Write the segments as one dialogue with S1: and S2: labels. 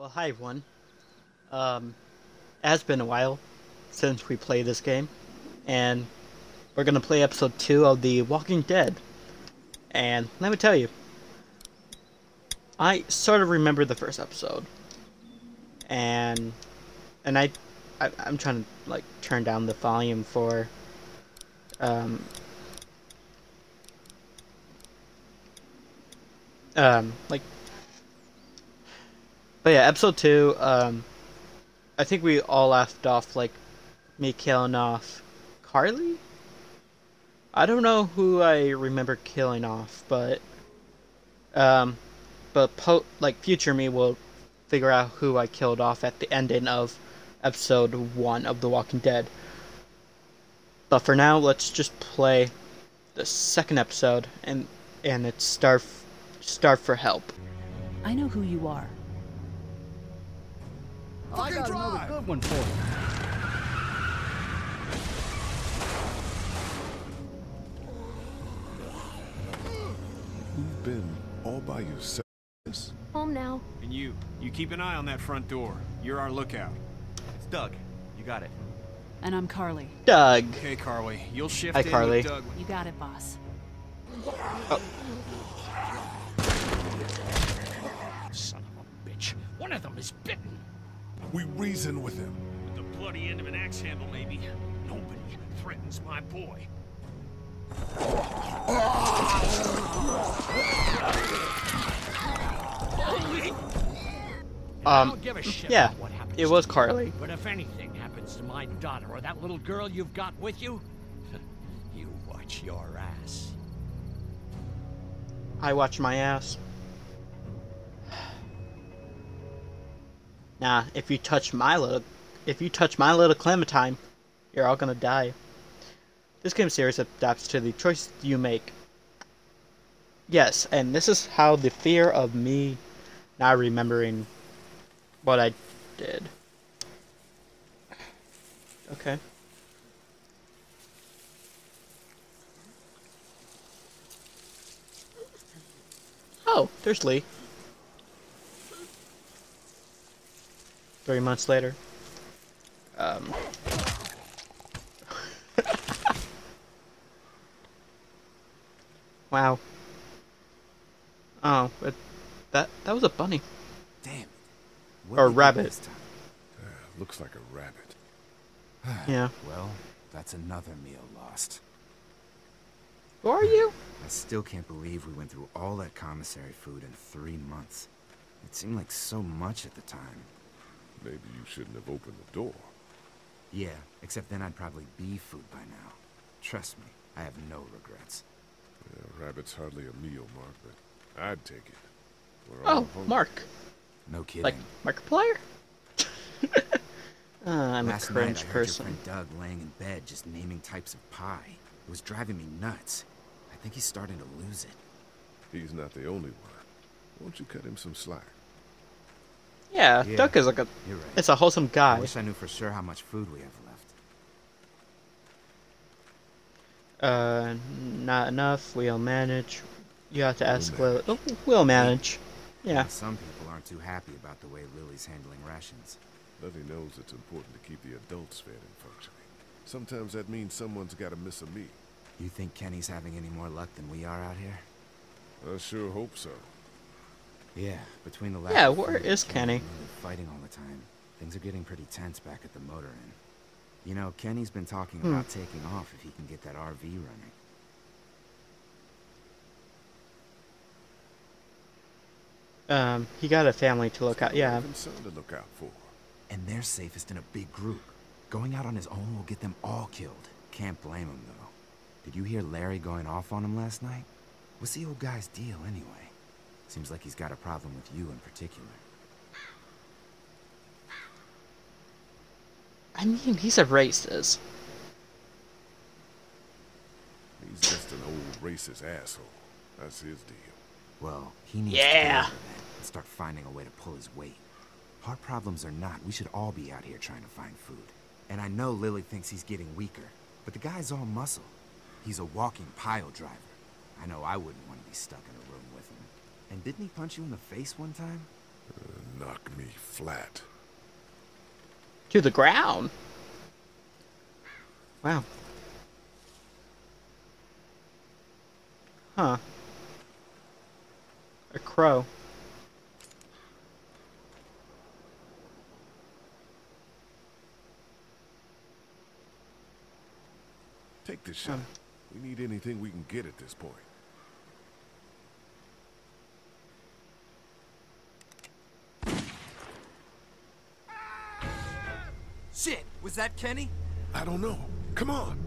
S1: Well, hi everyone. Um, it has been a while since we played this game, and we're gonna play episode two of The Walking Dead. And let me tell you, I sort of remember the first episode, and and I, I I'm trying to like turn down the volume for um um like but yeah, episode two, um, I think we all left off like me killing off Carley. I don't know who I remember killing off, but um, but po- like future me will figure out who I killed off at the ending of episode one of The Walking Dead. But for now, let's just play the second episode, and and it's starve starve for help.
S2: I know who you are.
S3: I got another good one for you.
S4: You've been all by yourself.
S5: Home now.
S6: And you, you keep an eye on that front door. You're our lookout.
S7: It's Doug. You got it.
S2: And I'm Carley.
S1: Doug.
S6: Okay, Carley, you'll shift
S1: Hi,
S6: in
S1: Carley.
S6: with Doug.
S2: You got it, boss. Oh.
S3: Son of a bitch. One of them is bitten.
S4: We reason with him.
S6: With the bloody end of an axe handle, maybe.
S3: Nobody threatens my boy. Holy!
S1: Um,
S3: don't give a shit
S1: yeah,
S3: what happens
S1: it was Carley.
S3: But if anything happens to my daughter or that little girl you've got with you, you watch your ass.
S1: I watch my ass. Nah, if you touch my little, if you touch my little Clementine, you're all gonna die. This game series adapts to the choice you make. Yes, and this is how the fear of me not remembering what I did. Okay. Oh, there's Lee. Three months later. Um. wow. Oh, but that that was a bunny.
S7: Damn it.
S1: Or
S7: What'd they do
S1: rabbit.
S7: this time?
S4: Looks like a rabbit.
S1: Yeah.
S7: Well, that's another meal lost.
S1: Who are you?
S7: I still can't believe we went through all that commissary food in three months. It seemed like so much at the time.
S4: Maybe you shouldn't have opened the door.
S7: Yeah, except then I'd probably be food by now. Trust me, I have no regrets.
S4: Yeah, rabbit's hardly a meal, Mark, but I'd take it. We're
S1: Oh. Mark.
S7: No kidding.
S1: Like Markiplier? uh, I'm
S7: Last
S1: a
S7: night
S1: cringe
S7: I heard
S1: person.
S7: your friend Doug laying in bed just naming types of pie. It was driving me nuts. I think he's starting to lose it.
S4: He's not the only one. Won't you cut him some slack?
S1: Yeah,
S7: Yeah,
S1: Duck is like a
S7: You're right.
S1: it's a wholesome guy.
S7: I wish I knew for sure how much food we have left.
S1: Uh, not enough. We'll manage. You have to
S4: We'll
S1: ask Lilly. Oh, we'll manage. Yeah.
S7: Some people aren't too happy about the way Lilly's handling rations.
S4: Lilly knows it's important to keep the adults fed and functioning. Sometimes that means someone's got to miss a meal.
S7: You think Kenny's having any more luck than we are out here?
S4: I sure hope so.
S7: Yeah, between the lack
S1: Yeah,
S7: of
S1: where
S7: food
S1: is
S7: and
S1: Kenny?
S7: fighting all the time, things are getting pretty tense back at the motor inn. You know, Kenny's been talking
S1: Hmm.
S7: about taking off if he can get that RV running.
S1: Um, he got a family to look out. Yeah.
S4: Even son to look out for.
S7: And they're safest in a big group. Going out on his own will get them all killed. Can't blame him, though. Did you hear Larry going off on him last night? What's the old guy's deal, anyway? Seems like he's got a problem with you in particular.
S1: I mean, he's a racist.
S4: He's just an old racist asshole. That's his deal.
S7: Well, he needs
S1: Yeah.
S7: to get over that and start finding a way to pull his weight. Hard problems or not, we should all be out here trying to find food. And I know Lilly thinks he's getting weaker, but the guy's all muscle. He's a walking pile driver. I know I wouldn't want to be stuck in a room with him. And didn't he punch you in the face one time?
S4: Knock me flat.
S1: To the ground. Wow. Huh. A crow.
S4: Take this shot. We need anything we can get at this point.
S7: Shit, was that Kenny?
S4: I don't know. Come on.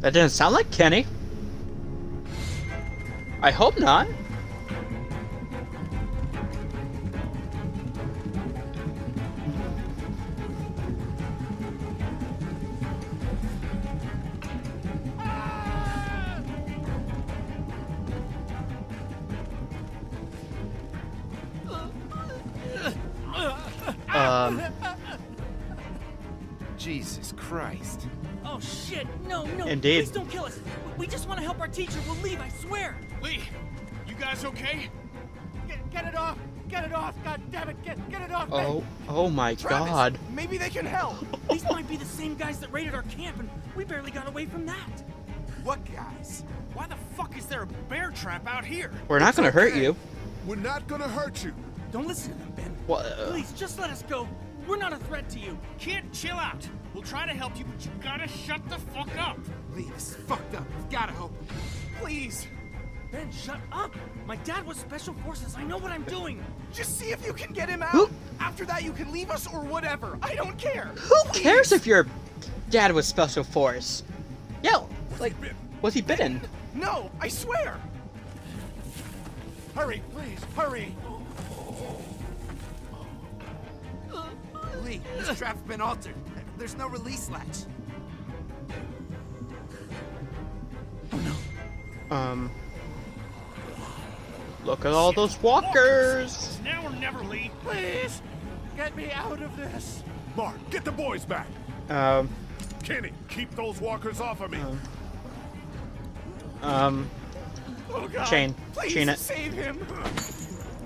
S1: That didn't sound like Kenny. I hope not. Indeed.
S3: Please don't kill us. We just want to help our teacher. We'll leave. I swear.
S6: Lee, you guys okay?
S8: Get, get it off! Get it off! God damn it! Get get it off!
S1: oh, oh my
S8: Travis,
S1: god.
S8: Maybe they can help.
S3: These might be the same guys that raided our camp, and we barely got away from that.
S7: What guys?
S6: Why the fuck is there a bear trap out here?
S1: We're not gonna hurt you.
S4: We're not gonna hurt you.
S3: Don't listen to them, Ben.
S1: What? uh,
S3: Please, just let us go. We're not a threat to you.
S6: Kid, chill out. We'll try to help you, but you gotta shut the fuck up.
S7: Lee, this is fucked up. We've gotta help him.
S6: Please.
S3: Ben, shut up. My dad was special forces. I know what I'm doing.
S8: Just see if you can get him out.
S1: Who-
S8: After that, you can leave us or whatever. I don't care.
S1: Who cares if your dad was special force? Yeah, like, was he bitten?
S8: No, I swear. Hurry, please, hurry.
S7: Lee, this trap's been altered. There's no release latch.
S1: Um. Look at all those walkers.
S6: Now or never, Lee.
S8: Please, get me out of this.
S4: Mark, get the boys back.
S1: Um.
S4: Kenny, keep those walkers off of me.
S1: Um.
S8: Oh God!
S1: Chain.
S8: Please
S1: Chain it.
S8: save him.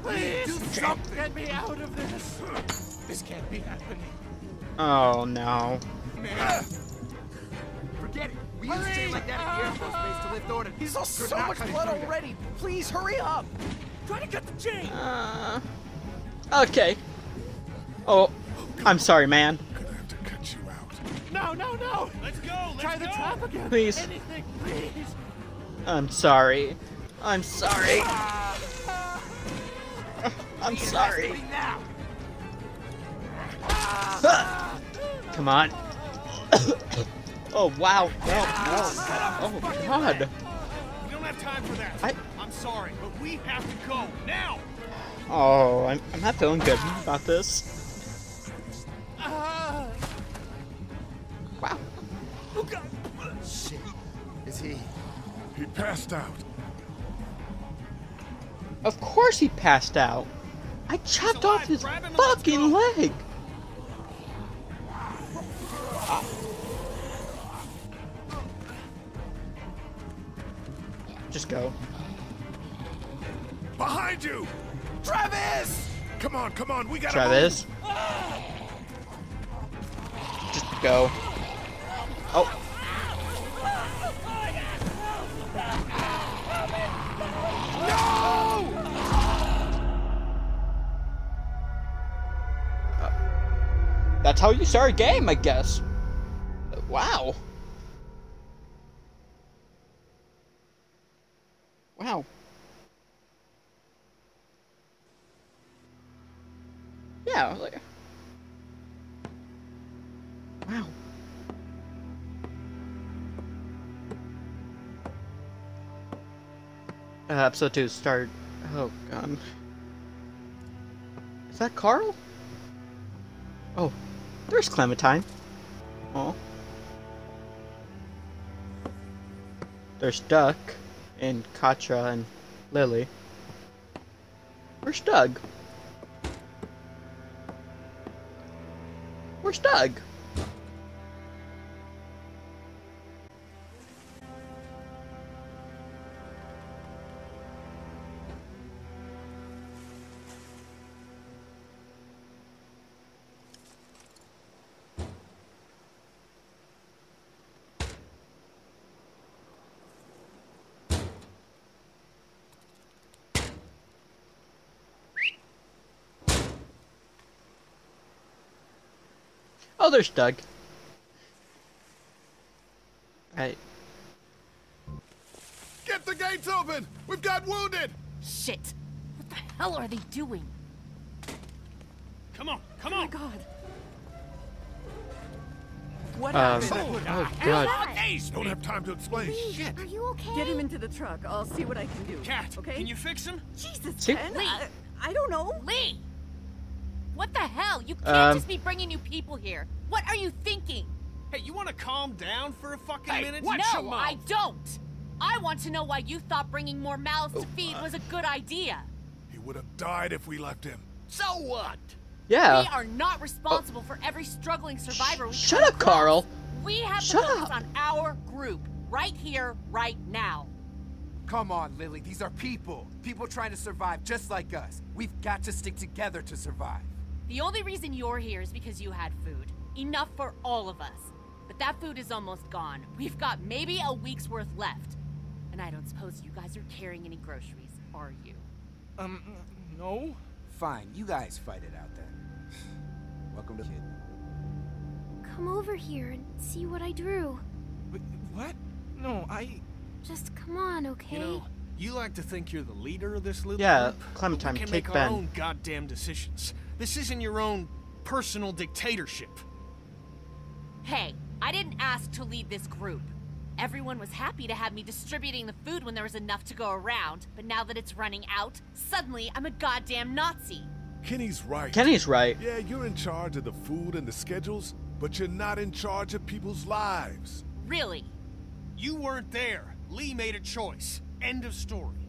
S8: Please,
S7: Do something.
S8: get me out of this. This can't be happening.
S1: Oh no.
S8: Man,
S7: Forget it. We use a chain like that at the Air Force Base to lift ordnance.
S8: he's lost so much blood already. Please hurry up.
S3: Try to cut the chain.
S1: Uh. Okay. Oh, I'm sorry, man.
S4: Gonna have to cut you out.
S8: No, no, no.
S6: Let's go. Let's
S8: Try the
S6: go.
S8: trap again.
S1: Please.
S8: Anything, please.
S1: I'm sorry. I'm sorry. I'm sorry.
S7: Lee, now.
S1: Come on. Oh wow. No, no. Oh god.
S6: We don't have time for that.
S1: I-
S6: I'm sorry, but we have to go now.
S1: Oh, I'm, I'm not feeling good about this.
S8: Ah.
S1: Wow.
S3: Oh God.
S7: Shit. Is he?
S4: He passed out.
S1: Of course he passed out. I chopped off his
S6: Grab him and let's
S1: fucking leg. Just go.
S4: Behind you!
S8: Travis!
S4: Come on, come on, we gotta
S1: Travis. Just go. Oh. Uh, That's how you start a game, I guess. Wow. Wow. Yeah, like. Wow. Uh, episode 2 start. Oh, God. Is that Carl? Oh, there's Clementine. Oh. There's Duck, and Katjaa, and Lilly. Where's Doug? Where's Doug? Oh, there's Doug. Right.
S4: Get the gates open! We've got wounded!
S9: Shit! What the hell are they doing?
S5: Come on, come
S2: Oh my
S5: on.
S2: god.
S5: What
S1: Um,
S5: happened?
S1: oh god.
S3: These
S4: Don't have time to explain. Shit!
S10: Are you okay?
S2: Get him into the truck. I'll see what I can do.
S5: Cat,
S2: okay?
S5: can you fix him?
S2: Jesus,
S1: See?
S2: Ken.
S9: Lee.
S2: I, I don't know.
S9: Lee! What the hell? You can't
S1: Um,
S9: just be bringing new people here. What are you thinking?
S5: Hey, you want to calm down for a fucking
S3: Hey,
S5: minute?
S3: what? Watch
S9: no. I don't. I want to know why you thought bringing more mouths to feed was a good idea.
S4: He would have died if we left him.
S3: So what?
S1: Yeah.
S9: We are not responsible for every struggling survivor we
S1: Shut up,
S9: across.
S1: Carl.
S9: We have
S1: Shut
S9: to focus
S1: up.
S9: on our group, right here, right now.
S7: Come on, Lilly. These are people. People trying to survive just like us. We've got to stick together to survive.
S9: The only reason you're here is because you had food. Enough for all of us. But that food is almost gone. We've got maybe a week's worth left. And I don't suppose you guys are carrying any groceries, are you?
S5: Um, no.
S7: Fine, you guys fight it out then. Welcome to kid.
S10: Come over here and see what I drew.
S5: Wait, what? No, I.
S10: Just come on, okay?
S5: You know, you like to think you're the leader of this little
S1: Yeah,
S5: group. but
S1: Clementine,
S5: we can
S1: take
S5: make
S1: Ben.
S5: our own goddamn decisions. This isn't your own personal dictatorship.
S9: Hey, I didn't ask to lead this group. Everyone was happy to have me distributing the food when there was enough to go around, but now that it's running out, suddenly I'm a goddamn Nazi.
S4: Kenny's right.
S1: Kenny's right.
S4: Yeah, you're in charge of the food and the schedules, but you're not in charge of people's lives.
S9: Really?
S5: You weren't there. Lee made a choice. End of story.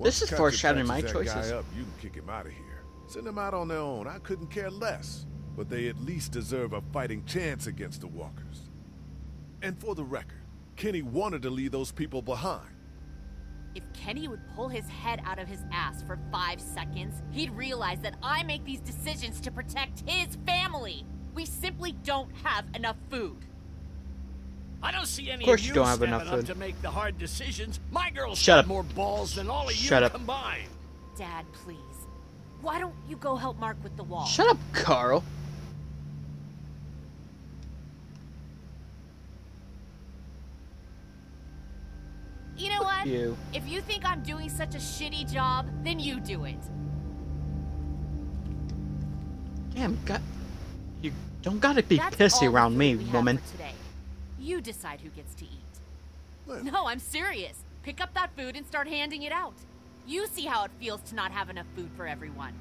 S4: Look,
S1: This
S4: once
S1: is foreshadowing my choices.
S4: Up, you can kick him out of here. Send them out on their own. I couldn't care less. But they at least deserve a fighting chance against the walkers. And for the record, Kenny wanted to leave those people behind.
S9: If Kenny would pull his head out of his ass for five seconds, he'd realize that I make these decisions to protect his family. We simply don't have enough food.
S3: I don't see any
S1: Of course
S3: of
S1: you
S3: you
S1: don't have enough
S3: up
S1: food.
S3: to make the hard decisions. My girl's
S1: Shut
S3: got
S1: up.
S3: more balls than all of
S1: Shut
S3: you
S1: up.
S3: combined.
S9: Dad, please. Why don't you go help Mark with the wall?
S1: Shut up, Carl.
S9: You know what?
S1: You.
S9: If you think I'm doing such a shitty job, then you do it.
S1: Damn, got you don't gotta be
S9: That's
S1: pissy around me, woman.
S9: today. You decide who gets to eat.
S4: Well,
S9: No, I'm serious. Pick up that food and start handing it out. You see how it feels to not have enough food for everyone.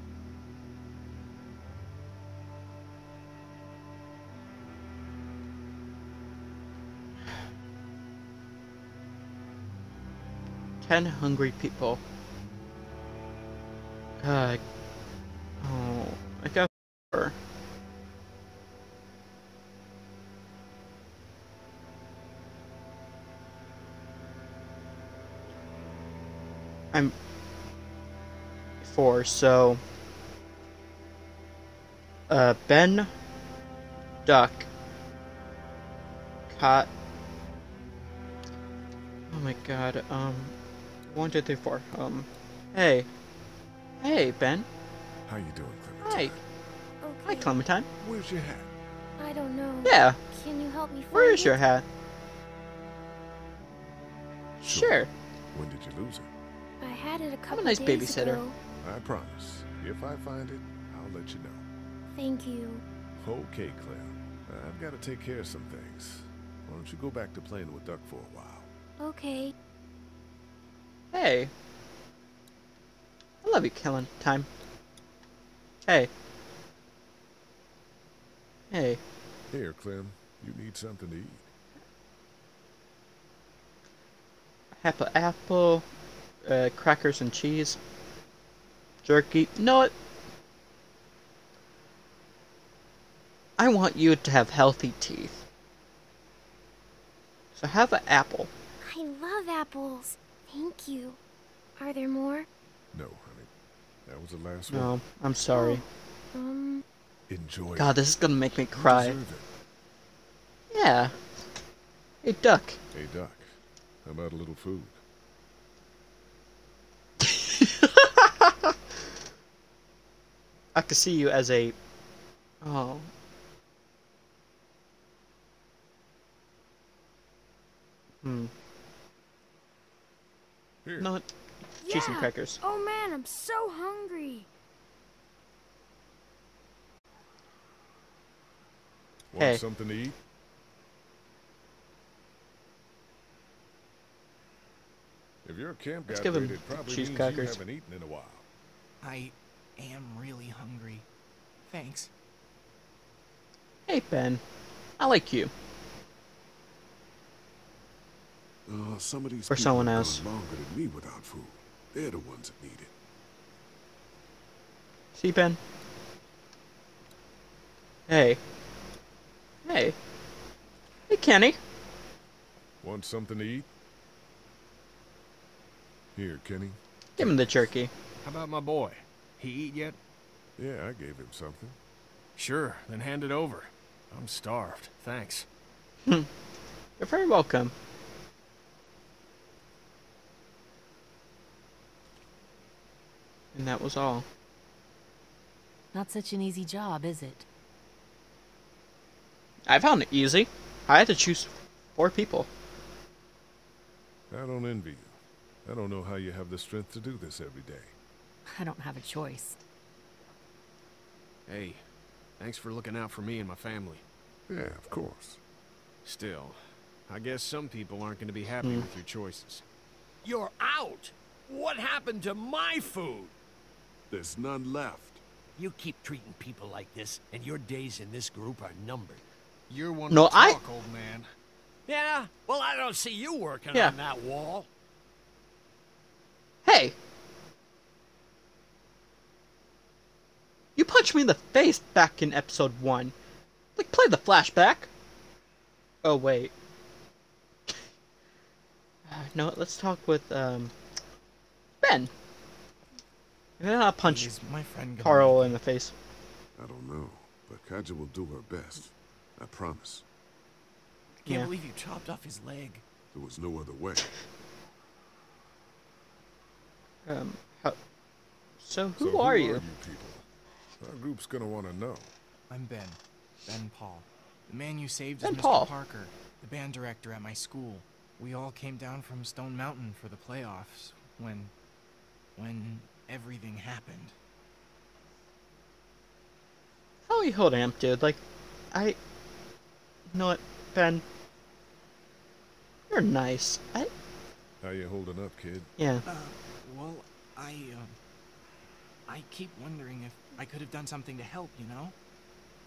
S1: Ten hungry people. Uh, oh, I got I'm four, so uh, Ben, Duck, Cot. Oh my God. Um, one, two, three, four. Um, hey, hey, Ben.
S4: how you doing, Clementine?
S1: Hi,
S10: Okay.
S1: hi, Clementine.
S4: Where's your hat?
S10: I don't know.
S1: Yeah,
S10: Can you help me find
S1: where is
S10: it?
S1: your hat? Sure.
S4: When did you lose it?
S10: I had it a couple
S1: nice
S10: days
S1: babysitter.
S10: ago.
S4: I promise. If I find it, I'll let you know.
S10: Thank you.
S4: Okay, Clem. I've got to take care of some things. Why don't you go back to playing with Duck for a while?
S10: Okay.
S1: Hey. I love you, Kellen. Time. Hey. Hey.
S4: Here, Clem. You need something to eat.
S1: Apple, apple, uh, crackers and cheese, jerky. You know what? I want you to have healthy teeth. So have an apple.
S10: I love apples. Thank you. Are there more?
S4: No, honey. That was the last one.
S1: No, I'm sorry.
S10: Um,
S4: Enjoy
S1: God, this is gonna make me cry. Yeah. Hey, Duck.
S4: Hey, Duck. How about a little food?
S1: I could see you as a Oh. Hmm.
S4: Here.
S1: No, cheese and crackers.
S10: Oh man, I'm so hungry.
S4: Want
S1: Hey.
S4: something to eat? If you're a camp
S1: Let's
S4: guy,
S1: give him
S4: it probably
S1: cheese
S4: means
S1: crackers.
S4: you haven't eaten in a while.
S5: I am really hungry. Thanks.
S1: Hey, Ben. I like you.
S4: Uh, some of these
S1: For someone else.
S4: longer than me without food. They're the ones that need it.
S1: See, Ben? Hey. Hey. Hey, Kenny.
S4: Want something to eat? Here, Kenny.
S1: Give him the jerky.
S6: How about my boy? He eat yet?
S4: Yeah, I gave him something.
S6: Sure, then hand it over. I'm starved. Thanks. Hmm.
S1: You're very welcome. And that was all.
S9: Not such an easy job, is it?
S1: I found it easy. I had to choose four people.
S4: I don't envy you. I don't know how you have the strength to do this every day.
S9: I don't have a choice.
S6: Hey, thanks for looking out for me and my family.
S4: Yeah, of course.
S6: Still, I guess some people aren't going to be happy
S1: Hmm.
S6: with your choices.
S3: You're out! What happened to my food?
S4: There's none left.
S3: You keep treating people like this, and your days in this group are numbered.
S6: You're one
S1: No,
S6: to
S1: I-
S6: talk, old man.
S3: Yeah? Well, I don't see you working
S1: Yeah.
S3: on that wall.
S1: Hey! You punched me in the face back in episode 1. Like, play the flashback. Oh, wait. Uh, no, let's talk with, um, Ben. I'm gonna not punch
S5: Is my friend
S1: Carl in the face.
S4: I don't know, but Katjaa will do her best. I promise.
S5: I can't
S1: Yeah.
S5: believe you chopped off his leg.
S4: There was no other way.
S1: Um, how, so who
S4: so
S1: are
S4: who
S1: you?
S4: Are you people? Our group's gonna want to know.
S5: I'm Ben. Ben Paul. The man you saved
S1: Ben
S5: is Mr.
S1: Paul.
S5: Parker, the band director at my school. We all came down from Stone Mountain for the playoffs when. when everything happened.
S1: How are you holding up, dude? Like, I. You know what, Ben? You're nice. I.
S4: How you holding up, kid?
S1: Yeah.
S5: Uh, well, I, um. I keep wondering if I could have done something to help, you know?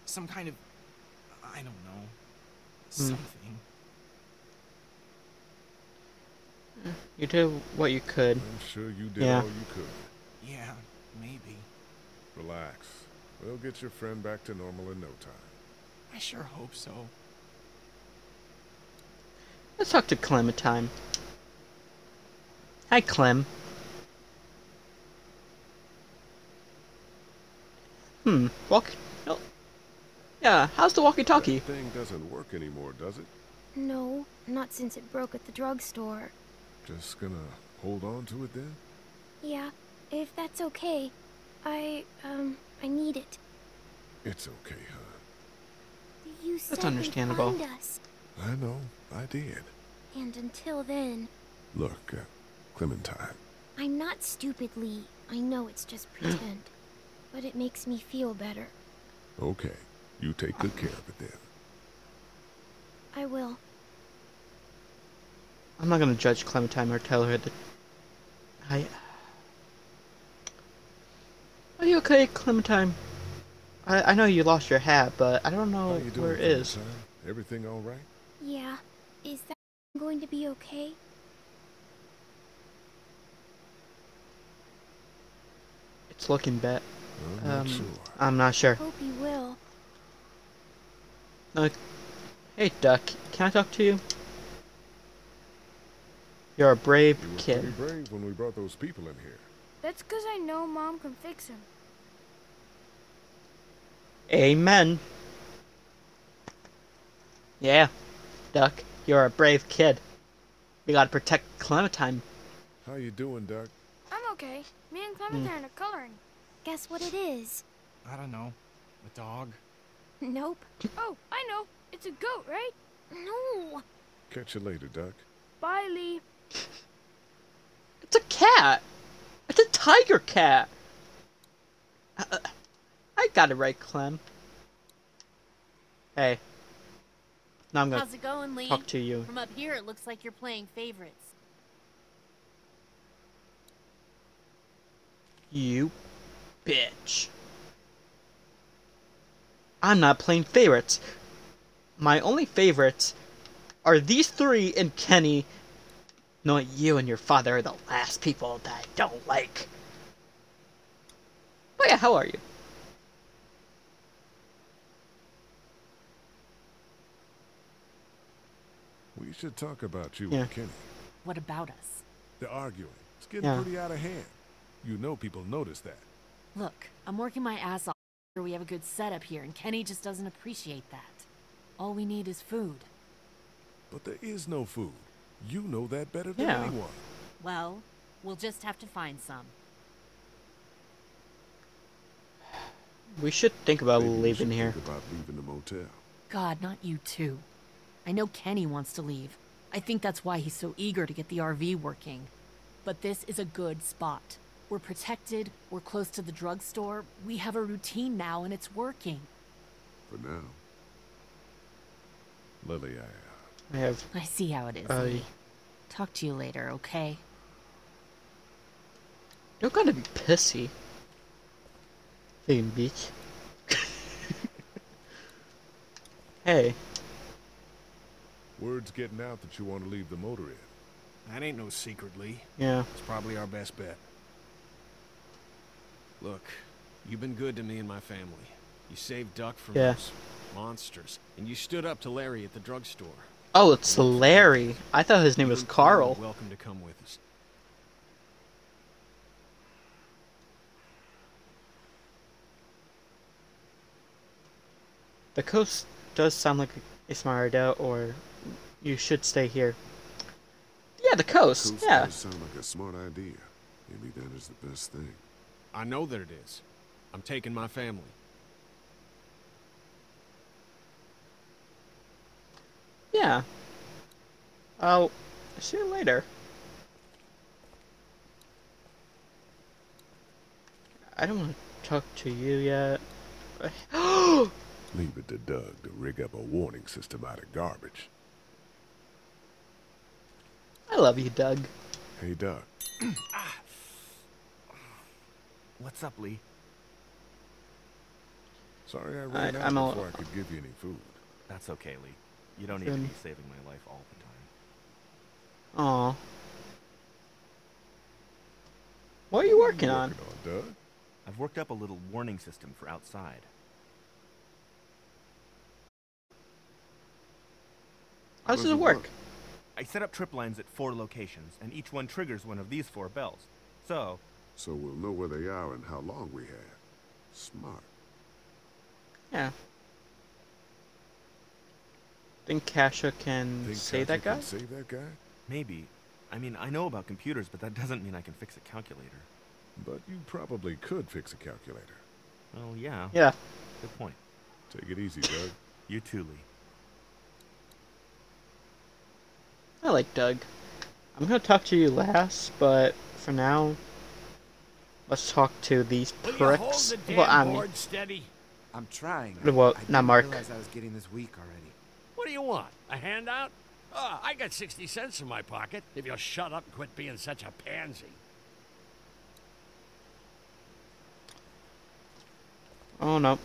S5: Some kind of. I don't know. Hmm. Something.
S1: You did what you could.
S4: I'm sure you did
S1: Yeah.
S4: all you could.
S5: Yeah, maybe.
S4: Relax. We'll get your friend back to normal in no time.
S5: I sure hope so.
S1: Let's talk to Clementine. Hi, Clem. Hmm. Walk. No. Yeah. How's the walkie-talkie?
S4: Thing doesn't work anymore, does it?
S10: No, not since it broke at the drugstore.
S4: Just gonna hold on to it then?
S10: Yeah, if that's okay. I, um, I need it.
S4: It's okay, hon.
S10: You said
S1: That's understandable.
S10: They'd find us.
S4: I know. I did.
S10: And until then,
S4: Look, uh, Clementine.
S10: I'm not stupid, Lee. I know it's just pretend. But it makes me feel better.
S4: Okay. You take good care of it then.
S10: I will.
S1: I'm not gonna judge Clementine or tell her that. I. Are you okay, Clementine? I I know you lost your hat, but I don't know
S4: How you doing,
S1: where it is.
S4: Clementine? Everything all right?
S10: Yeah. Is that going to be okay?
S1: It's looking bad.
S4: I'm not
S1: Um,
S4: sure.
S1: I'm not sure.
S10: Hope he will.
S1: No. Hey, Duck. Can I talk to you? You're a brave
S4: You were
S1: kid.
S4: pretty brave when we brought those people in here.
S10: That's because I know Mom can fix him.
S1: Amen. Yeah, Duck. You're a brave kid. We gotta protect Clementine.
S4: How you doing, Duck?
S10: I'm okay. Me and Clementine are coloring. Guess what it is?
S5: I don't know. A dog?
S10: Nope.
S11: Oh, I know. It's a goat, right?
S10: No.
S4: Catch you later, Duck.
S11: Bye, Lee.
S1: It's a cat. It's a tiger cat. Uh, I got it right, Clem. Hey. Now I'm gonna
S9: How's it going, Lee?
S1: talk to you.
S9: From up here, it looks like you're playing favorites.
S1: You bitch. I'm not playing favorites. My only favorites are these three and Kenny. Knowing you and your father are the last people that I don't like. But yeah, how are you?
S4: We should talk about you
S1: Yeah.
S4: and Kenny.
S9: What about us?
S4: They're arguing. It's getting
S1: Yeah.
S4: pretty out of hand. You know people notice that.
S9: Look, I'm working my ass off. We have a good setup here, and Kenny just doesn't appreciate that. All we need is food.
S4: But there is no food. You know that better than
S1: Yeah.
S4: anyone.
S9: Well, we'll just have to find some.
S1: We should think about
S4: Maybe
S1: leaving
S4: should
S1: here.
S4: Think about leaving the motel.
S9: God, not you too. I know Kenny wants to leave. I think that's why he's so eager to get the RV working. But this is a good spot. We're protected, we're close to the drugstore, we have a routine now, and it's working.
S4: For now. Lilly, I, uh,
S1: I have.
S9: I see how it is. Lee. Talk to you later, okay?
S1: You're gonna be pissy. Fucking bitch. hey,
S4: word's getting out that you want to leave the motor inn.
S6: That ain't no secret, Lee.
S1: yeah.
S6: It's probably our best bet. Look, you've been good to me and my family. You saved Duck from
S1: Yeah.
S6: those monsters, and you stood up to Larry at the drugstore.
S1: Oh, it's Larry. I thought his name was
S6: You and Clem are
S1: Carl.
S6: Welcome to come with us.
S1: The coast does sound like a smart idea, or you should stay here. Yeah, the coast.
S4: Coast
S1: yeah.
S4: does sound like a smart idea. Maybe that is the best thing.
S6: I know that it is. I'm taking my family.
S1: Yeah. I'll see you later. I don't want to talk to you yet.
S4: Leave it to Doug to rig up a warning system out of garbage.
S1: I love you, Doug.
S4: Hey, Doug.
S7: What's up, Lee?
S4: Sorry I
S1: I-
S4: ran out
S1: I'm all-
S4: before I could give you any food.
S7: That's okay, Lee. You don't need to be saving my life all the time.
S1: Aw. What are you working on?
S4: Working on, Doug?
S7: I've worked up a little warning system for outside.
S1: How does it work?
S7: I set up trip lines at four locations, and each one triggers one of these four bells. So,
S4: So we'll know where they are and how long we have. Smart.
S1: Yeah. Think Katjaa can
S4: Think
S1: save
S4: Katjaa
S1: that guy?
S4: Can save that guy?
S7: maybe. I mean, I know about computers, but that doesn't mean I can fix a calculator.
S4: But you probably could fix a calculator.
S7: Oh, yeah.
S1: Yeah.
S7: Good point.
S4: Take it easy, Doug.
S7: You too, Lee.
S1: I like Doug. I'm gonna talk to you last, but for now, let's talk to these
S3: Will you hold
S1: pricks. Well, I mean,
S3: steady?
S7: I'm trying.
S1: Well,
S7: I
S1: not Mark.
S7: I was getting this weak already.
S3: What do you want? A handout? Oh, I got 60 cents in my pocket if you'll shut up and quit being such a pansy.
S1: oh no.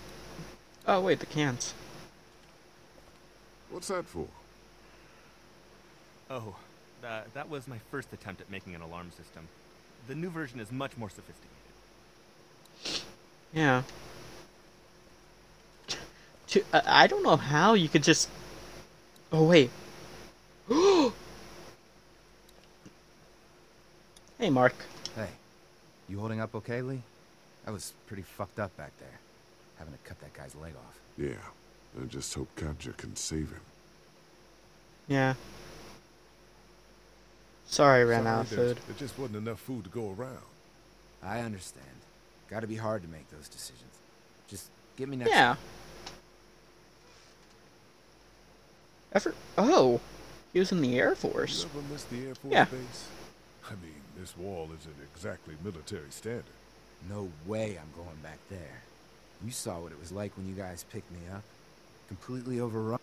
S1: Oh wait, the cans.
S4: What's that for?
S7: Oh, uh, that was my first attempt at making an alarm system. The new version is much more sophisticated.
S1: Yeah. To, uh, I don't know how you could just. Oh wait. hey, Mark.
S12: Hey, you holding up okay, Lee? I was pretty fucked up back there, having to cut that guy's leg off.
S4: Yeah. I just hope Katjaa can save him.
S1: Yeah. Sorry, I ran
S4: Sorry,
S1: out of food.
S4: There just wasn't enough food to go around.
S12: I understand. Gotta be hard to make those decisions. Just get me next
S1: Yeah.
S12: time.
S1: Ever? Oh, he was in the Air Force.
S4: You ever miss the Air Force
S1: Yeah.
S4: base? I mean, this wall isn't exactly military standard.
S7: No way I'm going back there. You saw what it was like when you guys picked me up. Completely overrun.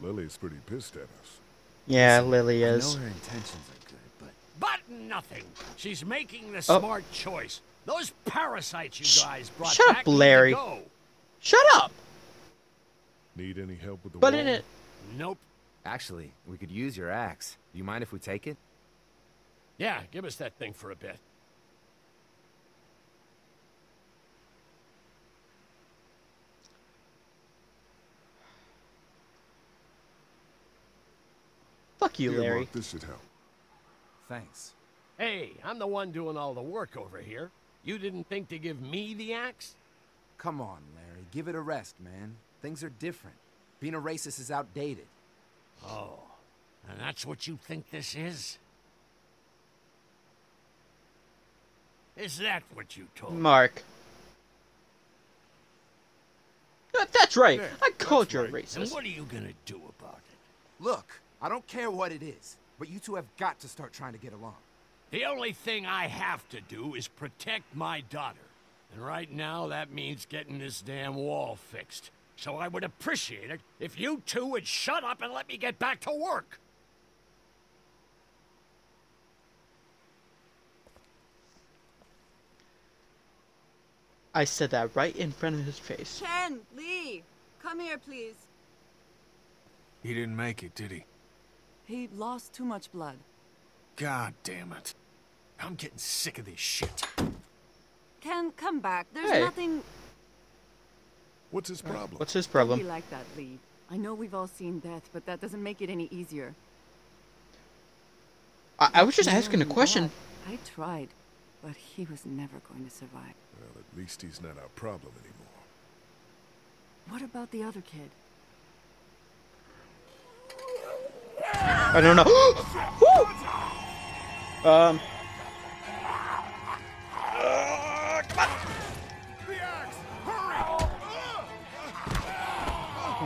S4: Lilly's pretty pissed at us.
S1: Yeah, Lilly is.
S7: I
S1: is.
S7: know her intentions are good, but
S3: But nothing. She's making the
S1: Oh.
S3: smart choice. Those parasites you
S1: Shh,
S3: guys brought
S1: shut up,
S3: back need
S1: Larry. Shut up!
S4: Need any help with the
S1: But
S4: wall?
S1: in it,
S3: Nope.
S7: actually, we could use your axe. Do you mind if we take it?
S3: Yeah, give us that thing for a bit.
S1: fuck you,
S4: Here,
S1: Larry.
S4: Mark, this should help.
S7: Thanks.
S3: Hey, I'm the one doing all the work over here. You didn't think to give me the axe?
S7: Come on, Larry. Give it a rest, man. Things are different. Being a racist is outdated.
S3: Oh, and that's what you think this is? Is that what you told?
S1: Mark. That's right.
S4: Yeah,
S1: I called
S4: that's
S1: you a
S4: right.
S3: And
S1: racist.
S3: what are you gonna do about it?
S7: Look, I don't care what it is, but you two have got to start trying to get along.
S3: The only thing I have to do is protect my daughter. And right now, that means getting this damn wall fixed. So I would appreciate it if you two would shut up and let me get back to work.
S1: I said that right in front of his face.
S2: Chen, Lee, come here, please.
S6: He didn't make it, did he?
S2: He lost too much blood.
S6: God damn it. I'm getting sick of this shit.
S2: Ken, come back. There's
S1: Hey.
S2: nothing.
S4: What's his problem?
S1: What's his
S2: Don't be
S1: problem?
S2: like that, Lee. I know we've all seen death, but that doesn't make it any easier.
S1: I, I was just asking a question.
S2: that, I tried, but he was never going to survive.
S4: Well, at least he's not our problem anymore.
S2: What about the other kid?
S1: I don't know. Um.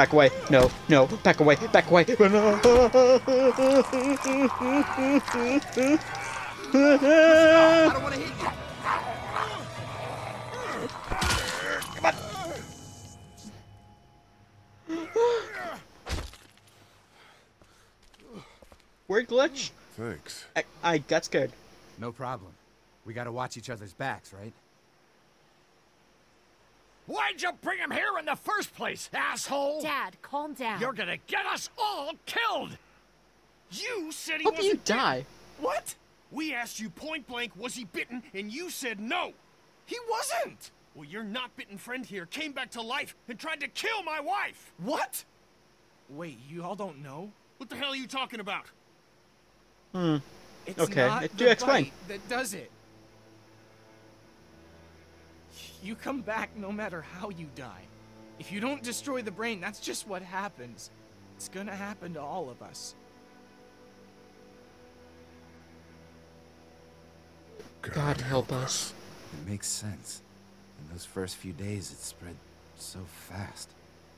S1: Back away. No, no, back away, back away.
S7: I don't want to hit you.
S1: Weird glitch.
S4: Thanks.
S1: I, I got scared.
S7: No problem. We gotta watch each other's backs, right?
S3: Why'd you bring him here in the first place, asshole?
S9: Dad, calm down.
S3: You're gonna get us all killed!
S6: You said he
S1: Hope you
S6: wasn't bitten.
S1: die.
S6: What? We asked you point blank, was he bitten, and you said no. He wasn't. Well, your not bitten friend here came back to life and tried to kill my wife.
S5: What? Wait, you all don't know?
S6: What the hell are you talking about?
S1: Hmm.
S5: It's
S1: Okay,
S5: not
S1: do
S5: the
S1: explain.
S5: bite that does it. You come back no matter how you die. If you don't destroy the brain, that's just what happens. It's gonna happen to all of us.
S1: God help us.
S7: It makes sense. In those first few days, it spread so fast.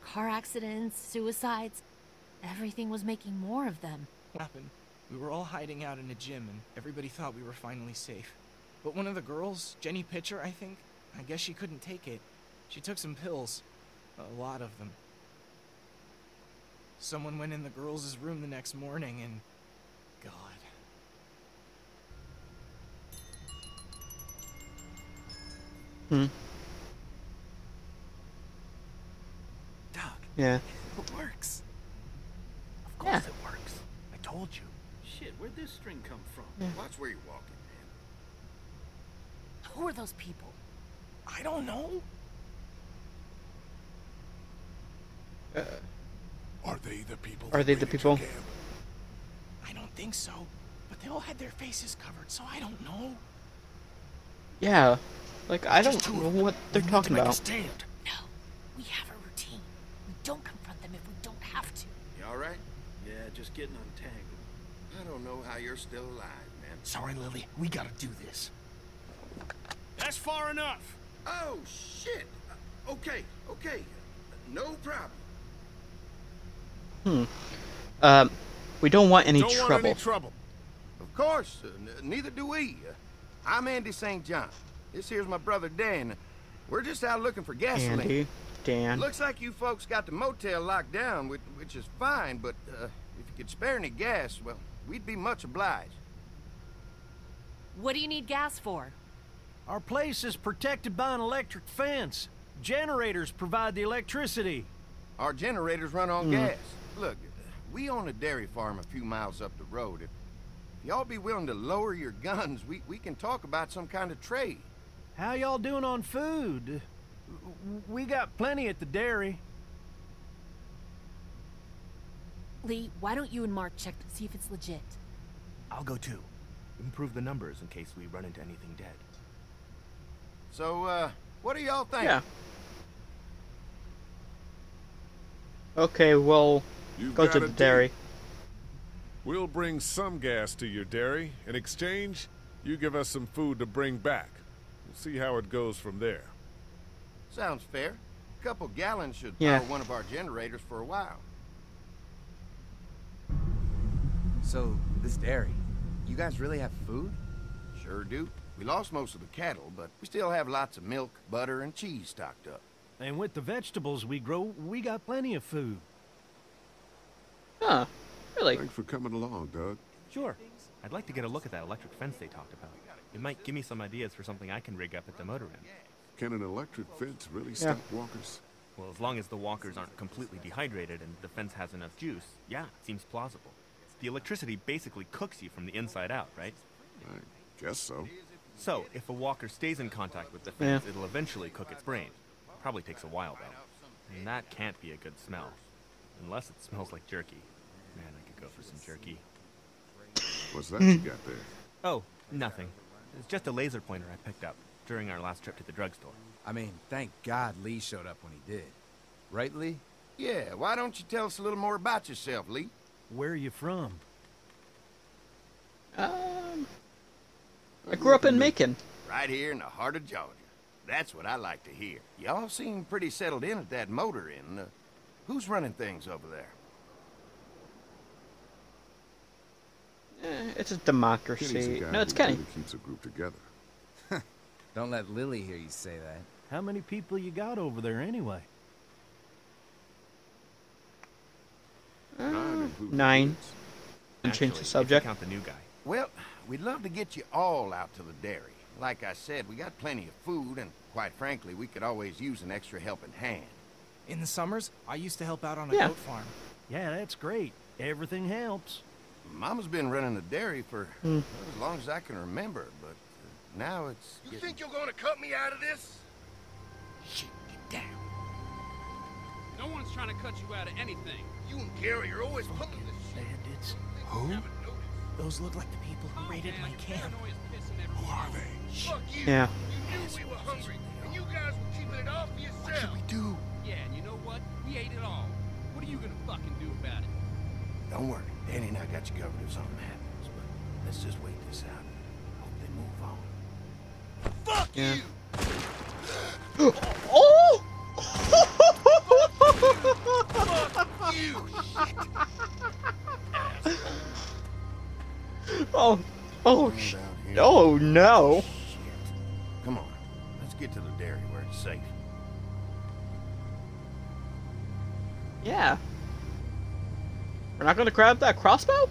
S9: Car accidents, suicides. Everything was making more of them.
S5: What happened? We were all hiding out in a gym, and everybody thought we were finally safe. But one of the girls, Jenny Pitcher, I think, I guess she couldn't take it. She took some pills. A lot of them. Someone went in the girls' room the next morning, and. God.
S1: Hmm.
S5: Doug,
S1: Yeah.
S5: it works.
S3: Of course it works. I told you.
S13: Shit, where'd this string come from?
S4: Watch where you're walking, man.
S9: Who are those people?
S5: I don't know.
S1: Uh.
S4: Are they the people?
S1: Are they the people?
S5: I don't don't think so. But they all had their faces covered, so I don't know.
S1: Yeah. Like, I don't know what they're talking about.
S9: stand. No, we have a routine. We don't confront them if we don't have to.
S14: You alright? Yeah, just getting untangled. I don't know how you're still alive, man.
S6: Sorry, Lilly. We gotta do this. That's far enough.
S14: Oh, shit. Uh, okay, okay. No problem.
S1: Hmm. Um, we don't want any
S4: Don't
S1: trouble.
S4: want any trouble.
S14: Of course, uh, neither do we. Uh, I'm Andy St. John. This here's my brother Dan. We're just out looking for gasoline.
S1: Andy, Dan.
S14: Looks like you folks got the motel locked down, which, which is fine, but uh, if you could spare any gas, well, we'd be much obliged.
S9: What do you need gas for?
S13: Our place is protected by an electric fence. Generators provide the electricity.
S14: Our generators run on
S13: Hmm.
S14: gas. Look, we own a dairy farm a few miles up the road. If y'all be willing to lower your guns, we, we can talk about some kind of trade.
S13: How y'all doing on food? We got plenty at the dairy.
S9: Lee, why don't you and Mark check to see if it's legit?
S5: I'll go too. Improve the numbers in case we run into anything dead.
S14: So, uh, what do y'all think?
S1: Yeah. Okay, we'll
S4: You've
S1: go to
S4: a
S1: the
S4: deal.
S1: dairy.
S4: We'll bring some gas to your dairy. In exchange, you give us some food to bring back. We'll see how it goes from there.
S14: Sounds fair. A couple gallons should
S1: Yeah.
S14: power one of our generators for a while.
S12: So, this dairy, you guys really have food?
S14: Sure do. We lost most of the cattle, but we still have lots of milk, butter, and cheese stocked up.
S13: And with the vegetables we grow, we got plenty of food.
S1: Huh. Really?
S8: Thanks for coming along, Doug.
S5: Sure. I'd like to get a look at that electric fence they talked about. It might give me some ideas for something I can rig up at the motor inn.
S8: Can an electric fence really stop walkers?
S5: Well, as long as the walkers aren't completely dehydrated and the fence has enough juice, yeah, it seems plausible. The electricity basically cooks you from the inside out, right?
S8: I guess so.
S5: So, if a walker stays in contact with the fence, it'll eventually cook its brain. Probably takes a while, though. And that can't be a good smell. Unless it smells like jerky. Man, I could go for some jerky.
S8: What's that you got there?
S5: Oh, nothing. It's just a laser pointer I picked up during our last trip to the drugstore.
S12: I mean, thank God Lee showed up when he did. Right, Lee?
S14: Yeah, why don't you tell us a little more about yourself, Lee?
S13: Where are you from?
S1: Um, I grew up in Macon.
S14: Right here in the heart of Georgia. That's what I like to hear. Y'all seem pretty settled in at that motor inn. Uh, who's running things over there?
S1: Eh, it's a
S8: Kenny's a
S1: democracy.
S8: guy
S1: No, it's Kenny.
S8: really keeps a group together.
S12: Don't let Lilly hear you say that.
S13: How many people you got over there anyway?
S1: Nine. And change the subject.
S5: count the new guy.
S14: Well, we'd love to get you all out to the dairy. Like I said, we got plenty of food, and quite frankly, we could always use an extra helping hand.
S5: In the summers, I used to help out on a
S13: Yeah.
S5: goat farm.
S13: Yeah, that's great. Everything helps.
S14: Mama's been running the dairy for well, as long as I can remember, but uh, now it's.
S6: You
S14: getting-
S6: think you're gonna cut me out of this?
S14: Shit, get down.
S15: No one's trying to cut you out of anything.
S6: You and Gary are always pulling this shit.
S13: Bandits.
S5: Who? Those look like the people who raided my camp.
S6: Who are they? Fuck you.
S1: Yeah.
S6: You knew we were hungry, and you guys were keeping it all for yourself. What should we
S5: do?
S15: Yeah, and you know what? We ate it all. What are you gonna fucking do about it?
S14: Don't worry, Danny and I got you covered if something happens, but let's just wait this out. Hope they move on.
S6: Fuck
S1: Yeah.
S6: you!
S1: oh!
S6: Fuck you!
S1: oh, oh, oh no!
S14: Come on, let's get to the dairy where it's safe.
S1: Yeah. We're not gonna grab that crossbow?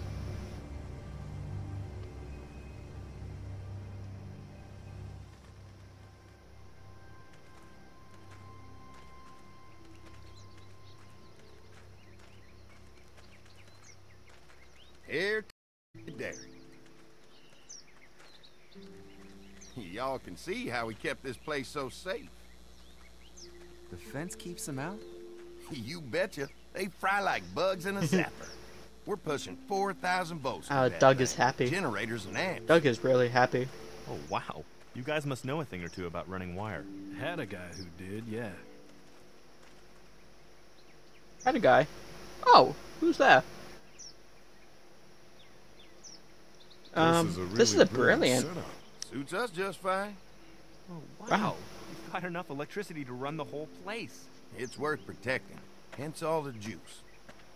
S14: Here to the dairy. Y'all can see how we kept this place so safe.
S12: The fence keeps them out?
S14: You betcha. They fry like bugs in a zapper. We're pushing 4,000 volts. With oh, that
S1: Doug
S14: thing.
S1: is happy.
S14: Generators and amps.
S1: Doug is really happy.
S5: Oh, wow. You guys must know a thing or two about running wire.
S13: Had a guy who did, yeah.
S1: Had a guy. Oh, who's that? Um,
S16: is a
S1: this is a brilliant.
S16: setup.
S14: Suits us just fine.
S5: Oh, wow.
S1: Wow.
S5: You've got enough electricity to run the whole place.
S14: It's worth protecting. Hence all the juice.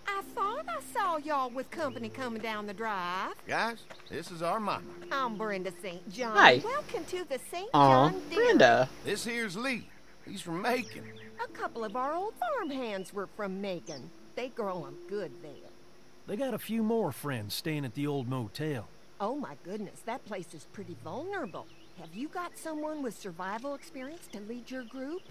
S17: I thought I saw y'all with company coming down the drive.
S14: Guys, this is our mama.
S17: I'm Brenda St. John.
S1: Hi.
S17: Welcome to the St.
S1: Aw,
S17: John dinner.
S1: Brenda.
S14: This here's Lee. He's from Macon.
S17: A couple of our old farmhands were from Macon. They grow 'em good there.
S13: They got a few more friends staying at the old motel.
S17: Oh my goodness, that place is pretty vulnerable. Have you got someone with survival experience to lead your group?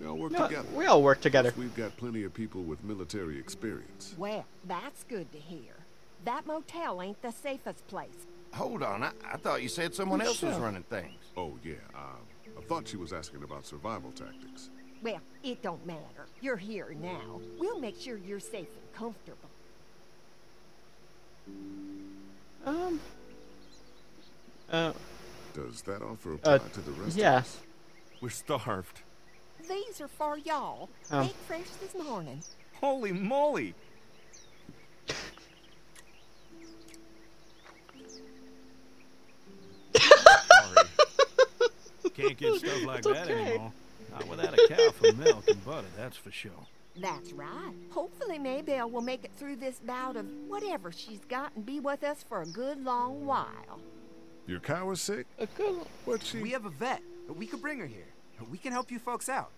S4: We all work
S1: No,
S4: together.
S1: we all work together.
S4: Plus, We've got plenty of people with military experience.
S17: Well, that's good to hear. That motel ain't the safest place.
S14: Hold on, I, I thought you said someone else was running things.
S4: Oh, yeah. Uh, I thought she was asking about survival tactics.
S17: Well, it don't matter. You're here now. We'll make sure you're safe and comfortable.
S1: Um. Uh.
S4: Does that offer apply
S1: Uh.
S4: to the rest
S1: Yeah.
S4: of us? Yes.
S5: We're starved.
S17: These are for y'all.
S1: Oh.
S17: Baked fresh this morning.
S5: Holy moly!
S13: Can't get stuff like
S1: It's
S13: that
S1: okay.
S13: anymore. Not without a cow for milk and butter, that's for sure.
S17: That's right. Hopefully Maybelle will make it through this bout of whatever she's got and be with us for a good long while.
S4: Your cow is sick?
S1: A good.
S4: What's she?
S7: We have a vet. We could bring her here. We can help you folks out.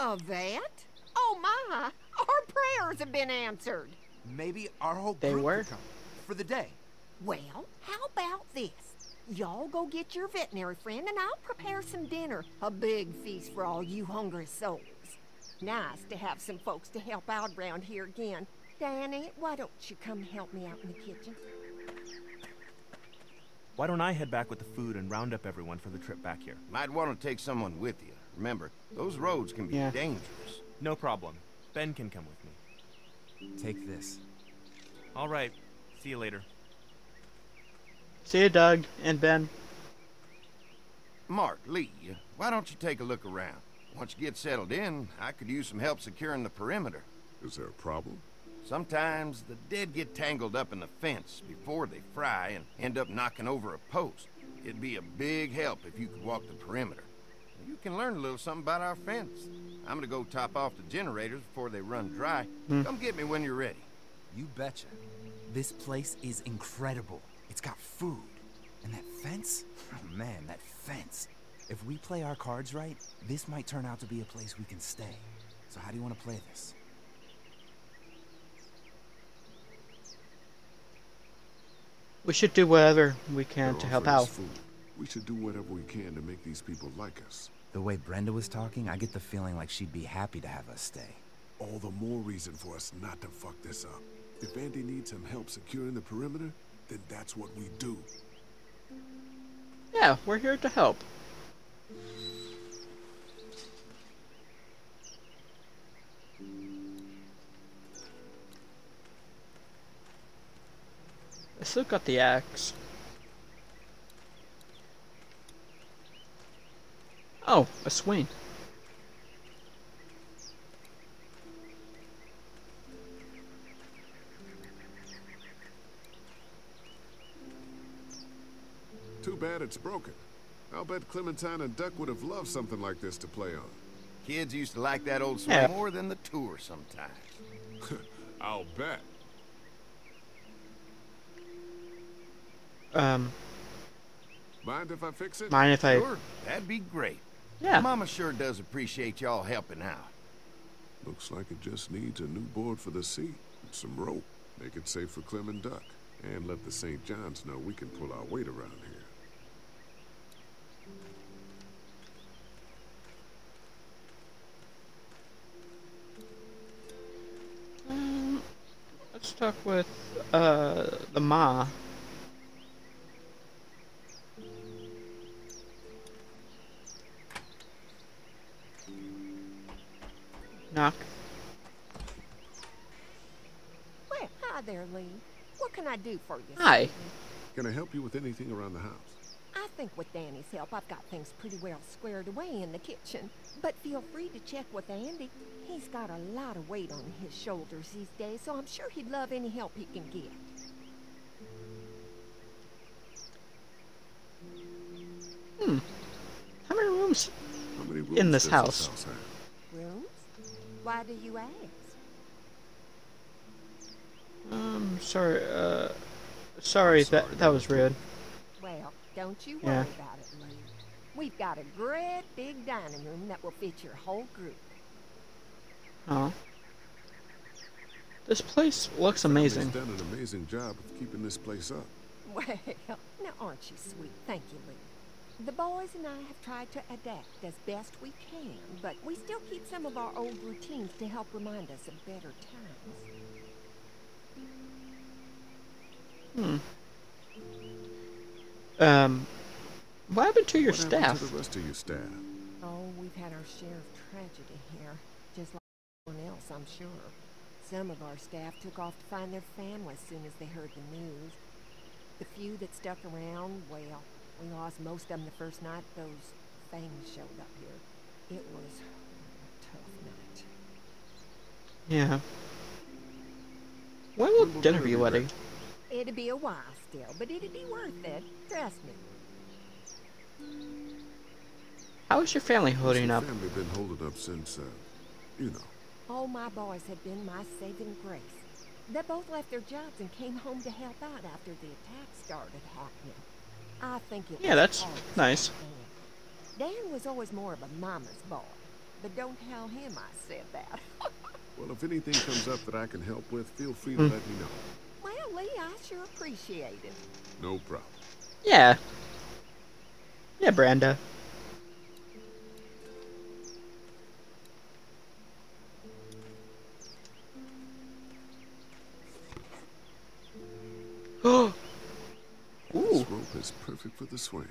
S17: A vet? Oh my! Our prayers have been answered.
S7: Maybe our whole
S1: They
S7: group
S1: were?
S7: could come for the day.
S17: Well, how about this? Y'all go get your veterinary friend and I'll prepare some dinner. A big feast for all you hungry souls. Nice to have some folks to help out around here again. Danny, why don't you come help me out in the kitchen?
S5: Why don't I head back with the food and round up everyone for the trip back here?
S14: Might want to take someone with you. Remember, those roads can be
S1: Yeah.
S14: dangerous.
S5: No problem. Ben can come with me.
S7: Take this.
S5: All right. See you later.
S1: See you, Doug and Ben.
S14: Mark, Lee, why don't you take a look around? Once you get settled in, I could use some help securing the perimeter.
S4: Is there a problem?
S14: Sometimes the dead get tangled up in the fence before they fry and end up knocking over a post. It'd be a big help if you could walk the perimeter. You can learn a little something about our fence. I'm gonna go top off the generators before they run dry.
S1: Hmm.
S14: Come get me when you're ready.
S7: You betcha. This place is incredible. It's got food. And that fence? Oh man, that fence. If we play our cards right, this might turn out to be a place we can stay. So how do you want to play this?
S1: We should do whatever we can
S4: They're
S1: to help out.
S4: Food. We should do whatever we can to make these people like us.
S7: The way Brenda was talking, I get the feeling like she'd be happy to have us stay.
S4: All the more reason for us not to fuck this up. If Andy needs some help securing the perimeter, then that's what we do.
S1: Yeah, we're here to help. I still got the axe. Oh, a swing.
S4: Too bad it's broken. I'll bet Clementine and Duck would have loved something like this to play on.
S14: Kids used to like that old swing
S1: Yeah.
S14: more than the tour sometimes.
S4: I'll bet.
S1: Um,
S4: Mind if I fix it?
S1: mind if I...
S14: Sure, that'd be great.
S1: Yeah.
S14: Mama sure does appreciate y'all helping out.
S4: Looks like it just needs a new board for the sea and some rope. Make it safe for Clem and Duck. And let the St. John's know we can pull our weight around here.
S1: Um, let's talk with, uh, the Ma. Knock.
S17: Well, hi there, Lee. What can I do for you?
S1: Hi.
S4: Can I help you with anything around the house?
S17: I think with Danny's help, I've got things pretty well squared away in the kitchen. But feel free to check with Andy. He's got a lot of weight on his shoulders these days, so I'm sure he'd love any help he can get.
S1: Hmm. How many rooms
S4: How many rooms
S1: in this house?
S4: This house have?
S17: Rooms? Why do you ask?
S1: Um, sorry, uh, sorry, that that was rude.
S17: Well, don't you worry
S1: Yeah.
S17: about it, Lee. We've got a great big dining room that will fit your whole group.
S1: Oh. This place looks amazing.
S4: Family's done an amazing job of keeping this place up.
S17: Well, now aren't you sweet? Thank you, Lee. The boys and I have tried to adapt as best we can, but we still keep some of our old routines to help remind us of better times.
S1: Hmm. Um, what happened to your
S4: What
S1: staff?
S4: to the rest of your staff?
S17: Oh, we've had our share of tragedy here, just like everyone else, I'm sure. Some of our staff took off to find their family as soon as they heard the news. The few that stuck around, well, we lost most of them the first night those things showed up here. It was a tough night.
S1: Yeah. When will dinner be ready?
S17: It'd be a while still, but it'd be worth it. Trust me.
S1: How is your family
S4: How's
S1: holding
S4: your
S1: up?
S4: family been holding up since, uh, you know.
S17: All my boys have been my saving grace. They both left their jobs and came home to help out after the attack started happening. I think it
S1: Yeah, that's nice.
S17: Dan. Dan was always more of a mama's boy, but don't tell him I said that.
S4: Well, if anything comes up that I can help with, feel free to
S1: Hmm.
S4: let me know.
S17: Well, Lee, I sure appreciate it.
S4: No problem.
S1: Yeah. Yeah, Brenda. Oh. Ooh.
S4: This rope is perfect for the swing.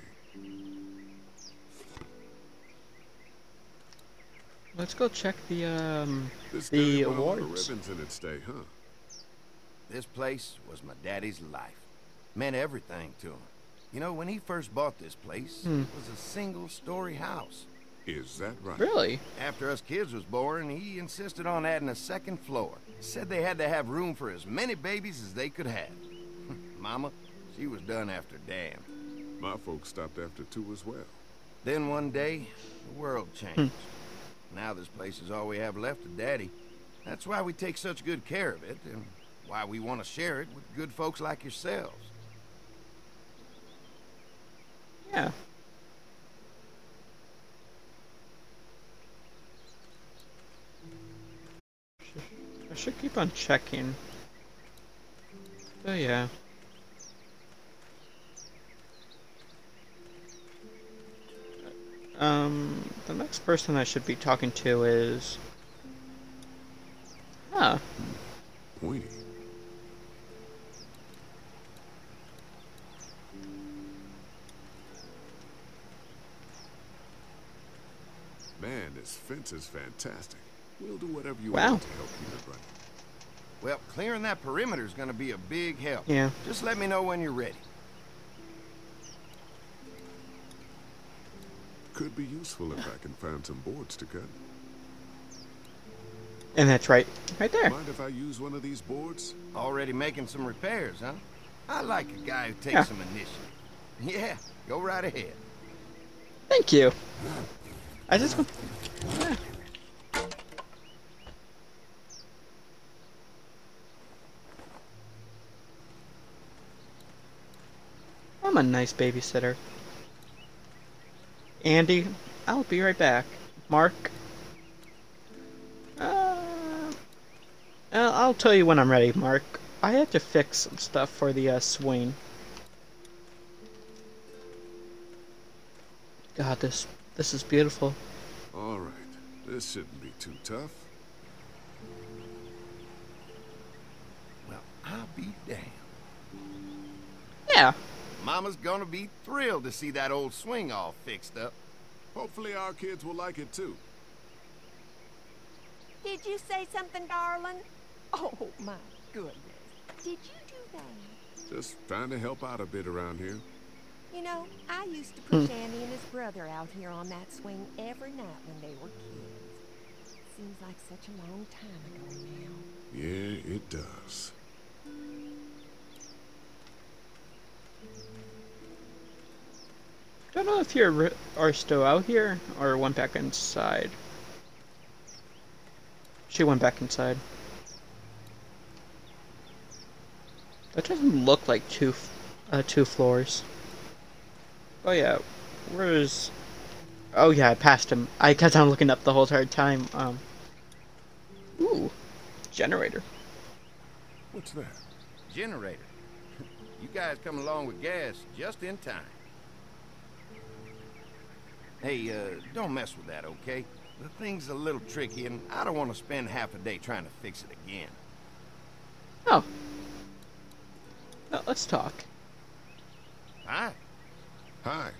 S1: Let's go check the um
S4: This
S1: the
S4: guy won a lot of
S1: awards.
S4: ribbons in its day, huh?
S14: This place was my daddy's life. Meant everything to him. You know, when he first bought this place,
S1: Hmm.
S14: it was a single-story house.
S4: Is that right?
S1: Really?
S14: After us kids was born, he insisted on adding a second floor. Said they had to have room for as many babies as they could have. Mama, she was done after Dan.
S4: My folks stopped after two as well.
S14: Then one day, the world
S1: Hmm.
S14: changed. Now this place is all we have left of Daddy. That's why we take such good care of it, and why we want to share it with good folks like yourselves.
S1: Yeah. I should keep on checking. But yeah. Um, the next person I should be talking to is. Huh.
S4: Pointy. Man, this fence is fantastic. We'll do whatever you
S1: Wow.
S4: want to help keep it running.
S14: Well, clearing that perimeter is going to be a big help.
S1: Yeah.
S14: Just let me know when you're ready.
S4: Could be useful if I can find some boards to cut.
S1: And that's right, right there.
S4: Mind if I use one of these boards?
S14: Already making some repairs, huh? I like a guy who takes
S1: Yeah.
S14: some initiative. Yeah, go right ahead.
S1: Thank you. I just. Yeah. I'm a nice babysitter. Andy, I'll be right back. Mark. Uh, I'll tell you when I'm ready, Mark. I have to fix some stuff for the uh, swing. God, this this is beautiful.
S4: All right. This shouldn't be too tough.
S14: Well, I'll be damned.
S1: Yeah.
S14: Mama's gonna be thrilled to see that old swing all fixed up.
S4: Hopefully our kids will like it too.
S17: Did you say something, darling? Oh, my goodness. Did you do that?
S4: Just trying to help out a bit around here.
S17: You know, I used to push Andy and his brother out here on that swing every night when they were kids. Seems like such a long time ago now.
S4: Yeah, it does.
S1: Don't know if you are still out here or went back inside. She went back inside. That doesn't look like two, uh, two floors. Oh yeah, where's... Oh yeah, I passed him. I kept on looking up the whole entire time. Um. Ooh, generator.
S4: What's that?
S14: Generator. you guys come along with gas just in time. Hey, uh, don't mess with that, okay? The thing's a little tricky, and I don't want to spend half a day trying to fix it again.
S1: Oh. let's talk.
S14: Hi.
S4: Hi.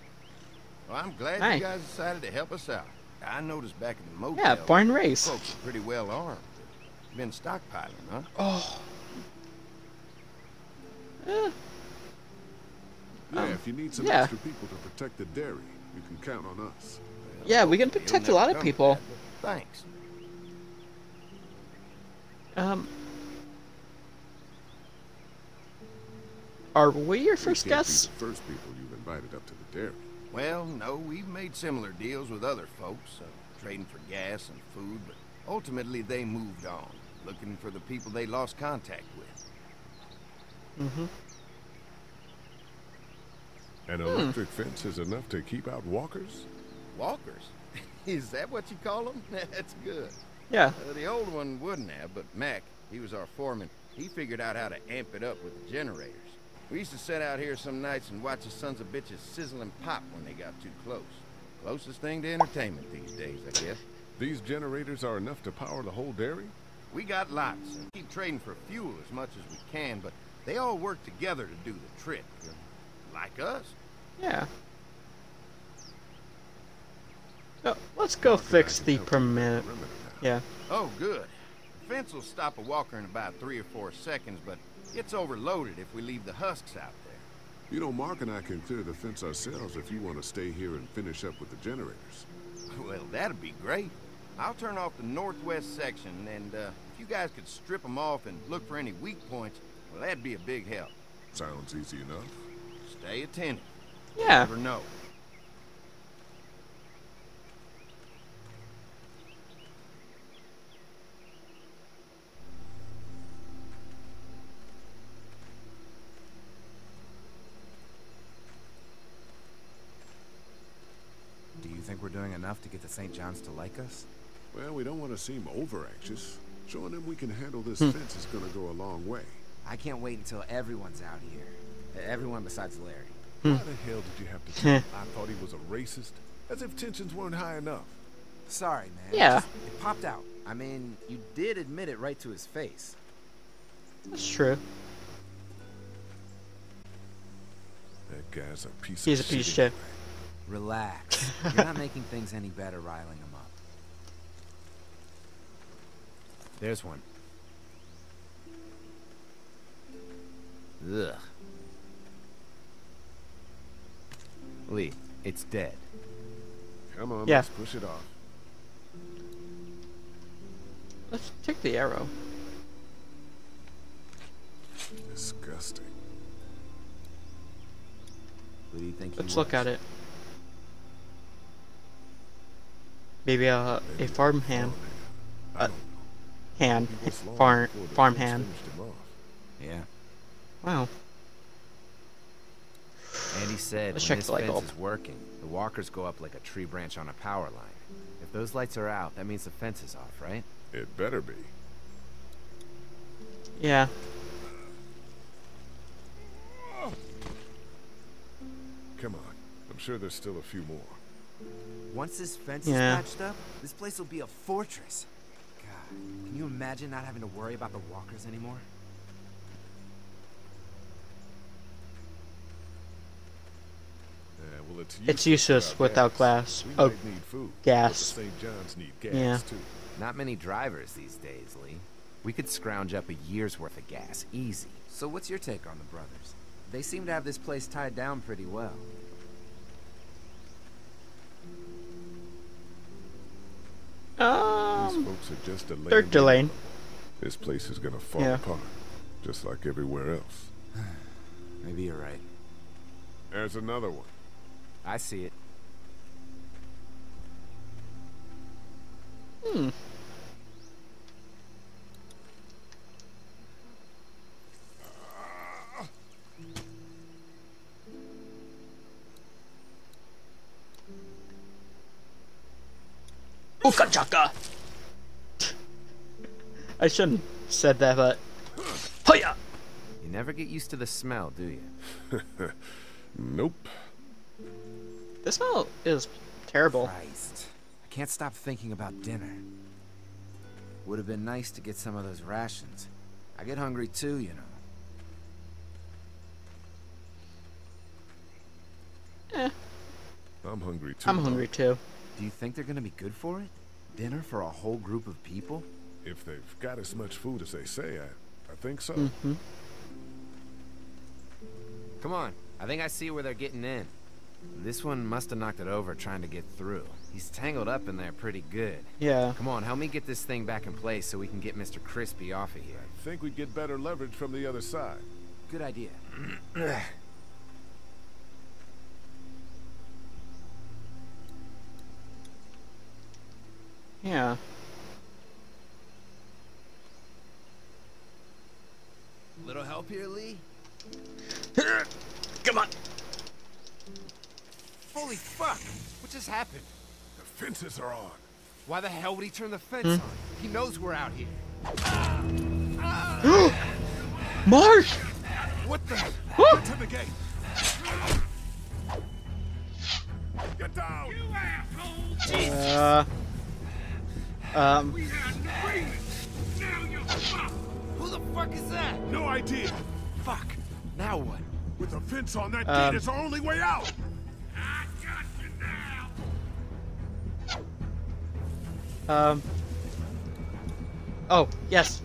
S14: Well, I'm glad
S1: Hi.
S14: you guys decided to help us out. I noticed back in the motel...
S1: Yeah, born race.
S14: Folks are pretty well armed. Been stockpiling, huh?
S1: Oh.
S4: Yeah,
S1: Um,
S4: if you need some
S1: yeah.
S4: extra people to protect the dairy, you can count on us.
S1: Yeah, we can protect a lot of people.
S14: Thanks.
S1: Um. Are we your first
S4: We can't be
S1: guests?
S4: the first people you've invited up to the dairy.
S14: Well, no, we've made similar deals with other folks, uh, trading for gas and food, but ultimately they moved on, looking for the people they lost contact with.
S1: Mm-hmm.
S4: An
S1: Hmm.
S4: electric fence is enough to keep out walkers?
S14: Walkers? Is that what you call them? That's good.
S1: Yeah.
S14: Uh, the old one wouldn't have, but Mac, he was our foreman, he figured out how to amp it up with the generators. We used to sit out here some nights and watch the sons of bitches sizzle and pop when they got too close. Closest thing to entertainment these days, I guess.
S4: These generators are enough to power the whole dairy?
S14: We got lots and keep trading for fuel as much as we can, but they all work together to do the trick. Like us.
S1: Yeah. So let's go fix the permit. Yeah.
S14: Oh, good. The fence will stop a walker in about three or four seconds, but gets overloaded if we leave the husks out there.
S4: You know, Mark and I can clear the fence ourselves if you want to stay here and finish up with the generators.
S14: Well, that'd be great. I'll turn off the northwest section, and uh, if you guys could strip them off and look for any weak points, well, that'd be a big help.
S4: Sounds easy enough.
S14: Stay attentive.
S1: Yeah.
S14: You never know.
S7: Think we're doing enough to get the St. John's to like us?
S4: Well, we don't want to seem over anxious. Showing them we can handle this
S7: Hmm.
S4: fence is going to go a long way.
S7: I can't wait until everyone's out here. Everyone besides Larry.
S4: Why the hell did you have to tell him I thought he was a racist? As if tensions weren't high enough.
S7: Sorry, man.
S1: Yeah.
S7: It, just- it popped out. I mean, you did admit it right to his face.
S1: That's true.
S4: That guy's a piece
S1: He's a
S4: of
S1: piece of
S4: shit.
S1: Shit.
S7: Relax. You're not making things any better riling them up. There's one. Ugh. Lee, it's dead.
S4: Come on,
S1: Yeah.
S4: let's push it off.
S1: Let's take the arrow.
S4: Disgusting.
S7: Who do you think he
S1: Let's look at it. Maybe a a farm hand. A hand. Farm farm hand.
S7: Yeah.
S1: Wow.
S7: Andy said
S1: Let's
S7: when
S1: check
S7: this
S1: the light
S7: fence
S1: bulb.
S7: is working, the walkers go up like a tree branch on a power line. If those lights are out, that means the fence is off, right?
S4: It better be.
S1: Yeah.
S4: Come on. I'm sure there's still a few more.
S7: Once this fence
S1: Yeah.
S7: is patched up, this place will be a fortress. God, can you imagine not having to worry about the walkers anymore?
S4: Yeah, well, it's
S1: It's useless without glass.
S4: We
S1: Oh,
S4: need food.
S1: gas.
S4: The St. John's need gas,
S1: Yeah.
S4: too.
S7: Not many drivers these days, Lee. We could scrounge up a year's worth of gas, easy. So what's your take on the brothers? They seem to have this place tied down pretty well.
S4: These
S1: Um,
S4: folks are just delaying.
S1: they're delaying.
S4: This place is gonna fall
S1: Yeah.
S4: apart, just like everywhere else.
S7: Maybe you're right.
S4: There's another one.
S7: I see it.
S1: Hmm. Ooka chaka. I shouldn't have said that, but Hiya!
S7: You never get used to the smell, do you?
S4: nope.
S1: The smell is terrible.
S7: Christ. I can't stop thinking about dinner. Would have been nice to get some of those rations. I get hungry too, you know.
S1: Eh,
S4: I'm hungry too.
S1: I'm hungry too.
S7: Do you think they're gonna be good for it? Dinner for a whole group of people?
S4: If they've got as much food as they say, I, I think so.
S1: Mm-hmm.
S7: Come on. I think I see where they're getting in. This one must have knocked it over trying to get through. He's tangled up in there pretty good.
S1: Yeah.
S7: Come on, help me get this thing back in place so we can get Mr. Crispy off of here.
S4: I think we'd get better leverage from the other side.
S7: Good idea.
S1: Yeah.
S7: Little help here, Lee?
S1: Come on.
S7: Holy fuck! What just happened?
S4: The fences are on.
S7: Why the hell would he turn the fence
S1: Hmm?
S7: on? He knows we're out here.
S1: Mark!
S4: What the?
S1: Woo!
S4: Get to the gate. Get down. You asshole!
S1: Uh. Um.
S7: Who the fuck is that?
S4: No idea.
S7: Fuck. Now what?
S4: With a fence on that
S1: Um.
S4: gate, it's our only way out. I got you now.
S1: Um. Oh, yes.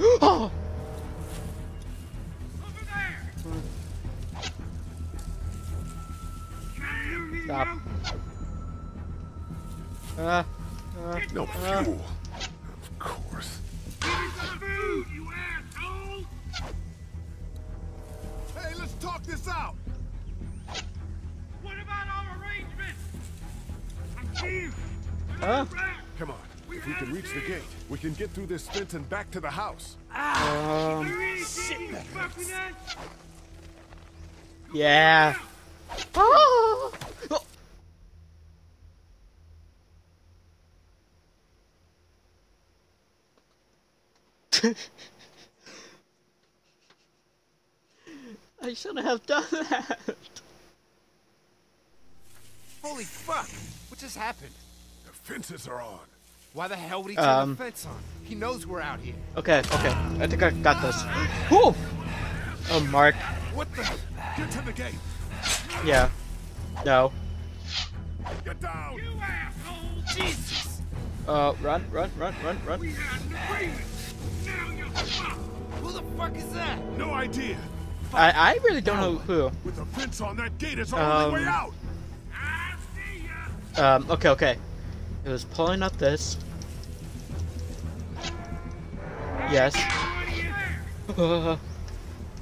S1: oh! Stop. Uh, uh,
S4: No
S1: uh,
S4: fuel. Of this out.
S15: What about our arrangements? I'm.
S1: Huh?
S4: Come on. If we can reach the gate, we can get through this fence and back to the house.
S1: Um,
S15: Shit, fucking ass.
S1: yeah. Oh! I shouldn't have done that.
S7: Holy fuck! What just happened?
S4: The fences are on.
S7: Why the hell would he turn
S1: Um.
S7: the fence on? He knows we're out here.
S1: Okay, okay. I think I got this. Whew! Oh, Mark.
S4: What the? Get to the gate.
S1: Yeah. No.
S4: Get down.
S15: You asshole.
S7: Jesus!
S1: Uh, run, run, run, run, run.
S15: We had an agreement. Now you're fucked.
S7: Who the fuck is that?
S4: No idea.
S1: I, I really don't know who.
S4: With a fence on that gate, it's our only way
S1: Um,
S4: out.
S15: I see ya.
S1: Um, okay, okay. It was pulling up this. Yes. Uh,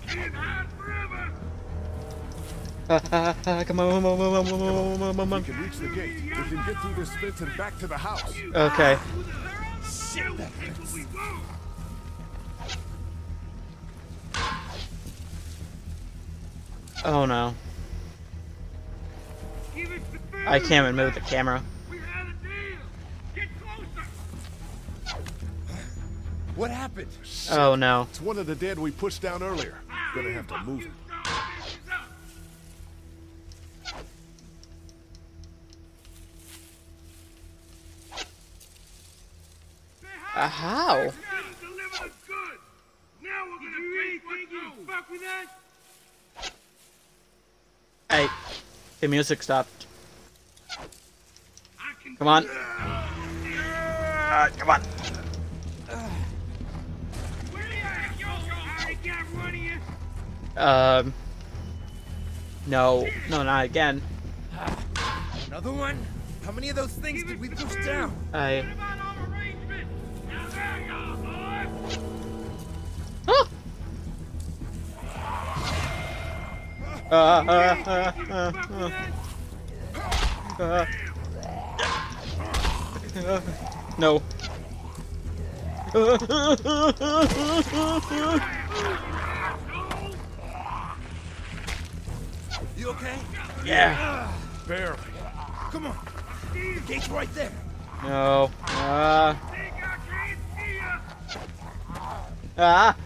S15: Can't hide forever.
S1: uh, uh, come on, come on, come on, come on, come on, come
S4: We can reach the gate. We can get through this fence and back to the house.
S1: Okay.
S15: Shit. That's what
S1: Oh no.
S15: Give us the food.
S1: I can't even move the camera.
S15: We had a deal. Get closer.
S7: What happened?
S1: Oh no.
S4: It's one of the dead we pushed down earlier. Gonna have to move it.
S1: Uh, how?
S15: Deliver the goods. Now we're gonna take what's you fuck with us?
S1: Hey, the music stopped. Come on. come on. Um. No, no, not again.
S7: Another one? How many of those things did we push down?
S1: I. No.
S7: You okay?
S1: Yeah.
S7: Barely. Come on. The gate's right there.
S1: No. Uh. Ah. Ah.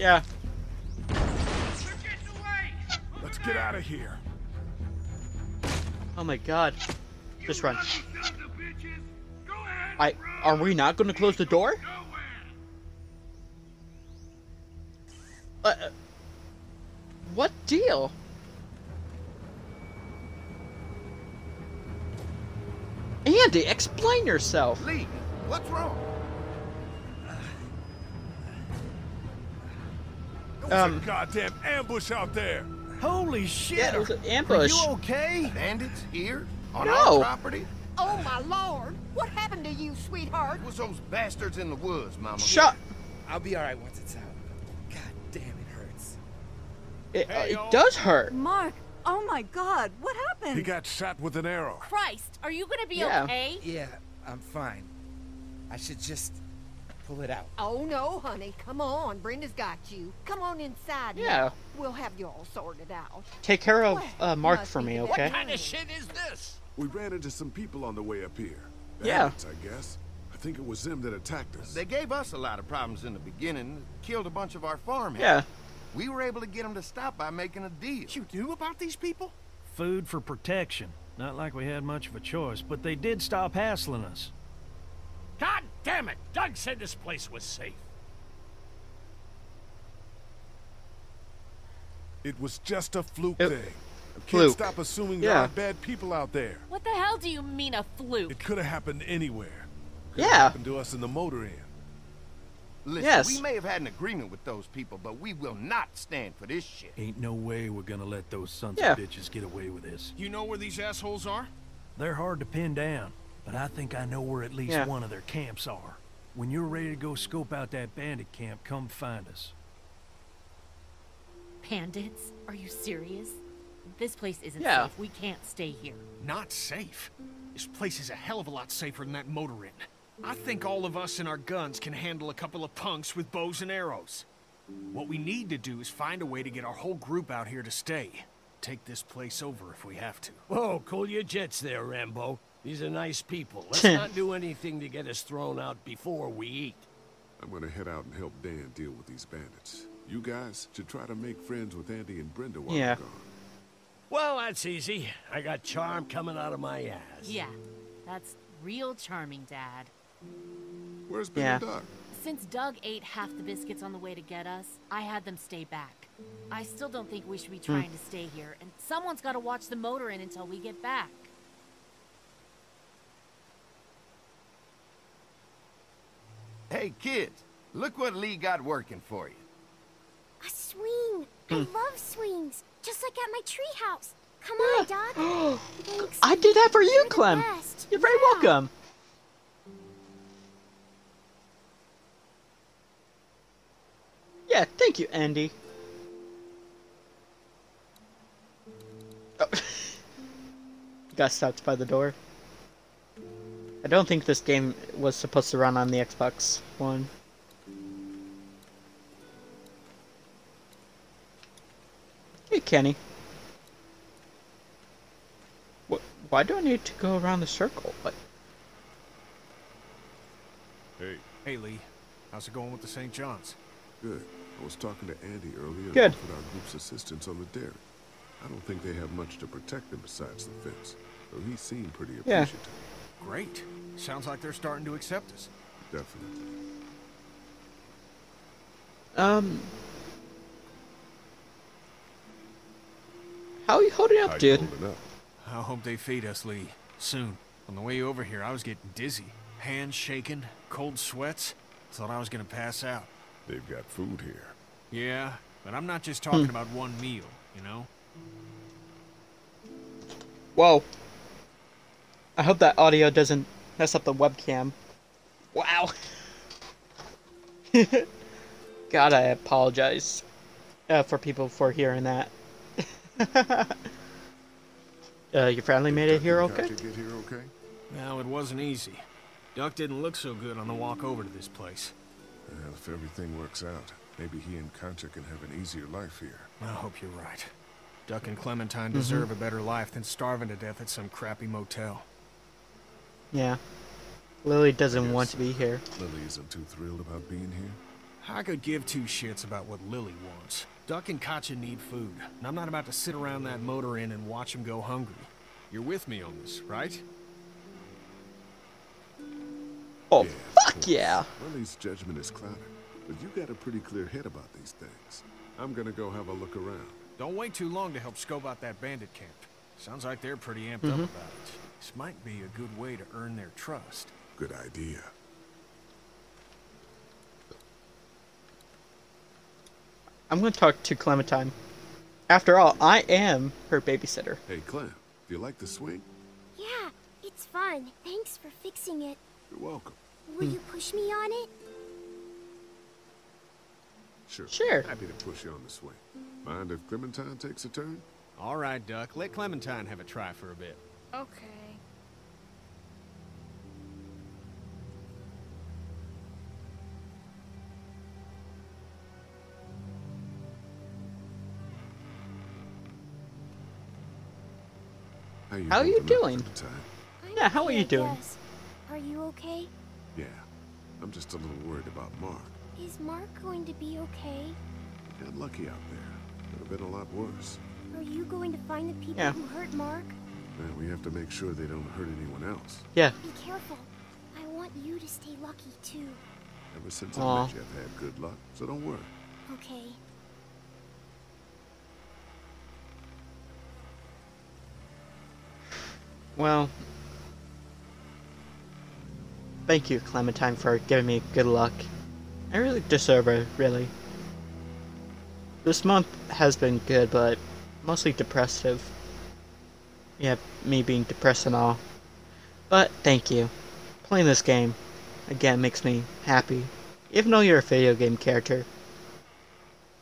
S1: Yeah.
S4: Let's get out of here.
S1: Oh my god. Just run. I are we not going to close the door? Uh, uh, what deal? Andy, explain yourself.
S14: Lee, what's wrong?
S4: There was
S1: Um,
S4: a goddamn ambush out there.
S13: Holy shit!
S1: Yeah, it was an
S13: Are you okay?
S14: Bandits here? On
S1: No.
S14: our property?
S17: Oh, my lord! What happened to you, sweetheart?
S14: It was those bastards in the woods, Mama.
S1: Shut.
S12: I'll be alright once it's out. God damn, it hurts.
S1: It, uh, it does hurt.
S2: Mark, oh my god, what happened?
S4: He got shot with an arrow.
S9: Christ, are you gonna be
S1: Yeah.
S9: okay?
S12: Yeah, I'm fine. I should just pull it out.
S17: Oh, no, honey. Come on. Brenda's got you. Come on inside. now.
S1: Yeah.
S17: We'll have you all sorted out.
S1: Take care of uh, Mark for me, okay?
S3: What kind of shit is this?
S8: We ran into some people on the way up here.
S1: Yeah.
S8: Bandits, I guess. I think it was them that attacked us.
S14: They gave us a lot of problems in the beginning, killed a bunch of our farmhands.
S1: Yeah.
S14: We were able to get them to stop by making a deal.
S6: You knew about these people?
S13: Food for protection. Not like we had much of a choice, but they did stop hassling us.
S3: God damn it! Doug said this place was safe.
S4: It was just a fluke
S1: It-
S4: thing. Can't
S1: fluke.
S4: stop assuming
S1: Yeah.
S4: there are bad people out there.
S9: What the hell do you mean a fluke?
S4: It could have happened anywhere. Could
S1: Yeah.
S4: have happened to us in the motor inn.
S14: Listen,
S1: Yes.
S14: we may have had an agreement with those people, but we will not stand for this shit.
S13: Ain't no way we're gonna let those sons
S1: Yeah.
S13: of bitches get away with this.
S6: You know where these assholes are?
S13: They're hard to pin down, but I think I know where at least
S1: Yeah.
S13: one of their camps are. When you're ready to go scope out that bandit camp, come find us.
S9: Bandits? Are you serious? This place isn't
S1: Yeah.
S9: safe. We can't stay here.
S6: Not safe. This place is a hell of a lot safer than that motor inn. I think all of us and our guns can handle a couple of punks with bows and arrows. What we need to do is find a way to get our whole group out here to stay. Take this place over if we have to.
S3: Whoa, cool your jets there, Rambo. These are nice people. Let's not do anything to get us thrown out before we eat.
S8: I'm gonna head out and help Dan deal with these bandits. You guys should try to make friends with Andy and Brenda while
S1: Yeah.
S8: I'm gone.
S3: Well, that's easy. I got charm coming out of my ass.
S9: Yeah, that's real charming, Dad.
S8: Where's Ben
S1: Yeah.
S8: and Duck?
S9: Since Doug ate half the biscuits on the way to get us, I had them stay back. I still don't think we should be hmm. trying to stay here, and someone's got to watch the motor inn until we get back.
S14: Hey, kids, look what Lee got working for you.
S10: A swing. I
S1: Hmm.
S10: love swings. Just like at my treehouse. Come on, Duck. Thanks.
S1: I did that for you,
S10: You're
S1: Clem. You're very
S10: Yeah.
S1: welcome. Yeah, thank you, Andy. Oh. Got stopped by the door. I don't think this game was supposed to run on the Xbox One. Hey, Kenny. What? Why do I need to go around the circle? What?
S8: Hey,
S6: Hey, Lee. How's it going with the St. John's?
S8: good. I was talking to Andy earlier and
S1: Good.
S8: offered our group's assistance on the dairy. I don't think they have much to protect them besides the fence, though he seemed pretty appreciative.
S1: Yeah.
S8: Appreciative.
S6: Great. Sounds like they're starting to accept us.
S8: Definitely.
S1: Um. How are you holding up,
S4: How you
S1: dude?
S4: holding up?
S6: I hope they feed us, Lee. Soon. On the way over here, I was getting dizzy. Hands shaking, cold sweats. Thought I was gonna pass out.
S4: They've got food here.
S6: Yeah, but I'm not just talking about one meal, you know?
S1: Whoa. I hope that audio doesn't mess up the webcam. Wow. God, I apologize uh, for people for hearing that. uh, your family made it here okay?
S4: Get here okay?
S6: Well, it wasn't easy. Duck didn't look so good on the walk over to this place.
S4: Well, if everything works out, maybe he and Concha can have an easier life here.
S6: I hope you're right. Duck and Clementine deserve a better life than starving to death at some crappy motel.
S1: Yeah. Lilly doesn't want to be here.
S4: Lilly isn't too thrilled about being here.
S6: I could give two shits about what Lilly wants. Duck and Katjaa need food, and I'm not about to sit around that motor inn and watch them go hungry. You're with me on this, right?
S1: Oh,
S4: Yeah,
S1: fuck yeah.
S4: Lilly's judgment is clouded, but you got a pretty clear head about these things. I'm gonna go have a look around.
S6: Don't wait too long to help scope out that bandit camp. Sounds like they're pretty amped
S1: Mhm.
S6: up about it. This might be a good way to earn their trust.
S4: Good idea.
S1: I'm going to talk to Clementine. After all, I am her babysitter.
S4: Hey, Clem, do you like the swing?
S10: Yeah, it's fun. Thanks for fixing it.
S4: You're welcome.
S10: Will you push me on it?
S4: Sure.
S1: Sure.
S4: Happy to push you on the swing. Mind if Clementine takes a turn?
S6: All right, Duck. Let Clementine have a try for a bit.
S11: Okay.
S4: How, you
S1: How are you doing? Yeah, how are you doing?
S10: guess. Are you okay?
S4: Yeah, I'm just a little worried about Mark.
S10: Is Mark going to be okay?
S4: Got lucky out there. Could have been a lot worse.
S10: Are you going to find the people
S1: Yeah.
S10: who hurt Mark?
S4: Man, we have to make sure they don't hurt anyone else.
S1: Yeah.
S10: Be careful. I want you to stay lucky too.
S4: Ever since I met you, I've had good luck, so don't worry.
S10: Okay.
S1: Well, thank you, Clementine, for giving me good luck. I really deserve it, really. This month has been good, but mostly depressive. Yeah, me being depressed and all. But thank you. Playing this game, again, makes me happy. Even though you're a video game character.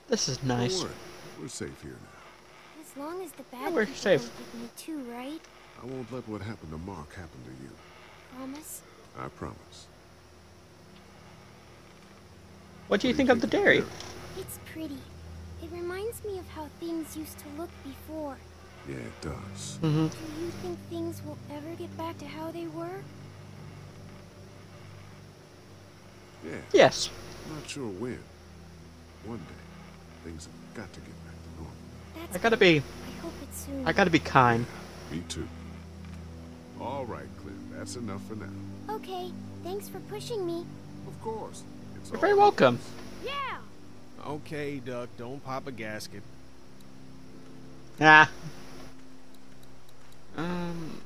S1: This is nice.
S4: Don't worry. We're safe here now.
S10: As long as the bad
S1: we're safe.
S10: don't me too, right?
S4: I won't let what happened to Mark happen to you.
S10: Promise?
S4: I promise.
S1: What do you think of the dairy?
S10: It's pretty. It reminds me of how things used to look before.
S4: Yeah, it does.
S1: Mm-hmm.
S10: Do you think things will ever get back to how they were?
S4: Yeah.
S1: Yes.
S4: Not sure when. One day, things have got to get back to normal.
S10: That's
S1: I gotta be.
S10: I hope it's soon.
S1: I gotta be kind.
S4: Me too. All right, Clem. That's enough for now.
S10: Okay, thanks for pushing me.
S4: Of course. It's
S1: You're very welcome.
S10: Yeah!
S6: Okay, Duck. Don't pop a gasket.
S1: Ah. Um.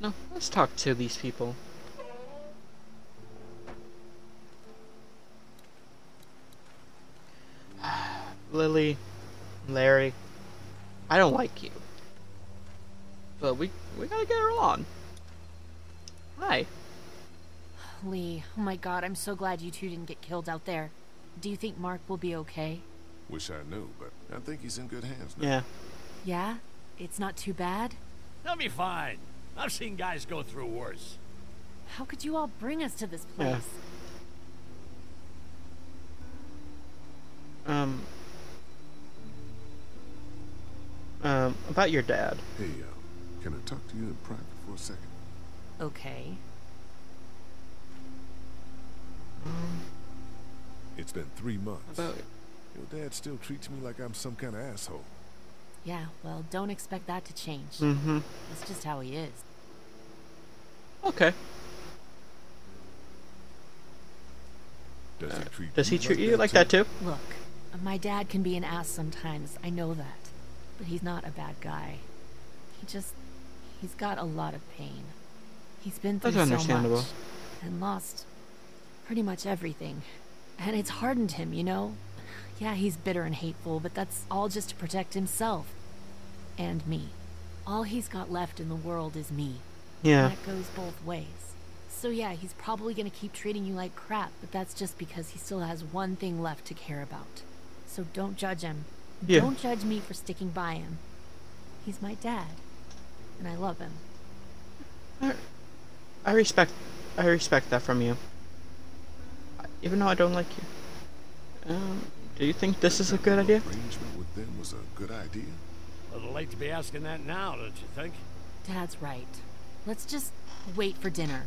S1: No, let's talk to these people. Lilly, Larry, I don't like you. But we we gotta get her along. Hi.
S9: Lee, oh my god, I'm so glad you two didn't get killed out there. Do you think Mark will be okay?
S4: Wish I knew, but I think he's in good hands now.
S1: Yeah.
S9: Yeah? It's not too bad?
S3: They'll be fine. I've seen guys go through worse.
S9: How could you all bring us to this
S1: Yeah.
S9: place?
S1: Um. Um, about your dad.
S4: Hey, uh, can I talk to you in private for a second?
S9: Okay.
S4: It's been three months.
S1: About
S4: Your dad still treats me like I'm some kind of asshole.
S9: Yeah, well, don't expect that to change.
S1: Mm-hmm.
S9: That's just how he is.
S1: Okay.
S4: treat
S1: Does he
S4: you
S1: treat
S4: like
S1: you
S4: that
S1: like that too?
S9: Look, my dad can be an ass sometimes, I know that. But he's not a bad guy. He just. he's got a lot of pain. He's been through
S1: That's
S9: so much. And lost pretty much everything. And it's hardened him, you know? Yeah, he's bitter and hateful, but that's all just to protect himself. And me. All he's got left in the world is me.
S1: Yeah.
S9: And that goes both ways. So yeah, he's probably gonna keep treating you like crap, but that's just because he still has one thing left to care about. So don't judge him.
S1: Yeah.
S9: Don't judge me for sticking by him. He's my dad. And I love him.
S1: I respect I respect that from you. Even though I don't like you. Um, do you think this is a good idea?
S8: Arrangement with them was a good idea.
S3: A little late to be asking that now, don't you think?
S9: Dad's right. Let's just wait for dinner.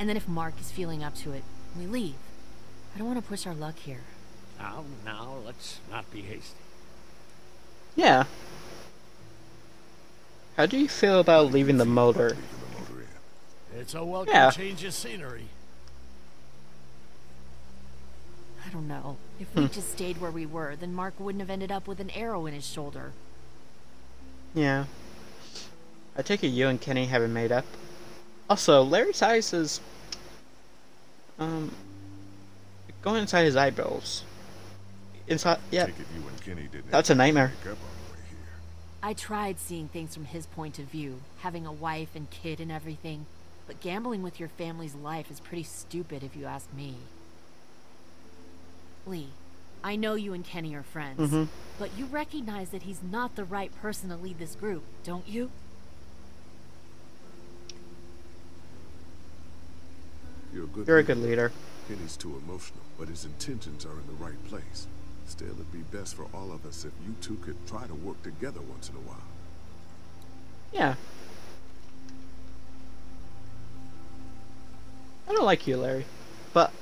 S9: And then if Mark is feeling up to it, we leave. I don't want to push our luck here.
S3: Now, now, let's not be hasty.
S1: Yeah. How do you feel about leaving the motor?
S3: It's a welcome
S1: Yeah.
S3: change of scenery.
S9: I don't know. If we
S1: Hmm.
S9: just stayed where we were, then Mark wouldn't have ended up with an arrow in his shoulder.
S1: Yeah. I take it you and Kenny haven't made up. Also, Larry's eyes is um going inside his eyeballs. Inside yeah.
S8: Take it you and Kenny didn't
S1: That's a nightmare.
S8: pick up on the way here.
S9: I tried seeing things from his point of view, having a wife and kid and everything, but gambling with your family's life is pretty stupid if you ask me. Lee, I know you and Kenny are friends,
S1: Mhm.
S9: but you recognize that he's not the right person to lead this group, don't you?
S8: You're a good
S1: You're a good leader.
S8: Kenny's too emotional, but his intentions are in the right place. Still, it'd be best for all of us if you two could try to work together once in a while.
S1: Yeah. I don't like you, Larry. But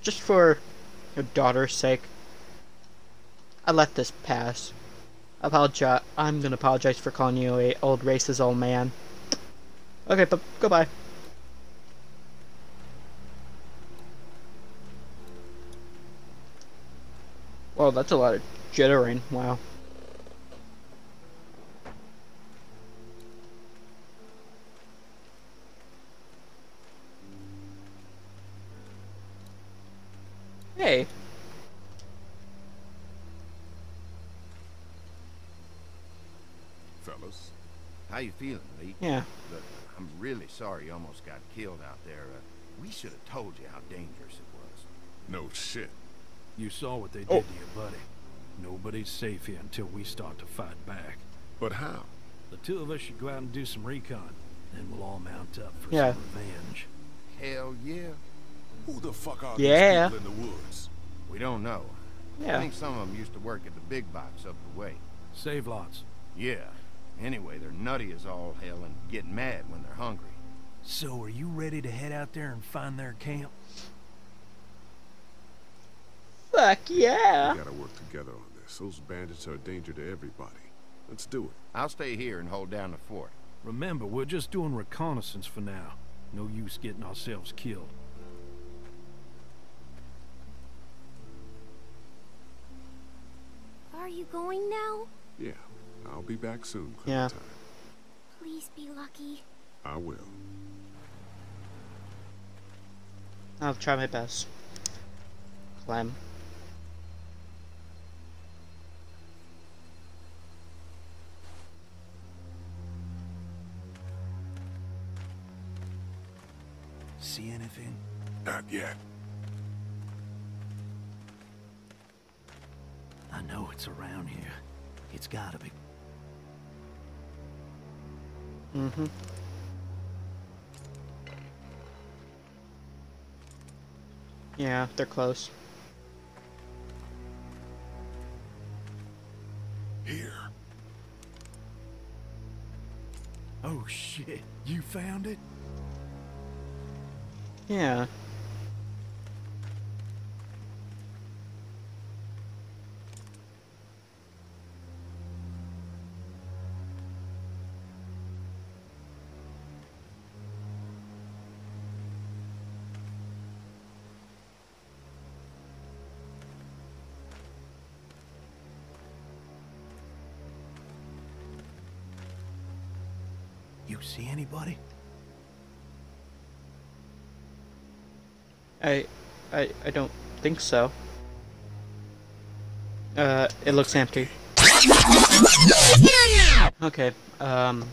S1: just for your daughter's sake, I let this pass. Apologize. I'm gonna apologize for calling you a old racist old man. Okay, but goodbye. Whoa, that's a lot of jittering. Wow. Hey.
S14: Fellas. How you feeling, Lee?
S1: Yeah.
S14: Look, I'm really sorry you almost got killed out there. Uh, we should have told you how dangerous it was.
S8: No shit.
S13: You saw what they oh. did
S1: Oh.
S13: to your buddy. Nobody's safe here until we start to fight back.
S8: But how?
S13: The two of us should go out and do some recon. Then we'll all mount up for
S1: Yeah.
S13: some revenge.
S14: Hell yeah.
S8: Who the fuck are
S1: Yeah.
S8: these people in the woods?
S14: We don't know.
S1: Yeah.
S14: I think some of them used to work at the big box up the way.
S13: Save lots.
S14: Yeah. Anyway, they're nutty as all hell and get mad when they're hungry.
S13: So are you ready to head out there and find their camp?
S1: Fuck yeah.
S8: We gotta work together on this. Those bandits are a danger to everybody. Let's do it.
S14: I'll stay here and hold down the fort.
S13: Remember, we're just doing reconnaissance for now. No use getting ourselves killed.
S10: Are you going now?
S8: Yeah. I'll be back soon,
S1: Yeah.
S10: Please be lucky.
S8: I will.
S1: I'll try my best. Clem.
S13: See anything?
S8: Not yet.
S13: I know it's around here. It's gotta be.
S1: Mm-hmm. Yeah, they're close.
S8: Here.
S13: Oh shit, you found it?
S1: Yeah. I, I, I don't think so. Uh, it looks empty. Okay, um,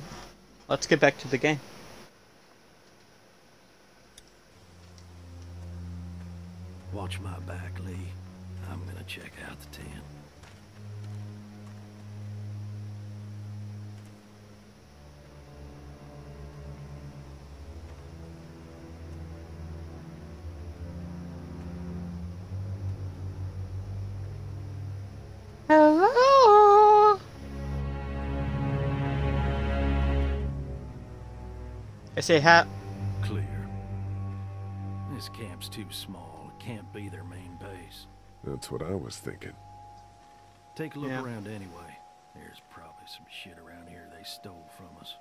S1: let's get back to the game. I say hat.
S13: Clear. This camp's too small. It can't be their main base.
S8: That's what I was thinking.
S13: Take a look
S1: Yeah.
S13: around anyway. There's probably some shit around here they stole from us.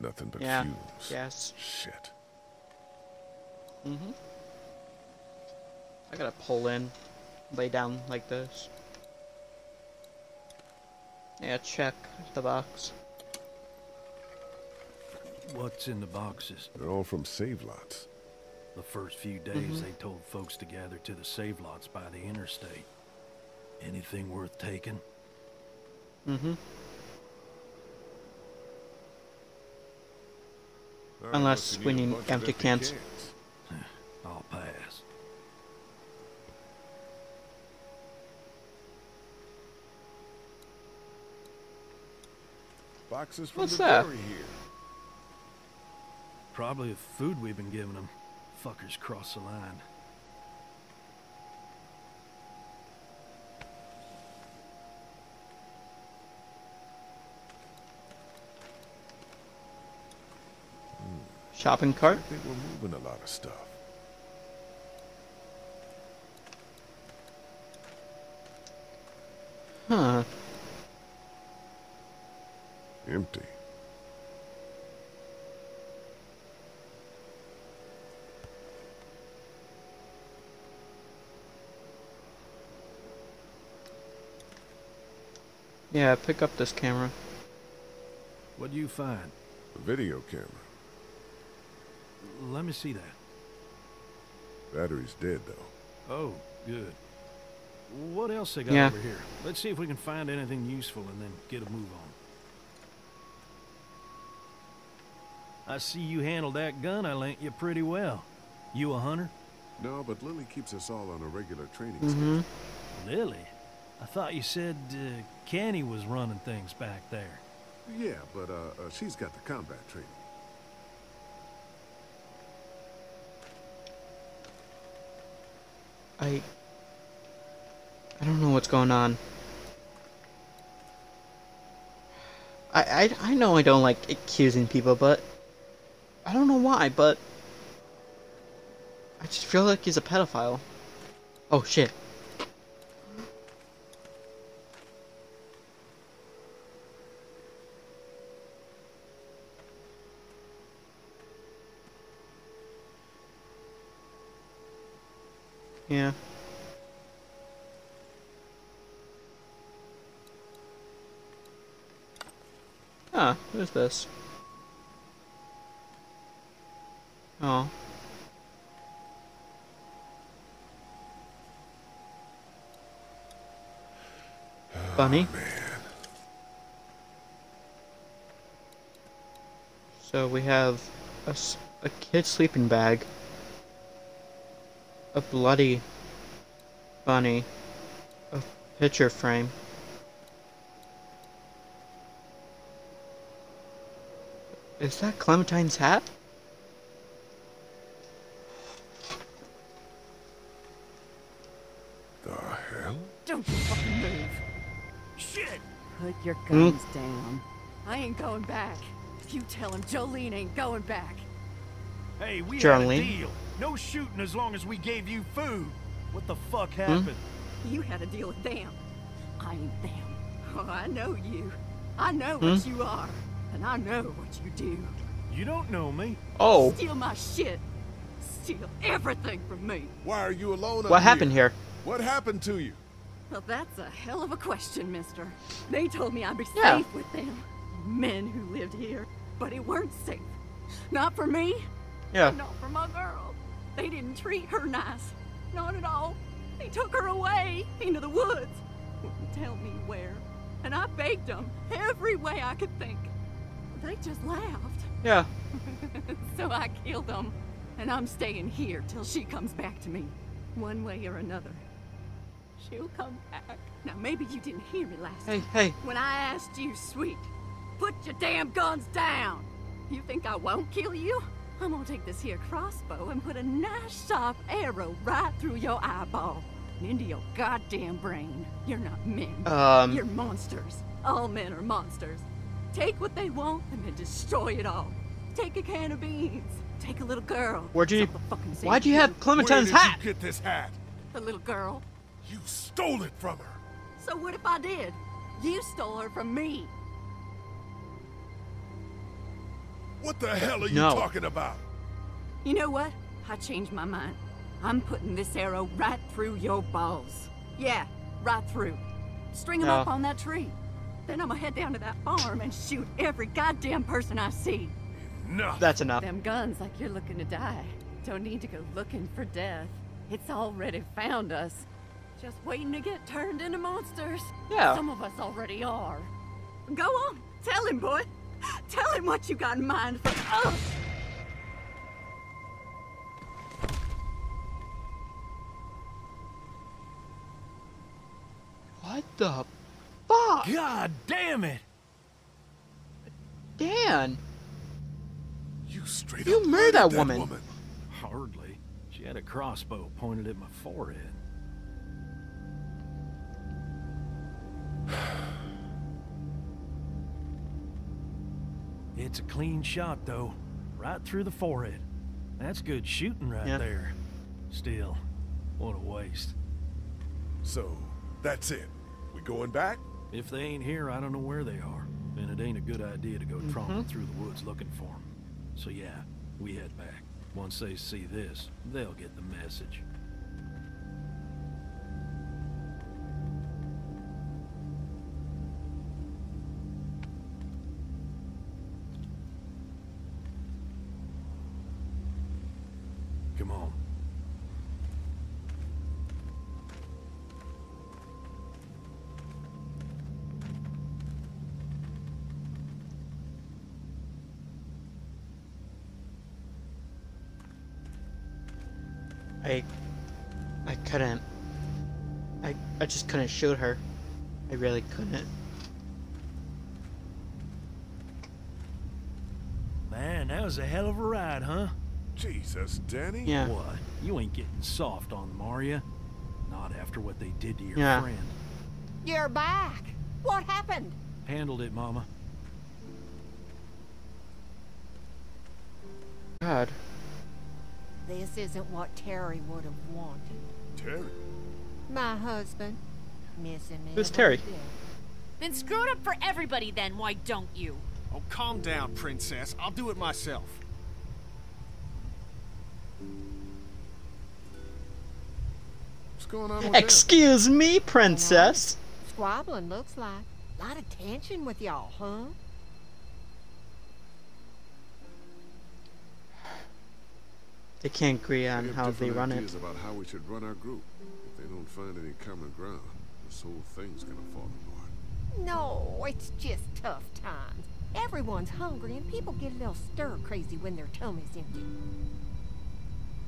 S8: Nothing but
S1: Yeah.
S8: fumes.
S1: Yes.
S8: Shit.
S1: Mm-hmm. I gotta pull in, lay down like this. Yeah, check the box.
S13: What's in the boxes?
S8: They're all from save lots.
S13: The first few days
S1: Mhm.
S13: they told folks to gather to the save lots by the interstate. Anything worth taking?
S1: Mm-hmm. Unless we
S8: need a
S1: need empty cans.
S13: I'll pass.
S4: Boxes from
S1: What's
S4: the
S1: that?
S4: dairy here.
S13: Probably the food we've been giving them. Fuckers cross the line.
S1: Shopping cart.
S8: I think we're moving a lot of stuff.
S1: Huh.
S8: Empty.
S1: Yeah, pick up this camera.
S13: What do you find?
S8: A video camera.
S13: Let me see that.
S8: Battery's dead, though.
S13: Oh, good. What else they got
S1: Yeah.
S13: over here? Let's see if we can find anything useful and then get a move on. I see you handled that gun I lent you pretty well. You a hunter?
S8: No, but Lilly keeps us all on a regular training
S1: Mm-hmm.
S13: Lilly? I thought you said uh, Kenny was running things back there.
S8: Yeah, but uh, uh, she's got the combat training.
S1: I... I don't know what's going on. I, I, I know I don't like accusing people, but... I don't know why, but... I just feel like he's a pedophile. Oh, shit. Yeah. Ah, who's this? Oh. Bunny? So we have a, a kid sleeping bag, a bloody bunny, a picture frame. Is that Clementine's hat?
S2: Put your
S1: Hmm?
S2: guns down. I ain't going back. You tell him Jolene ain't going back.
S6: Hey, we had
S1: Charlene?
S6: a deal. No shooting as long as we gave you food.
S13: What the fuck
S1: Hmm?
S13: happened?
S2: You had a deal with them. I ain't them. Oh, I know you. I know what
S1: Hmm?
S2: you are. And I know what you do.
S13: You don't know me.
S1: Oh,
S2: Steal my shit. Steal everything from me.
S4: Why are you alone
S1: what happened here?
S4: What happened to you?
S2: Well, that's a hell of a question, mister. They told me I'd be
S1: Yeah.
S2: safe with them. Men who lived here. But it weren't safe. Not for me.
S1: Yeah.
S2: Not for my girl. They didn't treat her nice. Not at all. They took her away into the woods. Wouldn't tell me where. And I begged them every way I could think. They just laughed.
S1: Yeah.
S2: so I killed them. And I'm staying here till she comes back to me. One way or another. She'll come back. Now, maybe you didn't hear me last
S1: Hey,
S2: time.
S1: hey. hey.
S2: When I asked you, sweet, put your damn guns down. You think I won't kill you? I'm gonna take this here crossbow and put a nice sharp arrow right through your eyeball and into your goddamn brain. You're not men.
S1: Um.
S2: You're monsters. All men are monsters. Take what they want and then destroy it all. Take a can of beans. Take a little girl.
S1: Where'd you?
S2: Something fucking same
S1: Why'd you have Clementine's
S4: Where did
S1: hat?
S4: you get this hat?
S2: The little girl.
S4: You stole it from her.
S2: So what if I did? You stole her from me.
S4: What the hell are you
S1: No.
S4: talking about?
S2: You know what? I changed my mind. I'm putting this arrow right through your balls. Yeah, right through. String 'em up
S1: No.
S2: on that tree. Then I'm gonna head down to that farm and shoot every goddamn person I see.
S4: No.
S1: That's enough.
S2: Them guns like you're looking to die. Don't need to go looking for death. It's already found us. Just waiting to get turned into monsters.
S1: Yeah.
S2: Some of us already are. Go on. Tell him, boy. Tell him what you got in mind for us.
S1: What the fuck?
S13: God damn it!
S1: Dan,
S4: You straight
S1: you
S4: up
S1: murdered that
S4: that
S1: woman.
S4: woman.
S13: Hardly. She had a crossbow pointed at my forehead. It's a clean shot, though. Right through the forehead. That's good shooting right
S1: Yeah.
S13: there. Still, what a waste.
S4: So, that's it. We going back?
S13: If they ain't here, I don't know where they are. And it ain't a good idea to go mm-hmm. tromping through the woods looking for them. So yeah, we head back. Once they see this, they'll get the message. Come on.
S1: I, I couldn't. I, I just couldn't shoot her. I really couldn't.
S13: Man, that was a hell of a ride, huh?
S4: Jesus, Danny.
S1: Yeah.
S13: What? You ain't getting soft on them, are ya? Not after what they did to your
S1: Yeah.
S13: friend.
S17: You're back. What happened?
S13: Handled it, Mama.
S1: God.
S17: This isn't what Terry would have wanted.
S4: Terry.
S17: My husband. Missing me.
S1: Who's Terry?
S9: Then screw it up for everybody then, why don't you?
S6: Oh, calm down, princess. I'll do it myself.
S4: Going on with them?
S1: Excuse me, princess.
S17: Squabbling looks like. A lot of tension with y'all, huh?
S1: They can't agree on
S8: have
S1: how they
S8: different
S1: run it.
S8: about how we should run our group. If they don't find any common ground, this whole thing's gonna fall apart.
S17: No, it's just tough times. Everyone's hungry and people get a little stir crazy when their tummy's empty.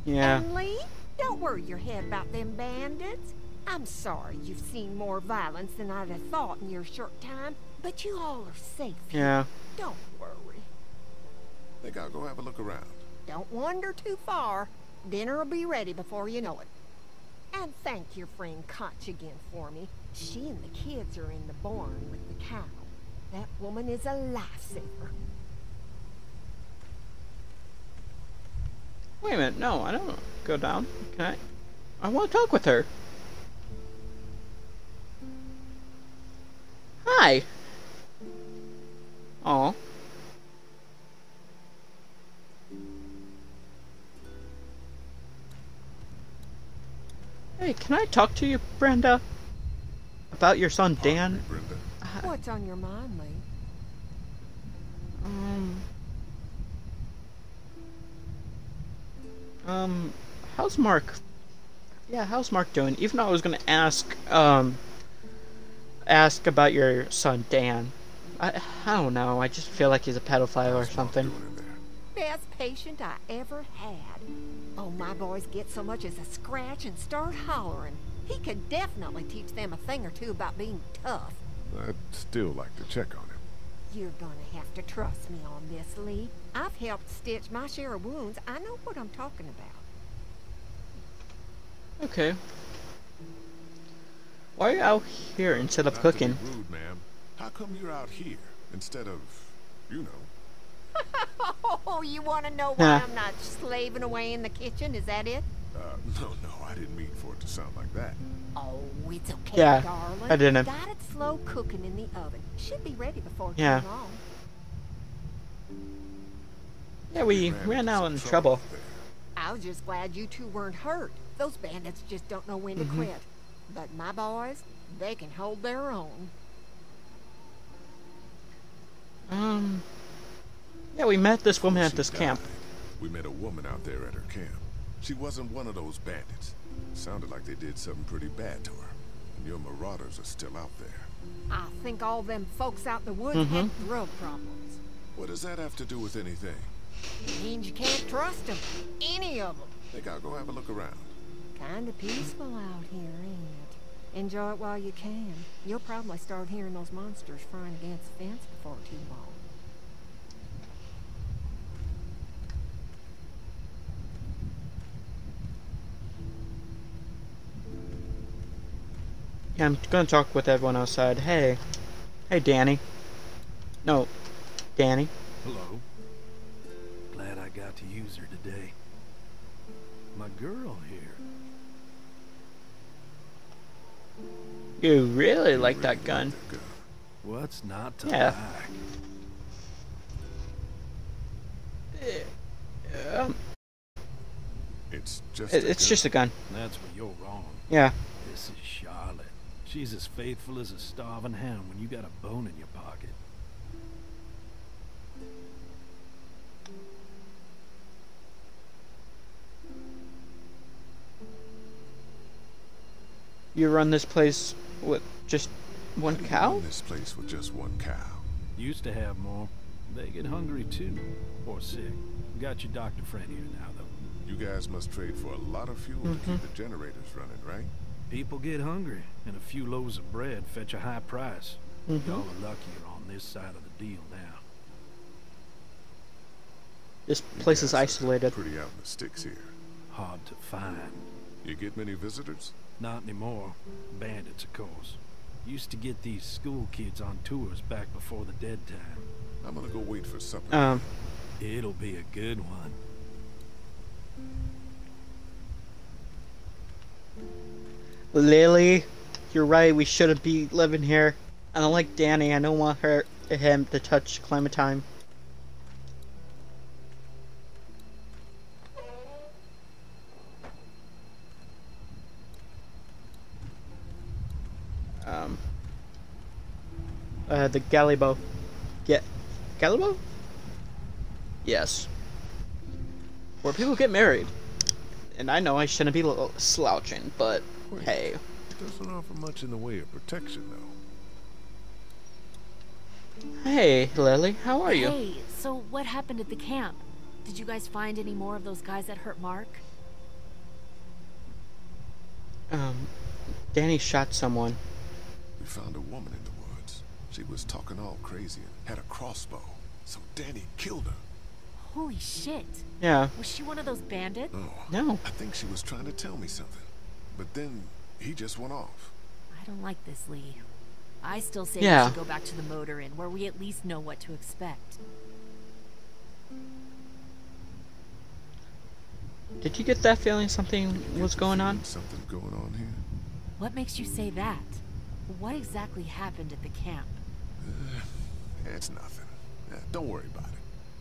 S1: Yeah.
S17: And Lee, don't worry your head about them bandits. I'm sorry you've seen more violence than I'd have thought in your short time, but you all are safe. here.
S1: Yeah.
S17: Don't worry.
S8: Think I'll go have a look around.
S17: Don't wander too far. Dinner'll be ready before you know it. And thank your friend Katjaa again for me. She and the kids are in the barn with the cow. That woman is a lifesaver.
S1: Wait a minute. No, I don't go down. Can I? I want to talk with her. Hi. Oh. Hey, can I talk to you, Brenda? about your son Dan.
S17: What's on your mind, Lee?
S1: Um. Um, how's Mark? Yeah, how's Mark doing? Even though I was gonna ask, um, ask about your son Dan. I, I don't know. I just feel like he's a pedophile or something.
S17: Best patient I ever had. Oh, my boys get so much as a scratch and start hollering. He could definitely teach them a thing or two about being tough.
S4: I'd still like to check on him.
S17: You're gonna have to trust me on this, Lee. I've helped stitch my share of wounds. I know what I'm talking about.
S1: Okay. Why are you out here instead of
S4: Not
S1: cooking?
S4: To be rude, ma'am. How come you're out here instead of, you know?
S17: Oh, you want to know why
S1: Nah.
S17: I'm not slaving away in the kitchen? Is that it?
S4: Uh, no, no, I didn't mean for it to sound like that.
S17: Oh, it's okay,
S1: Yeah,
S17: darling.
S1: I didn't.
S17: Got it slow cooking in the oven. Should be ready before
S1: Yeah.
S17: too long.
S1: Yeah, we ran out in trouble.
S17: I was just glad you two weren't hurt. Those bandits just don't know when to
S1: Mhm.
S17: quit. But my boys, they can hold their own.
S1: Um. Yeah, we met this woman at
S4: She
S1: this camp.
S4: We met a woman out there at her camp. She wasn't one of those bandits. Sounded like they did something pretty bad to her. And your marauders are still out there.
S17: I think all them folks out in the woods
S1: Mm-hmm.
S17: had drug problems.
S4: What does that have to do with anything?
S17: It means you can't trust them. Any of them.
S4: Think I'll go have a look around.
S17: Kinda peaceful out here, ain't it? Enjoy it while you can. You'll probably start hearing those monsters frying against the fence before too long.
S1: Yeah, I'm gonna talk with everyone outside. Hey. Hey, Danny. No, Danny.
S13: Hello. Glad I got to use her today. My girl here.
S1: You really like that gun.
S13: What's not to
S1: Yeah.
S13: like?
S4: It's just.
S1: it,
S4: a
S1: it's
S4: gun.
S1: just a gun.
S13: That's where you're wrong.
S1: Yeah.
S13: This is Charlotte. She's as faithful as a starving hound when you got a bone in your pocket.
S1: You run this place with just one
S4: How do you
S1: cow?
S4: run This place with just one cow.
S13: Used to have more. They get hungry too. Or sick. Got your doctor friend here now, though.
S4: You guys must trade for a lot of fuel to
S1: Mm-hmm.
S4: keep the generators running, right?
S13: People get hungry, and a few loaves of bread fetch a high price.
S1: Mhm.
S13: Y'all are lucky you're on this side of the deal now.
S1: This place is isolated.
S4: Pretty out in the sticks here.
S13: Hard to find.
S4: You get many visitors?
S13: Not anymore. Bandits, of course. Used to get these school kids on tours back before the dead time.
S4: I'm gonna go wait for supper.
S1: Um,
S13: It'll be a good one.
S1: Lilly, you're right. We shouldn't be living here. I don't like Danny. I don't want her, him to touch Clementine. Um. Uh, the Galibo. Get Galibo? Yes. Where people get married. And I know I shouldn't be slouching, but hey.
S4: Doesn't offer much in the way of protection, though.
S1: Hey, Lilly, how are you?
S9: Hey, so what happened at the camp? Did you guys find any more of those guys that hurt Mark?
S1: Um, Danny shot someone.
S4: We found a woman in the woods. She was talking all crazy and had a crossbow. So Danny killed her.
S9: Holy shit.
S1: Yeah.
S9: Was she one of those bandits?
S4: Oh,
S1: No.
S4: I think she was trying to tell me something. But then he just went off.
S9: I don't like this, Lee. I still say
S1: Yeah.
S9: we should go back to the motor inn where we at least know what to expect.
S1: Did you get that feeling something was going on?
S4: Something going on here?
S9: What makes you say that? What exactly happened at the camp?
S4: It's nothing. Don't worry about it.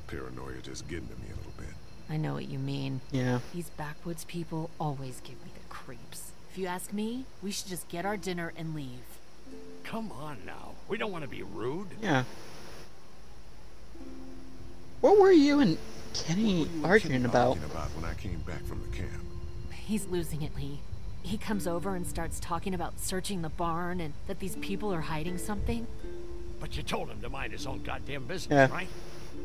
S4: Paranoia just getting to me a little bit.
S9: I know what you mean.
S1: Yeah.
S9: These backwoods people always give me the creeps. If you ask me, we should just get our dinner and leave.
S3: come on now. We don't want to be rude.
S1: Yeah. What were you and Kenny arguing about?
S4: Talking about when I came back from the camp.
S9: He's losing it, Lee. He comes over and starts talking about searching the barn and that these people are hiding something.
S3: But you told him to mind his own goddamn business,
S1: Yeah.
S3: right?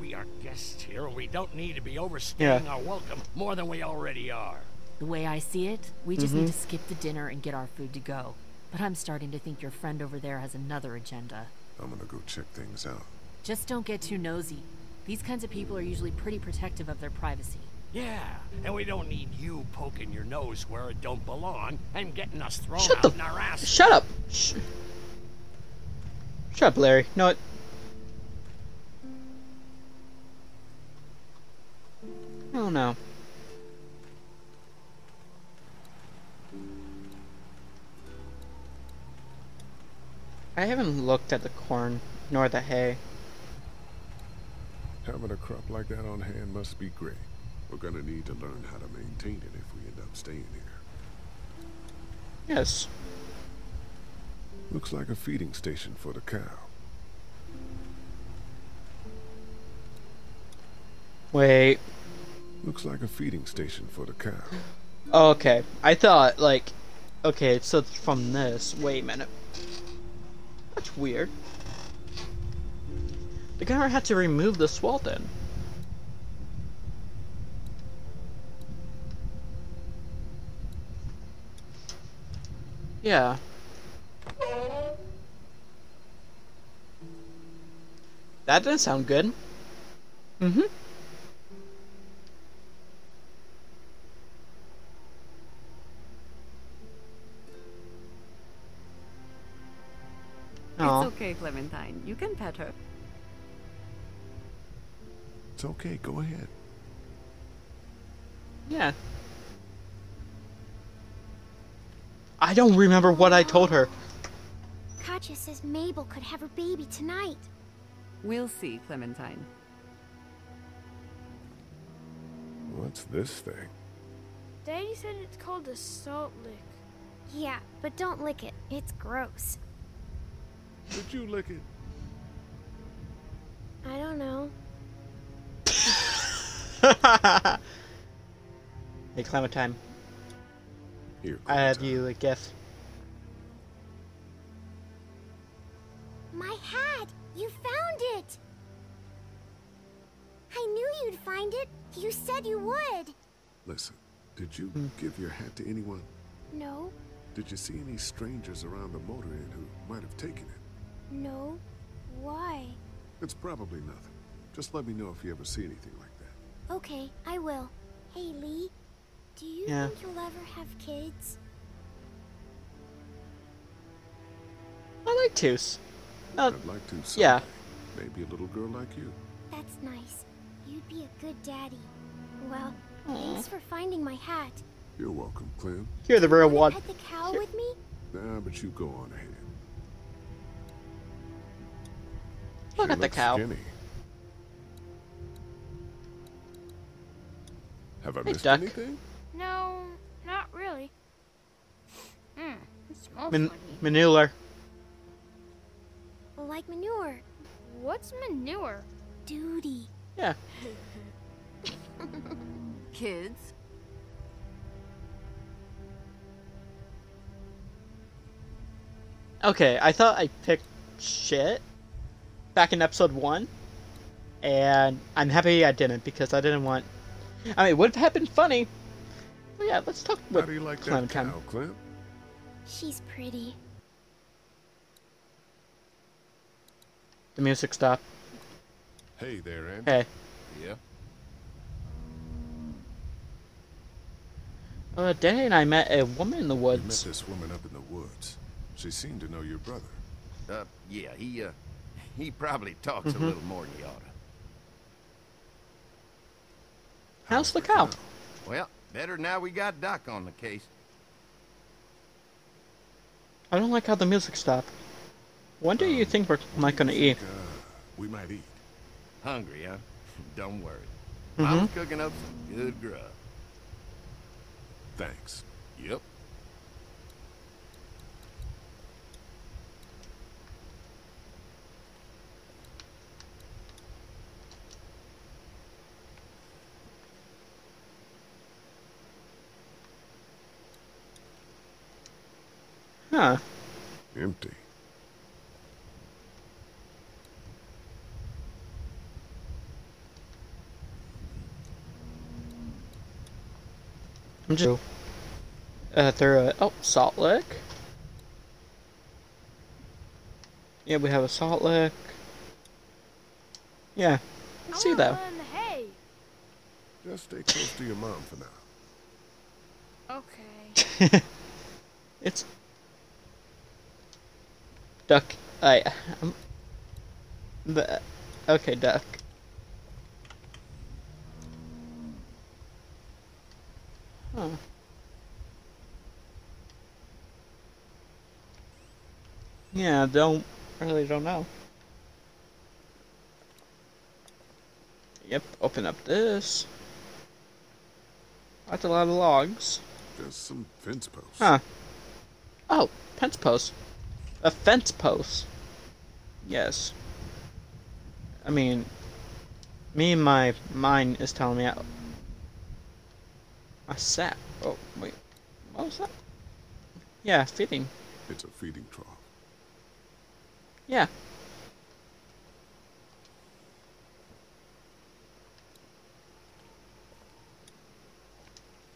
S3: We are guests here, and we don't need to be overstaying
S1: Yeah.
S3: our welcome more than we already are.
S9: The way I see it, we just
S1: Mhm.
S9: need to skip the dinner and get our food to go. But I'm starting to think your friend over there has another agenda.
S4: I'm gonna go check things out.
S9: Just don't get too nosy. These kinds of people are usually pretty protective of their privacy.
S3: Yeah, and we don't need you poking your nose where it don't belong and getting us thrown
S1: Shut
S3: out
S1: the-
S3: in our ass.
S1: Shut up! Sh- Shut up, Larry. No, it. Oh no. I haven't looked at the corn nor the hay.
S4: Having a crop like that on hand must be great. We're gonna need to learn how to maintain it if we end up staying here.
S1: Yes.
S4: Looks like a feeding station for the cow.
S1: Wait.
S4: Looks like a feeding station for the cow.
S1: Oh, okay. I thought, like. Okay, so from this. Wait a minute. That's weird. The gunner had to remove the wall then. Yeah. That doesn't sound good. Mm-hmm.
S18: It's okay, Clementine. You can pet her.
S4: It's okay, go ahead.
S1: Yeah. I don't remember what I told her.
S10: Katjaa says Mabel could have her baby tonight.
S18: We'll see, Clementine.
S4: What's this thing?
S11: Daddy said it's called a salt lick.
S10: Yeah, but don't lick it. It's gross.
S4: Did you lick it?
S10: I don't know.
S1: hey, Clementine.
S4: Here,
S1: I have you a gift.
S10: I you'd find it. You said you would.
S4: Listen, did you give your hat to anyone?
S10: No,
S4: Did you see any strangers around the motor inn who might have taken it?
S10: no. Why?
S4: It's probably nothing. Just let me know if you ever see anything like that.
S10: Okay, I will. Hey, Lee. Do you
S1: Yeah.
S10: think you'll ever have kids?
S1: I like Toos. Uh,
S4: I'd like to someday.
S1: yeah.
S4: Maybe a little girl like you.
S10: That's nice. You'd be a good daddy. Well,
S1: Aw.
S10: thanks for finding my hat.
S4: You're welcome, Clem.
S1: You're the real one.
S10: Pet the cow with me?
S4: Nah, but you go on ahead.
S1: Look
S4: She
S1: at the
S4: looks
S1: cow.
S4: Skinny. Have I
S1: Hey,
S4: missed
S1: duck.
S4: anything?
S11: No, not really. Mmm, it smells
S1: Man-
S11: funny.
S1: manure.
S10: Like manure.
S11: What's manure?
S10: Duty.
S1: Yeah.
S18: Kids,
S1: Okay, I thought I picked shit back in episode one, and I'm happy I didn't because I didn't want. I mean, it would have been funny. But yeah, let's talk
S4: How
S1: with
S4: do you like that
S1: Clementine.
S4: cow, Clem?
S10: She's pretty.
S1: The music stopped.
S4: Hey there, Andy.
S1: Hey.
S14: Yeah?
S1: Uh, Danny and I met a woman in the
S4: You met
S1: woods.
S4: this woman up in the woods. She seemed to know your brother.
S14: Uh, yeah, he, uh, he probably talks
S1: Mhm.
S14: a little more than he oughta.
S1: How's the cow?
S14: Well, better now we got Doc on the case.
S1: I don't like how the music stopped. When do you think we're not gonna eat?
S4: Uh, we might eat.
S14: Hungry, huh? Don't worry.
S1: Mm
S14: -hmm. I was cooking up some good grub.
S4: Thanks.
S14: Yep.
S1: Huh.
S4: Empty.
S1: I'm just uh, through a oh salt lick. Yeah, we have a salt lick. Yeah, let's see though.
S11: Hey.
S4: Just stay close to your mom for now.
S11: Okay.
S1: it's duck. I. Um, the okay, duck. Huh. Yeah, don't really don't know. Yep, open up this. That's a lot of logs.
S4: There's some fence posts.
S1: Huh. Oh, fence posts. A fence post. Yes. I mean, me and my mind is telling me I, I sat. Oh, wait. What was that? Yeah, feeding.
S4: It's a feeding trough.
S1: Yeah.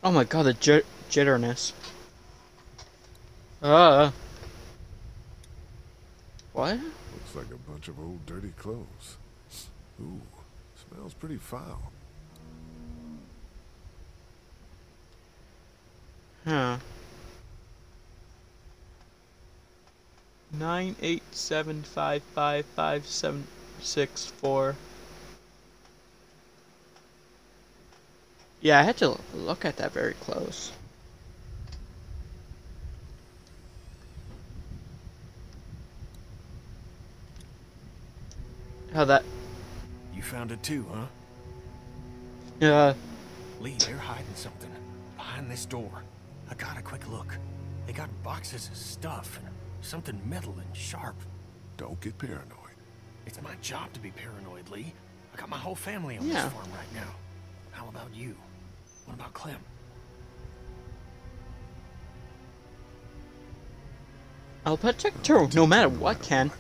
S1: Oh my god, the jit jitterness. Uh. What?
S4: Looks like a bunch of old dirty clothes. Ooh, smells pretty foul.
S1: Huh. Nine eight seven five five five seven six four. Yeah, I had to look at that very close. How that?
S6: You found it too, huh?
S1: Yeah.
S6: Lee, they're hiding something behind this door. I got a quick look. They got boxes of stuff and something metal and sharp.
S4: Don't get paranoid.
S6: It's my job to be paranoid, Lee. I got my whole family on
S1: Yeah.
S6: this farm right now. How about you? What about Clem?
S1: I'll protect her no matter what, Ken.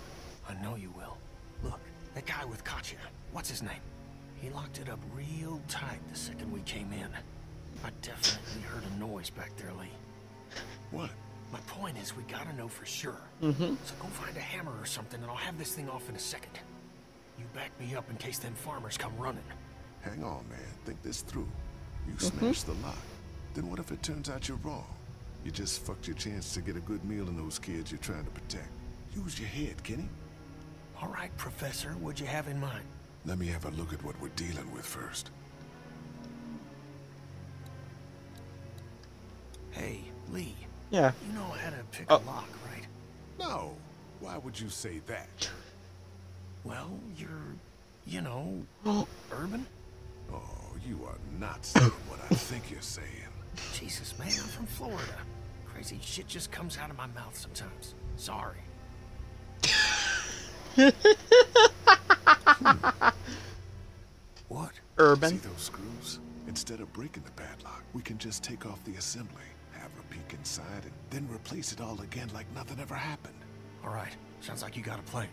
S6: I know you will. Look, that guy with Katjaa, what's his name? He locked it up real tight the second we came in. I definitely heard a noise back there, Lee.
S4: What?
S6: My point is, we gotta know for sure.
S1: Mm-hmm.
S6: So go find a hammer or something, and I'll have this thing off in a second. You back me up in case them farmers come running.
S4: Hang on, man. Think this through. You
S1: Mhm.
S4: smashed the lock. Then what if it turns out you're wrong? You just fucked your chance to get a good meal in those kids you're trying to protect. Use your head, Kenny.
S6: All right, Professor, what'd you have in mind?
S4: Let me have a look at what we're dealing with first.
S6: Hey, Lee.
S1: Yeah.
S6: You know how to pick
S1: Oh.
S6: a lock, right?
S4: No. Why would you say that?
S6: Well, you're, you know, oh. urban?
S4: Oh, you are not saying what I think you're saying.
S6: Jesus, man, I'm from Florida. Crazy shit just comes out of my mouth sometimes. Sorry. Hmm.
S4: What?
S1: Urban.
S4: See those screws? Instead of breaking the padlock, we can just take off the assembly, have a peek inside, and then replace it all again like nothing ever happened.
S6: All right, sounds like you got a plan.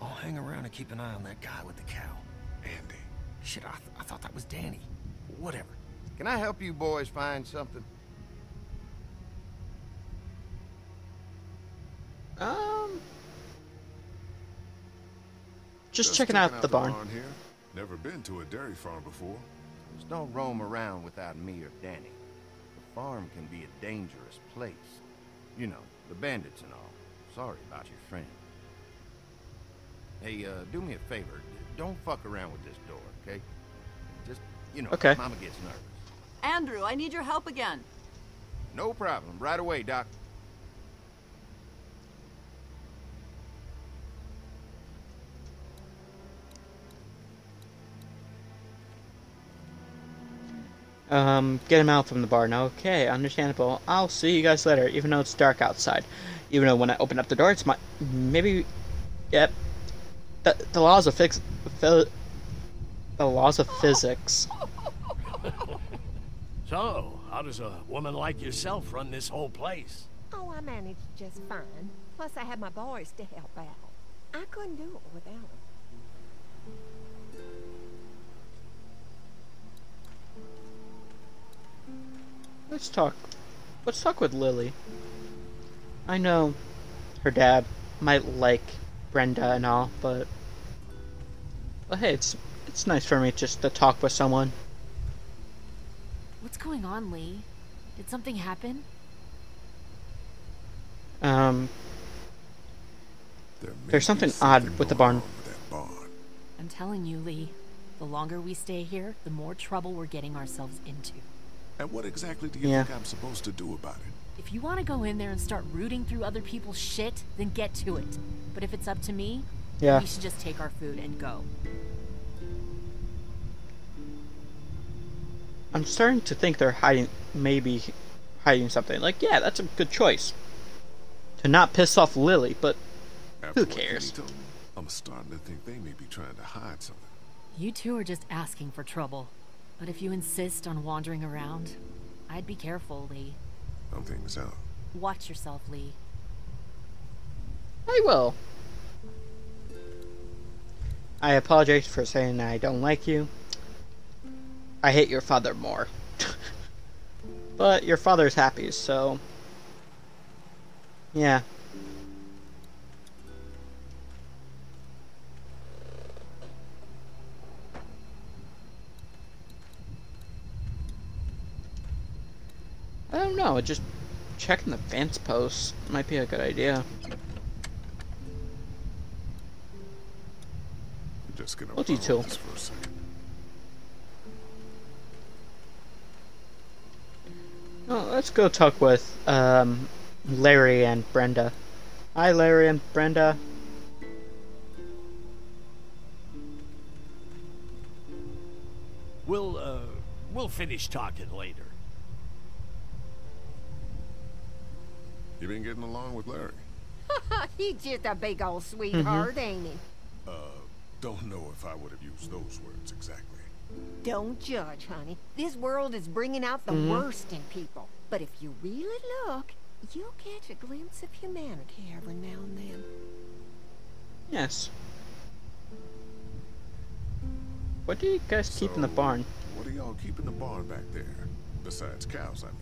S6: I'll hang around and keep an eye on that guy with the cow.
S4: Andy.
S6: Shit, I, th I thought that was Danny. Whatever.
S14: Can I help you boys find something?
S1: Um. Just, checking out the barn.
S4: here. Never been to a dairy farm before.
S14: Just don't roam around without me or Danny. The farm can be a dangerous place. You know, the bandits and all. Sorry about your friend. Hey, uh, do me a favor. Don't fuck around with this door, okay? Just, you know,
S1: Okay.
S14: Mama gets nervous.
S18: Andrew, I need your help again.
S14: No problem. Right away, Doc.
S1: Um, get him out from the barn. Okay, understandable. I'll see you guys later, even though it's dark outside. Even though when I open up the door, it's my maybe. Yep. The the laws of fix. Phi- the laws of physics.
S3: So, how does a woman like yourself run this whole place?
S17: Oh, I managed just fine. Plus, I had my boys to help out. I couldn't do it without them.
S1: Let's talk. Let's talk with Lilly. I know her dad might like Brenda and all, but but hey, it's it's nice for me just to talk with someone.
S9: What's going on, Lee? Did something happen?
S1: Um,
S4: There
S1: there's
S4: be
S1: something odd with the barn.
S9: I'm telling you, Lee. The longer we stay here, the more trouble we're getting ourselves into.
S4: And what exactly do you
S1: Yeah.
S4: think I'm supposed to do about it?
S9: If you want to go in there and start rooting through other people's shit, then get to it. But if it's up to me,
S1: Yeah.
S9: we should just take our food and go.
S1: I'm starting to think they're hiding, maybe hiding something. Like, yeah, that's a good choice. To not piss off Lilly, but
S4: After
S1: who cares?
S4: me, I'm starting to think they may be trying to hide something.
S9: You two are just asking for trouble. But if you insist on wandering around, I'd be careful, Lee.
S4: I'm thinking so.
S9: Watch yourself, Lee.
S1: I will. I apologize for saying I don't like you. I hate your father more. but your father's happy, so. Yeah. Don't know, just checking the fence posts might be a good idea.
S4: I'm just gonna
S1: What do you
S4: borrow
S1: two?
S4: for a second.
S1: Well, let's go talk with um, Larry and Brenda. Hi, Larry and Brenda.
S3: We'll, uh, we'll finish talking later.
S4: You been getting along with Larry?
S17: He's just a big old sweetheart, ain't he?
S4: Uh, don't know if I would have used those words exactly.
S17: Don't judge, honey. This world is bringing out the
S1: Mhm.
S17: worst in people. But if you really look, you'll catch a glimpse of humanity every now and then.
S1: Yes. What do you guys keep in the barn?
S4: What are y'all keeping in the barn back there? Besides cows, I mean.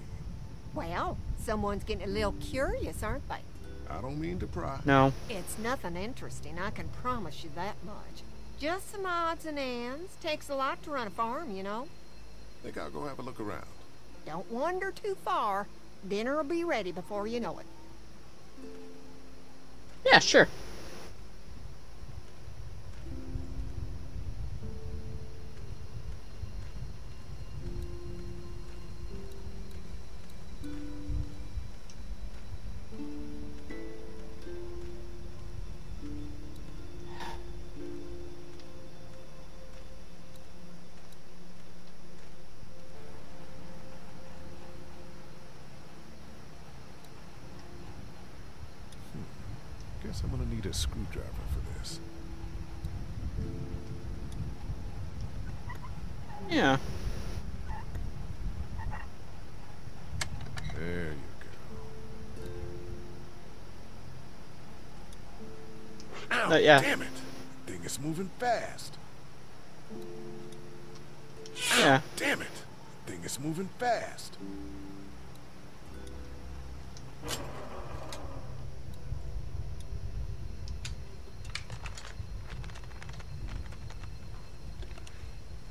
S17: Well, someone's getting a little curious, aren't they?
S4: I don't mean to pry.
S1: No.
S17: It's nothing interesting, I can promise you that much. Just some odds and ends. Takes a lot to run a farm, you know.
S4: Think I'll go have a look around.
S17: Don't wander too far. Dinner'll be ready before you know it.
S1: Yeah, sure.
S4: A screwdriver for this.
S1: Yeah.
S4: There you go. Ow,
S1: Uh, yeah.
S4: damn it! Thing is moving fast. Ow,
S1: Yeah.
S4: Damn it! Thing is moving fast.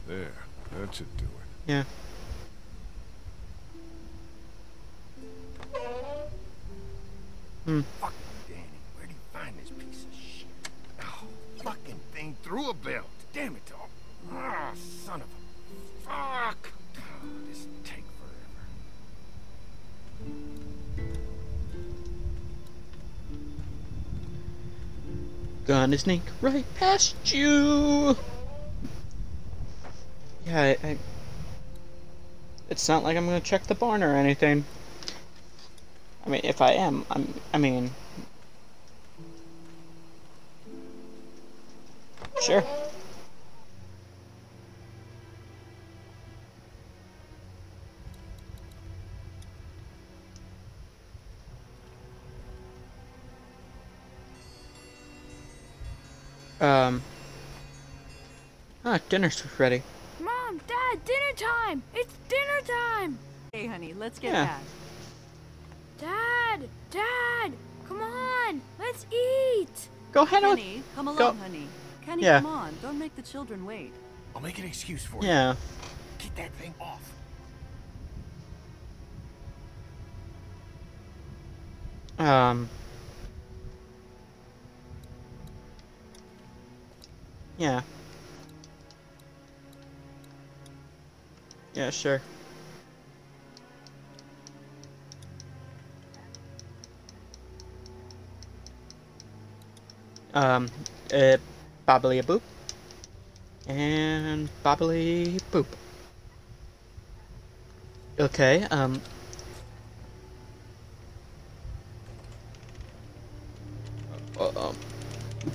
S4: There, that should do it.
S1: Yeah. Hmm.
S14: Fuck, Danny, where'd he find this piece of shit? Oh, fucking thing through a belt. Damn it, dog. Ah, son of a... Fuck! Oh, this will take forever.
S1: Gonna sneak right past you. Yeah, I, I, It's not like I'm gonna check the barn or anything. I mean, if I am, I'm... I mean... Sure. Um... Ah, dinner's ready.
S11: Mom, Dad, dinner time! It's dinner time!
S18: Hey, honey, let's get
S1: Yeah.
S18: back.
S11: Dad! Dad! Come on! Let's eat!
S1: Go ahead with-
S18: Kenny, come
S1: go-
S18: along, honey. Kenny,
S1: Yeah.
S18: come on. Don't make the children wait.
S6: I'll make an excuse for you. Yeah. Get that thing off.
S1: Um. Yeah. Yeah, sure. Um, uh, bobbly a boop. And bobbly boop. Okay, um. Uh, um,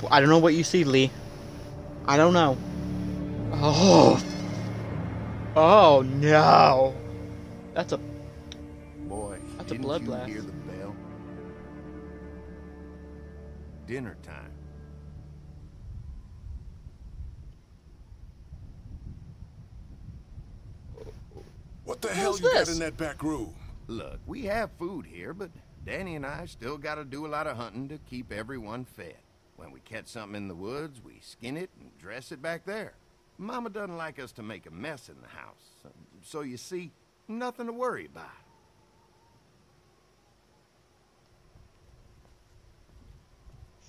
S1: I don't know what you see, Lee. I don't know. Oh. Oh no. That's a
S14: Boy,
S1: That's a
S14: didn't
S1: blood
S14: you
S1: blast.
S14: hear the bell? Dinner time.
S19: What the
S14: How's
S19: hell you got in that back room?
S14: Look, we have food here, but Danny and I still gotta do a lot of hunting to keep everyone fed. When we catch something in the woods, we skin it and dress it back there. Mama doesn't like us to make a mess in the house, so, so you see, nothing to worry about.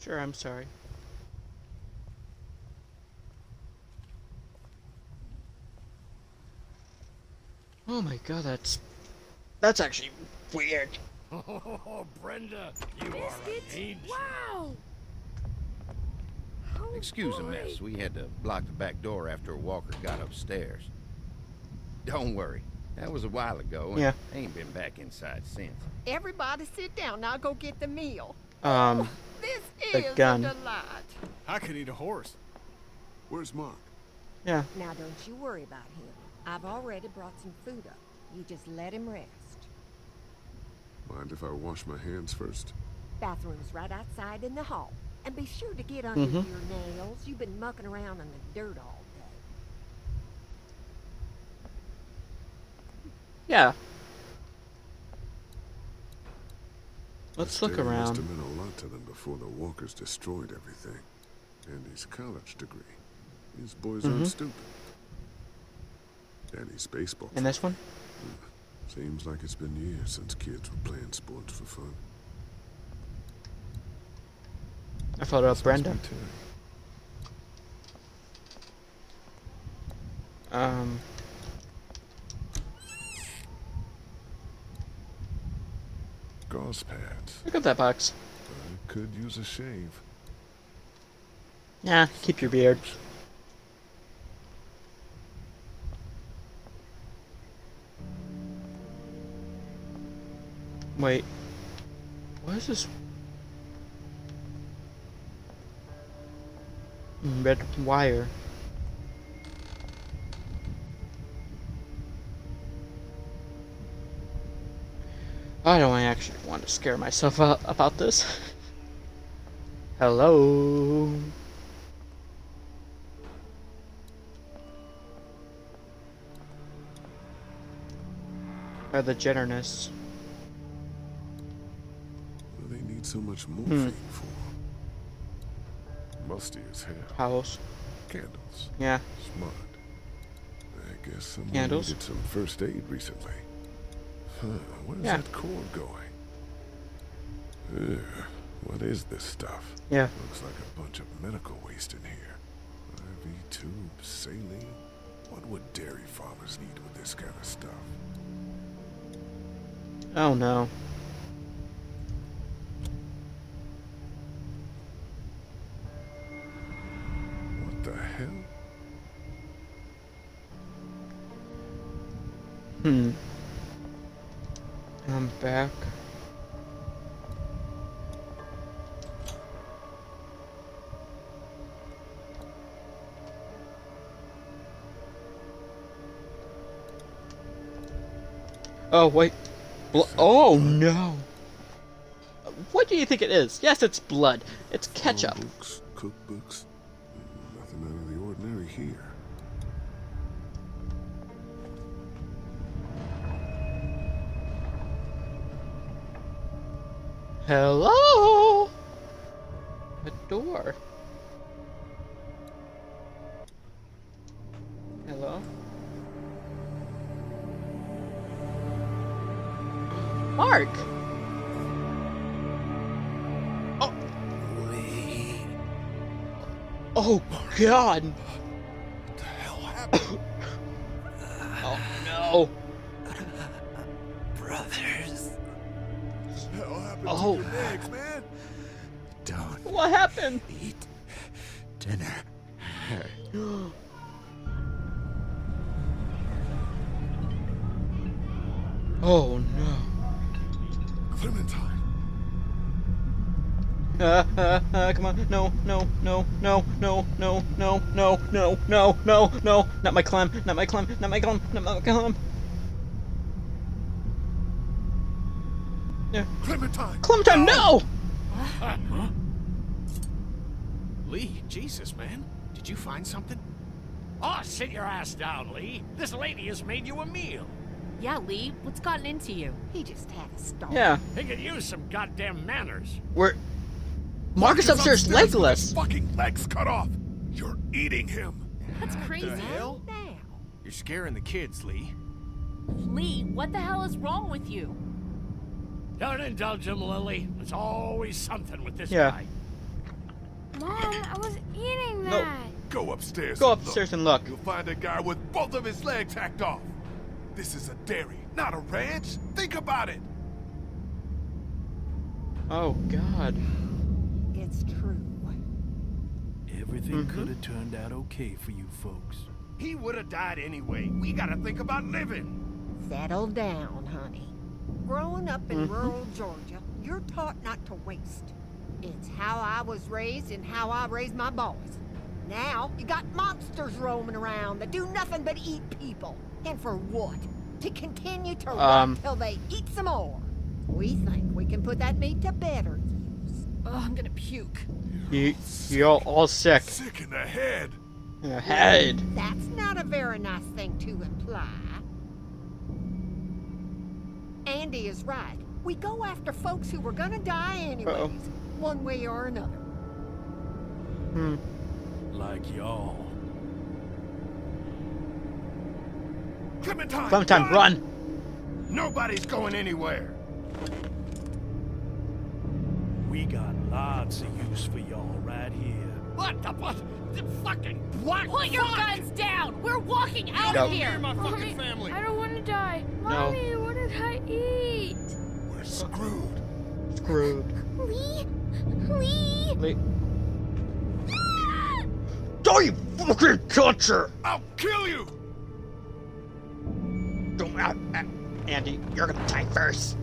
S1: Sure, I'm sorry. Oh my god, that's that's actually weird.
S3: Oh, Brenda, you are an angel.
S11: Wow!
S14: Excuse the mess. We had to block the back door after Walker got upstairs. Don't worry. That was a while ago, and
S1: Yeah.
S14: ain't been back inside since.
S17: Everybody sit down. I'll go get the meal.
S1: Um,
S17: This
S1: The
S17: is
S1: gun.
S17: a delight.
S6: I could eat a horse.
S4: Where's Mark?
S1: Yeah.
S17: Now don't you worry about him. I've already brought some food up. You just let him rest.
S4: Mind if I wash my hands first?
S17: Bathroom's right outside in the hall. And be sure to get under
S1: Mhm.
S17: your nails. You've been mucking around in the dirt all day.
S1: Yeah. Let's look
S4: Daddy Must have meant a lot to them before the walkers destroyed everything. And his college degree. These boys
S1: Mhm.
S4: aren't stupid. Daddy's baseball.
S1: And this one?
S4: Seems like it's been years since kids were playing sports for fun.
S1: Of
S4: This must
S1: Brenda. Um.
S4: Gauze pads.
S1: Look at that box.
S4: I could use a shave.
S1: Nah, keep your beard. Wait. What is this? Red wire. I don't actually want to scare myself out about this. Hello. Or the jitterness.
S4: What they need so much
S1: Hmm.
S4: for? Musty as hell.
S1: House.
S4: Candles.
S1: Yeah.
S4: Smart. I guess someone
S1: Candles.
S4: needed some first aid recently. Huh, where's
S1: Yeah.
S4: that cord going? Ugh, what is this stuff?
S1: Yeah.
S4: Looks like a bunch of medical waste in here. IV tubes, saline. What would dairy farmers need with this kind of stuff?
S1: Oh no.
S4: The hell?
S1: Hmm. I'm back. Oh wait. Bl- oh no. What do you think it is? Yes, it's blood. It's ketchup.
S4: Books, cookbooks.
S8: Here.
S1: Hello? A door. Hello? Mark! Oh! Oh, God! What
S12: eat dinner.
S1: Oh, no.
S4: Clementine.
S1: Uh, uh, uh, come on. No, no, no, no, no, no, no, no, no, no, no, no. Not my clam, not my clam, not my clam, not my clam.
S4: Clementine.
S1: Clementine, no!
S6: Huh? Lee, Jesus, man. Did you find something?
S3: Oh, sit your ass down, Lee. This lady has made you a meal.
S9: Yeah, Lee, what's gotten into you?
S17: He just had a start.
S1: Yeah.
S3: He could use some goddamn manners.
S1: We're. Marcus
S4: He's
S1: upstairs
S4: with his
S1: legless.
S4: Fucking legs cut off. You're eating him.
S9: That's crazy.
S6: The hell? You're scaring the kids, Lee.
S9: Lee, what the hell is wrong with you?
S3: Don't indulge him, Lilly. There's always something with this
S1: Yeah.
S3: guy.
S11: Mom, I was eating that. No.
S4: Go upstairs.
S1: Go
S4: and
S1: upstairs and look.
S4: You'll find a guy with both of his legs hacked off. This is a dairy, not a ranch. Think about it.
S1: Oh, God.
S17: It's true.
S13: Everything
S1: Mhm.
S13: could have turned out okay for you folks.
S14: He would have died anyway. We gotta think about living.
S17: Settle down, honey. Growing up in
S1: Mhm.
S17: rural Georgia, you're taught not to waste. It's how I was raised and how I raised my boys. Now, you got monsters roaming around that do nothing but eat people. And for what? To continue to
S1: Um.
S17: run till they eat some more. We think we can put that meat to better use.
S9: Oh, I'm gonna puke.
S1: You, you're all, all sick.
S4: Sick in the head.
S1: In the head.
S17: That's not a very nice thing to imply. Andy is right. We go after folks who were gonna die anyways,
S1: Uh-oh.
S17: One way or another.
S1: Hmm.
S13: Like y'all.
S4: Clementine.
S1: Clementine, run!
S14: Nobody's going anywhere.
S13: We got lots of use for y'all right here.
S3: What the what? The fucking what?
S9: Put your
S3: fuck!
S9: guns down! We're walking out
S1: No.
S9: of here!
S6: my
S11: Mommy,
S6: fucking family.
S11: I don't want to die.
S1: No.
S11: Mommy, what did I eat?
S4: We're screwed.
S1: Screwed.
S10: Lee? Lee?
S1: Wait. Don't you fucking touch her!
S4: I'll kill you.
S1: Don't, uh, uh, Andy, you're gonna die first.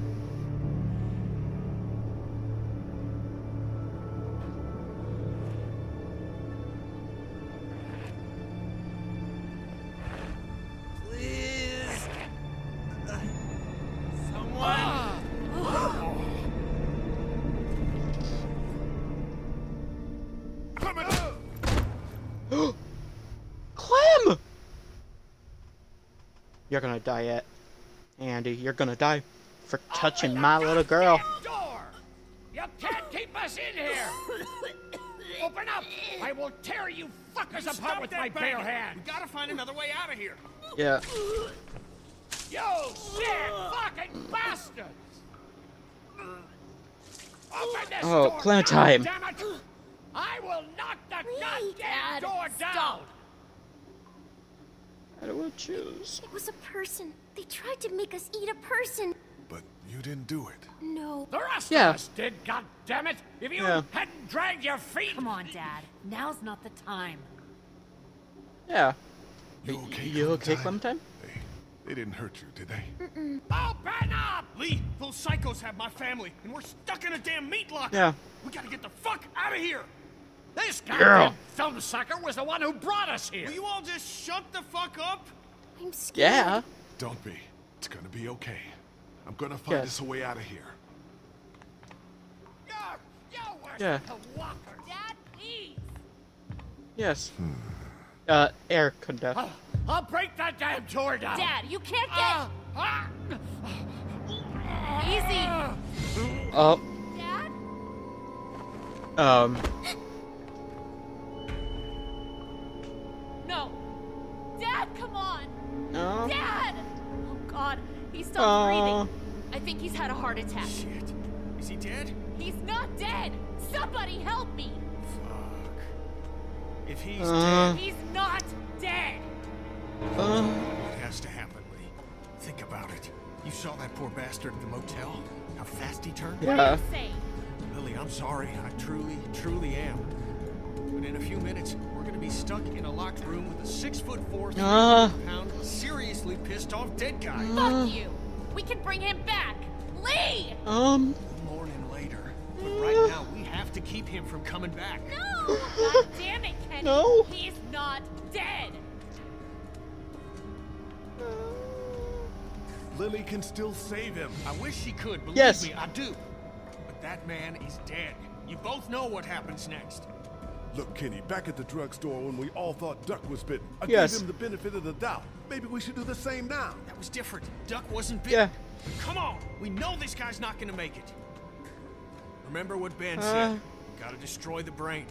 S1: You're gonna die yet. Andy, you're gonna die for touching my little girl.
S3: Door! You can't keep us in here! Open up! I will tear you fuckers apart with
S6: that
S3: my bare
S6: banging.
S3: hands!
S6: We gotta find another way out of here.
S1: Yeah.
S3: You sick fucking bastards! Open this
S1: Oh,
S3: door
S1: Clementine.
S3: now! I will knock the goddamn
S9: Dad,
S3: door down!
S9: stop.
S1: I don't want to choose.
S10: It was a person. They tried to make us eat a person.
S4: But you didn't do it.
S10: No.
S3: The rest
S1: Yeah.
S3: of us did, goddammit! If you
S1: Yeah.
S3: hadn't dragged your feet...
S9: Come on, Dad. Now's not the time.
S1: Yeah.
S4: You okay,
S1: You okay,
S4: Clementine?
S1: Clementine?
S4: Hey, they didn't hurt you, did they?
S3: Open up!
S6: Lee, those psychos have my family, and we're stuck in a damn meat locker.
S1: Yeah.
S6: We gotta get the fuck out of here.
S3: This
S1: Yeah.
S3: goddamn film sucker was the one who brought us here!
S6: Will you all just shut the fuck up?
S10: I'm scared.
S1: Yeah.
S4: Don't be. It's gonna be okay. I'm gonna find
S1: Yes.
S4: us a way out of here.
S3: You're, you're worse
S1: Yeah.
S3: walker!
S9: Dad, please!
S1: Yes. Uh, air conduct.
S3: I'll, I'll break that damn door down.
S9: Dad, you can't get. Easy.
S1: Oh.
S9: Dad.
S1: Um.
S9: No. Dad, come on.
S1: No.
S9: Dad. Oh God, He's stopped
S1: Aw.
S9: breathing. I think he's had a heart attack.
S6: Shit. Is he dead?
S9: He's not dead. Somebody help me. Fuck.
S6: If he's
S1: Uh.
S6: dead,
S9: He's not dead.
S1: Uh.
S6: it has to happen, Lee. Think about it. You saw that poor bastard at the motel? How fast he turned?
S1: What do you Yeah.
S6: Lilly, I'm sorry. I truly, truly am. But in a few minutes, we're gonna be stuck in a locked room with a six foot four, three
S1: Ah.
S6: pound, seriously pissed off dead guy.
S9: Fuck you. We can bring him back. Lee.
S1: Um.
S6: Morning later. But right now, we have to keep him from coming back.
S9: No. God damn it, Kenny.
S1: No.
S9: He's not dead.
S4: Lilly can still save him.
S6: I wish she could, believe
S1: Yes.
S6: me, I do. But that man is dead. You both know what happens next.
S4: Look, Kenny, back at the drugstore when we all thought Duck was bitten, I
S1: Yes.
S4: gave him the benefit of the doubt. Maybe we should do the same now.
S6: That was different. Duck wasn't bitten.
S1: Yeah.
S6: Come on, we know this guy's not gonna make it. Remember what Ben
S1: Uh.
S6: said. Gotta destroy the brain.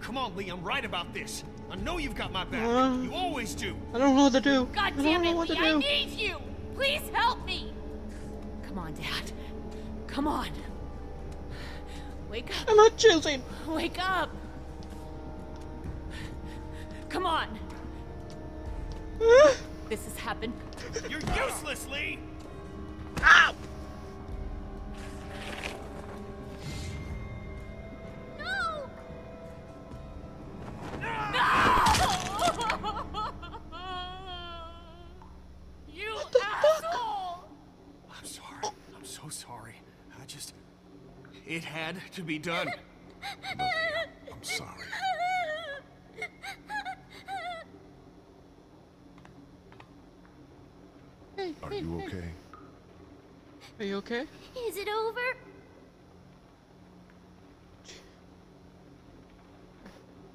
S6: Come on, Lee, I'm right about this. I know you've got my back.
S1: Uh.
S6: you always do.
S1: I don't know what to do.
S9: God
S1: I
S9: damn
S1: don't know
S9: it,
S1: what to
S9: Lee. I need you. Please help me. Come on, Dad. Come on. Wake up.
S1: I'm not choosing.
S9: Wake up. Come on. This has happened.
S6: You're useless, Lee!
S1: Ow!
S9: No! You asshole!
S6: I'm sorry. I'm so sorry. I just. It had to be done.
S4: I'm sorry. Are you okay?
S1: Are you okay?
S10: Is it over?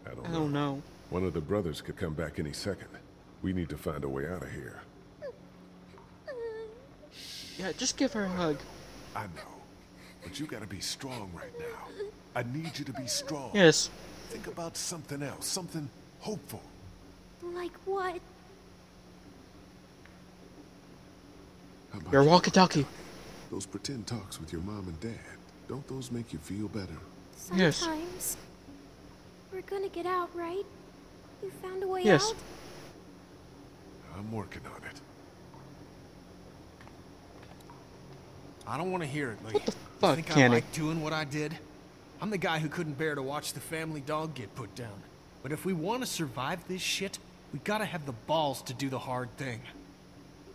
S4: I don't
S1: I don't know.
S4: One of the brothers could come back any second. We need to find a way out of here.
S1: Yeah, just give her a hug.
S4: I know. But you gotta be strong right now. I need you to be strong.
S1: Yes.
S4: Think about something else, something hopeful.
S10: Like what?
S4: How about
S1: Your walkie-talkie.
S8: Those pretend talks with your mom and dad, don't those make you feel better?
S1: Yes.
S10: Sometimes. We're gonna get out, right? You found a way
S1: Yes.
S10: out?
S4: I'm working on it.
S6: I don't want to hear it, Lee. What the
S1: fuck,
S6: think I
S1: Kenny?
S6: like doing what I did? I'm the guy who couldn't bear to watch the family dog get put down. But if we want to survive this shit, we gotta have the balls to do the hard thing.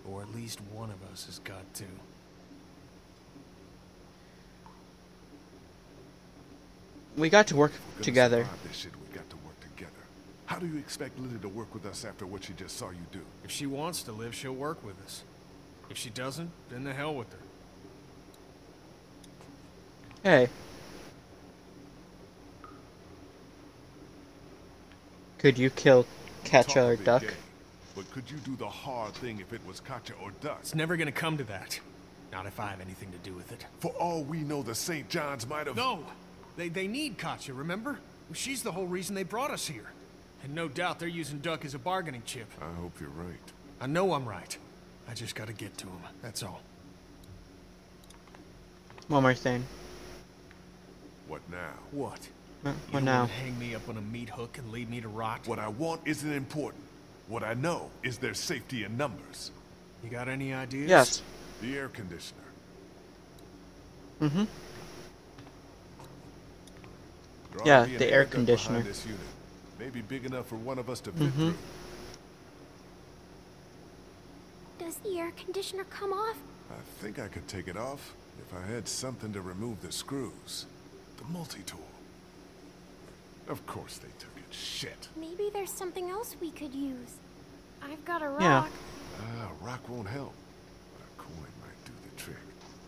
S6: Or at least one of us has got to.
S1: We got to work
S4: If we're gonna
S1: together.
S4: This shit, we got to work together. How do you expect Lilly to work with us after what she just saw you do?
S6: If she wants to live, she'll work with us. If she doesn't, then the hell with her.
S1: Hey. Could you kill Catcher
S4: Talk
S1: or Duck?
S4: game, But could you do the hard thing if it was Katjaa or Duck?
S6: It's never gonna come to that. Not if I have anything to do with it.
S4: For all we know, the St. John's might have.
S6: No! They, they need Katjaa, remember? She's the whole reason they brought us here. And no doubt they're using Duck as a bargaining chip.
S4: I hope you're right.
S6: I know I'm right. I just gotta get to him, that's all.
S1: One more thing.
S4: What now?
S6: What? You
S1: What now?
S6: hang me up on a meat hook and leave me to rot?
S4: What I want isn't important. What I know is their safety in numbers.
S6: You got any ideas?
S1: Yes.
S4: The air conditioner.
S1: Mm-hmm.
S4: There ought to
S1: Yeah, the air conditioner.
S4: This unit. Maybe big enough for one of us to fit
S1: Mhm.
S4: through.
S10: Does the air conditioner come off?
S4: I think I could take it off if I had something to remove the screws. The multi-tool. Of course they took it. Shit.
S10: Maybe there's something else we could use. I've got a rock.
S1: Yeah.
S4: Ah, rock won't help. But a coin might do the trick.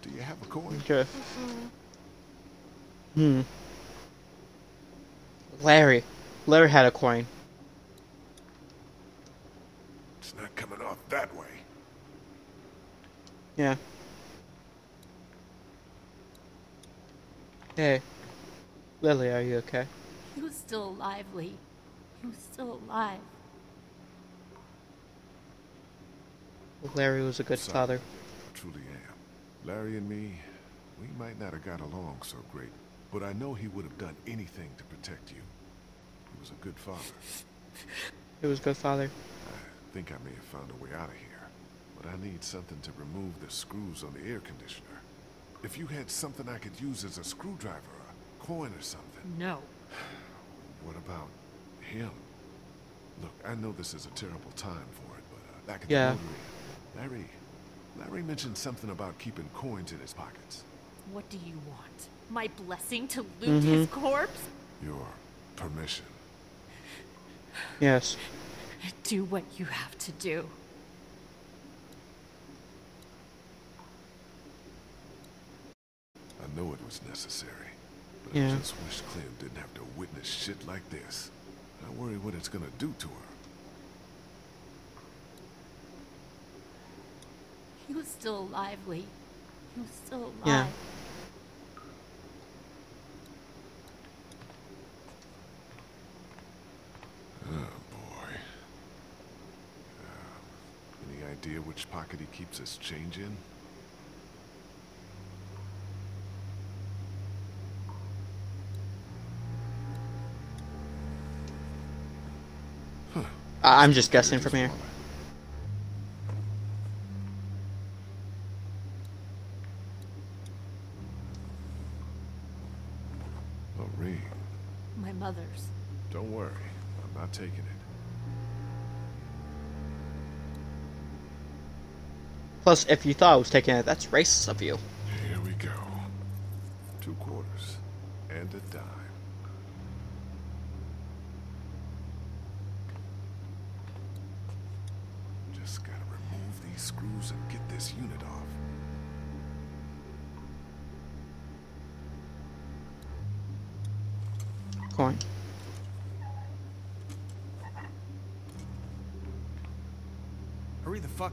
S4: Do you have a coin?
S1: Okay.
S10: Mhm.
S1: Hmm. Larry. Larry had a coin.
S4: It's not coming off that way.
S1: Yeah. Hey. Lilly, are you okay?
S9: He was still alive, Lee. He was still alive.
S1: Larry was a good
S4: Sorry.
S1: father.
S4: I truly am. Larry and me, we might not have got along so great, but I know he would have done anything to protect you. He was a good father.
S1: He was a good father.
S4: I think I may have found a way out of here, but I need something to remove the screws on the air conditioner. If you had something I could use as a screwdriver, a coin or something.
S9: No.
S4: What about him? Look, I know this is a terrible time for it, but uh, back at
S1: Yeah.
S4: the Rotary, Larry, Larry mentioned something about keeping coins in his pockets.
S9: What do you want? My blessing to loot his
S1: Mhm.
S9: corpse?
S4: Your permission.
S1: Yes.
S9: Do what you have to do.
S4: I know it was necessary, but
S1: Yeah.
S4: I just wish Clem didn't have to witness shit like this. I worry what it's gonna do to her.
S9: He was still alive, Lee. He was still alive.
S1: Yeah.
S4: Oh boy. Uh, any idea which pocket he keeps his change in?
S1: I- I'm just guessing from here.
S4: A ring.
S9: My mother's.
S4: Don't worry, I'm not taking it.
S1: Plus, if you thought I was taking it, that's racist of you.
S4: Here we go. Two quarters and a dime. Just gotta remove these screws and get this unit off.
S1: Coin.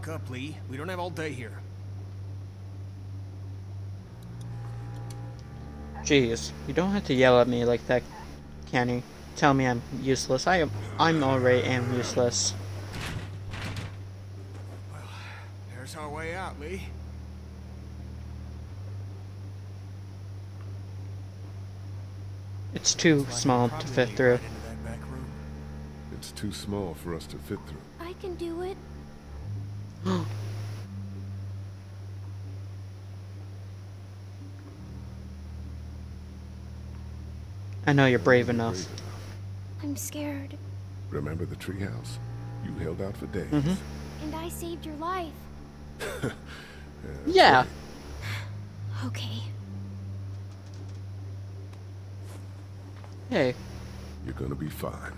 S6: Hurry up, Lee. We don't have all day here.
S1: Jeez, you don't have to yell at me like that, Kenny. Tell me I'm useless. I am. I'm already am useless.
S6: Well, There's our way out, Lee.
S1: It's too small to fit through.
S4: It's too small for us to fit through.
S10: I can do it.
S1: I know you're brave enough.
S10: I'm scared.
S4: Remember the treehouse? You held out for days.
S1: Mhm.
S10: And I saved your life.
S1: Yeah.
S10: Okay.
S1: Hey.
S4: You're gonna be fine.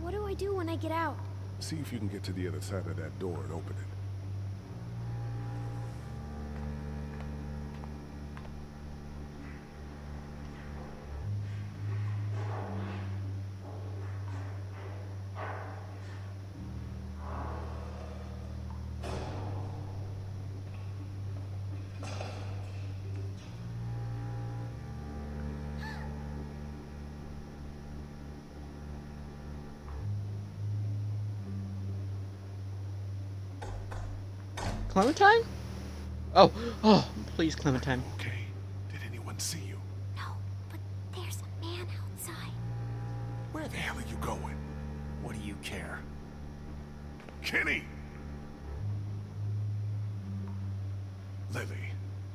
S10: What do I do when I get out?
S4: See if you can get to the other side of that door and open it.
S1: Clementine? Oh, oh, please, Clementine.
S4: Okay. Did anyone see you?
S10: No, but there's a man outside.
S4: Where the hell are you going?
S6: What do you care?
S4: Kenny! Lilly,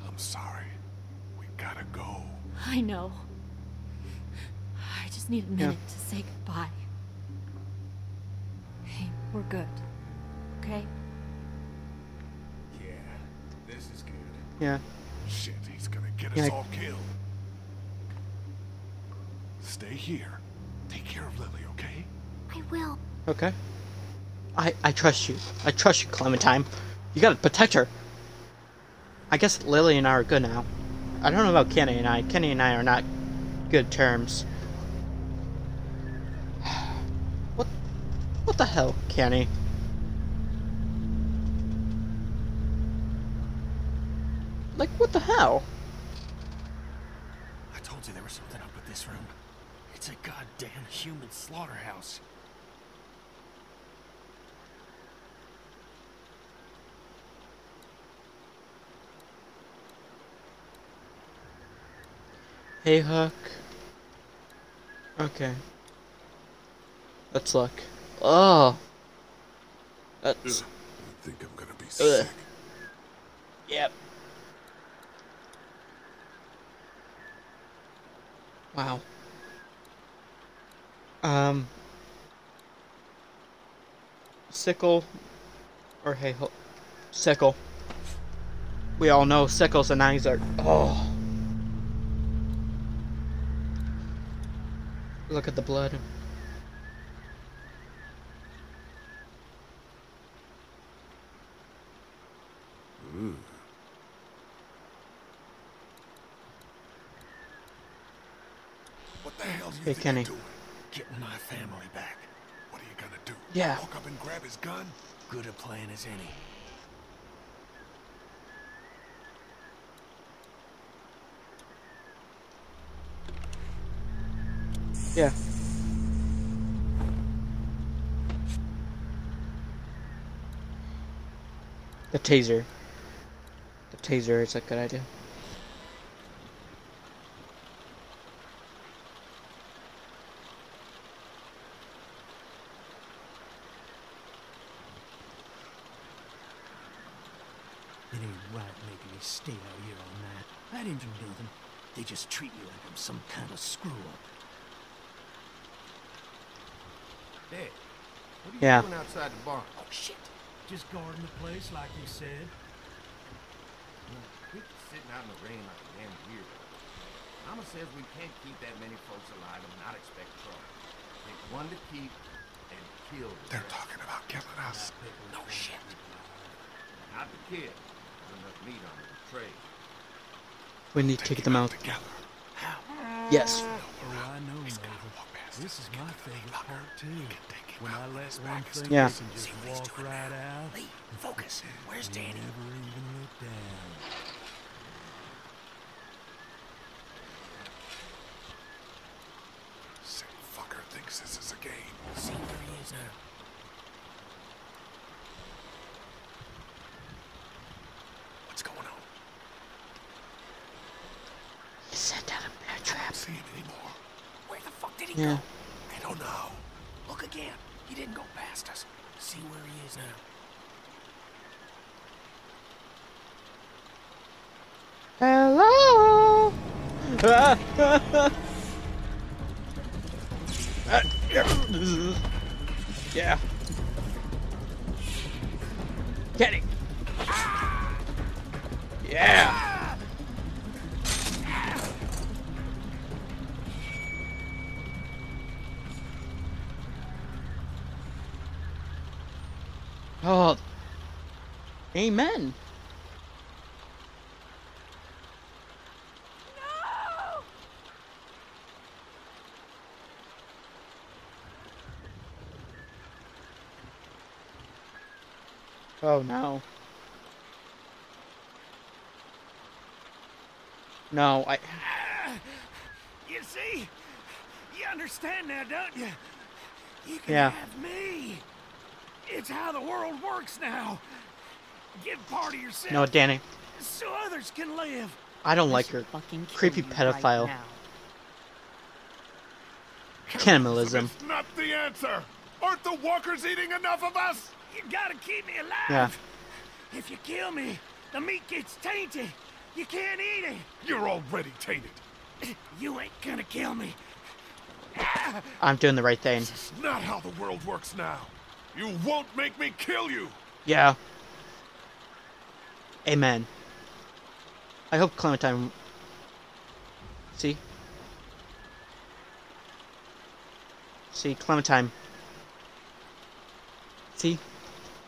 S4: I'm sorry. We gotta go.
S9: I know. I just need a minute to say goodbye. Hey, we're good. Okay?
S6: Yeah, this is good.
S1: Yeah.
S4: Shit, he's gonna get us all killed. Stay here. Take care of Lilly, okay?
S10: I will.
S1: Okay. I I trust you. I trust you, Clementine. You gotta protect her. I guess Lilly and I are good now. I don't know about Kenny and I. Kenny and I are not good terms. What? What the hell, Kenny? Like, what the hell?
S8: I told you there was something up with this room. It's a goddamn human slaughterhouse.
S1: Hey, Huck. Okay. Let's look. Oh. That's.
S20: I think I'm gonna be
S1: Ugh.
S20: sick.
S1: Yep. Wow. Um. Sickle. Or hey, ho- sickle. We all know sickles and knives are. Oh. Look at the blood.
S20: Mm.
S4: What the hell do you
S1: Hey, Kenny.
S8: Getting my family back.
S4: What are you gonna do?
S1: Yeah.
S4: Walk up and grab his gun?
S8: Good a plan as any.
S1: Yeah. The taser. The taser is a good idea.
S8: It ain't right making me stay out here all night. I didn't. They just treat me like I'm some kind of screw up.
S14: Dad, what are you
S1: Yeah.
S14: doing outside the barn?
S8: Oh shit! Just guarding the place like you said.
S14: We just sitting out in the rain like a damn weirdo. Mama says we can't keep that many folks alive and not expect trouble. Take one to keep and kill the
S4: They're
S14: rest.
S4: talking about killing us.
S8: No shit.
S14: Not the kid. There's enough meat on the tray.
S1: We need to get them out.
S4: Together.
S1: Yes.
S13: This is my favorite part too. When I let one thing
S1: Yeah.
S13: just walk right out.
S8: Lee, focus. Where's Danny?
S13: Never even look down.
S4: Sick fucker thinks this is a game.
S8: See where he is now.
S4: What's going on?
S1: He set down a bear
S4: I
S1: trap.
S4: don't see him anymore.
S8: Where the fuck did he
S1: Yeah.
S8: go?
S4: I don't know.
S8: Look again. He didn't go past us. See where he is now.
S1: Hello. Uh, yeah. Get it. Yeah. Oh. Amen. Oh no. No, I.
S8: You see? You understand now, don't you? You can
S1: Yeah.
S8: have me. It's how the world works now. Give part of yourself
S1: No, Danny.
S8: so others can live.
S1: I don't like her
S9: Fucking
S1: creepy
S9: you right
S1: pedophile
S9: now.
S1: cannibalism.
S4: It's not the answer. Aren't the walkers eating enough of us?
S8: You gotta keep me alive.
S1: Yeah.
S8: If you kill me, the meat gets tainted. You can't eat it.
S4: You're already tainted.
S8: You ain't gonna kill me. Ah!
S1: I'm doing the right thing.
S4: It's not how the world works now. You won't make me kill you.
S1: Yeah. Amen. I hope Clementine. See? See, Clementine. See?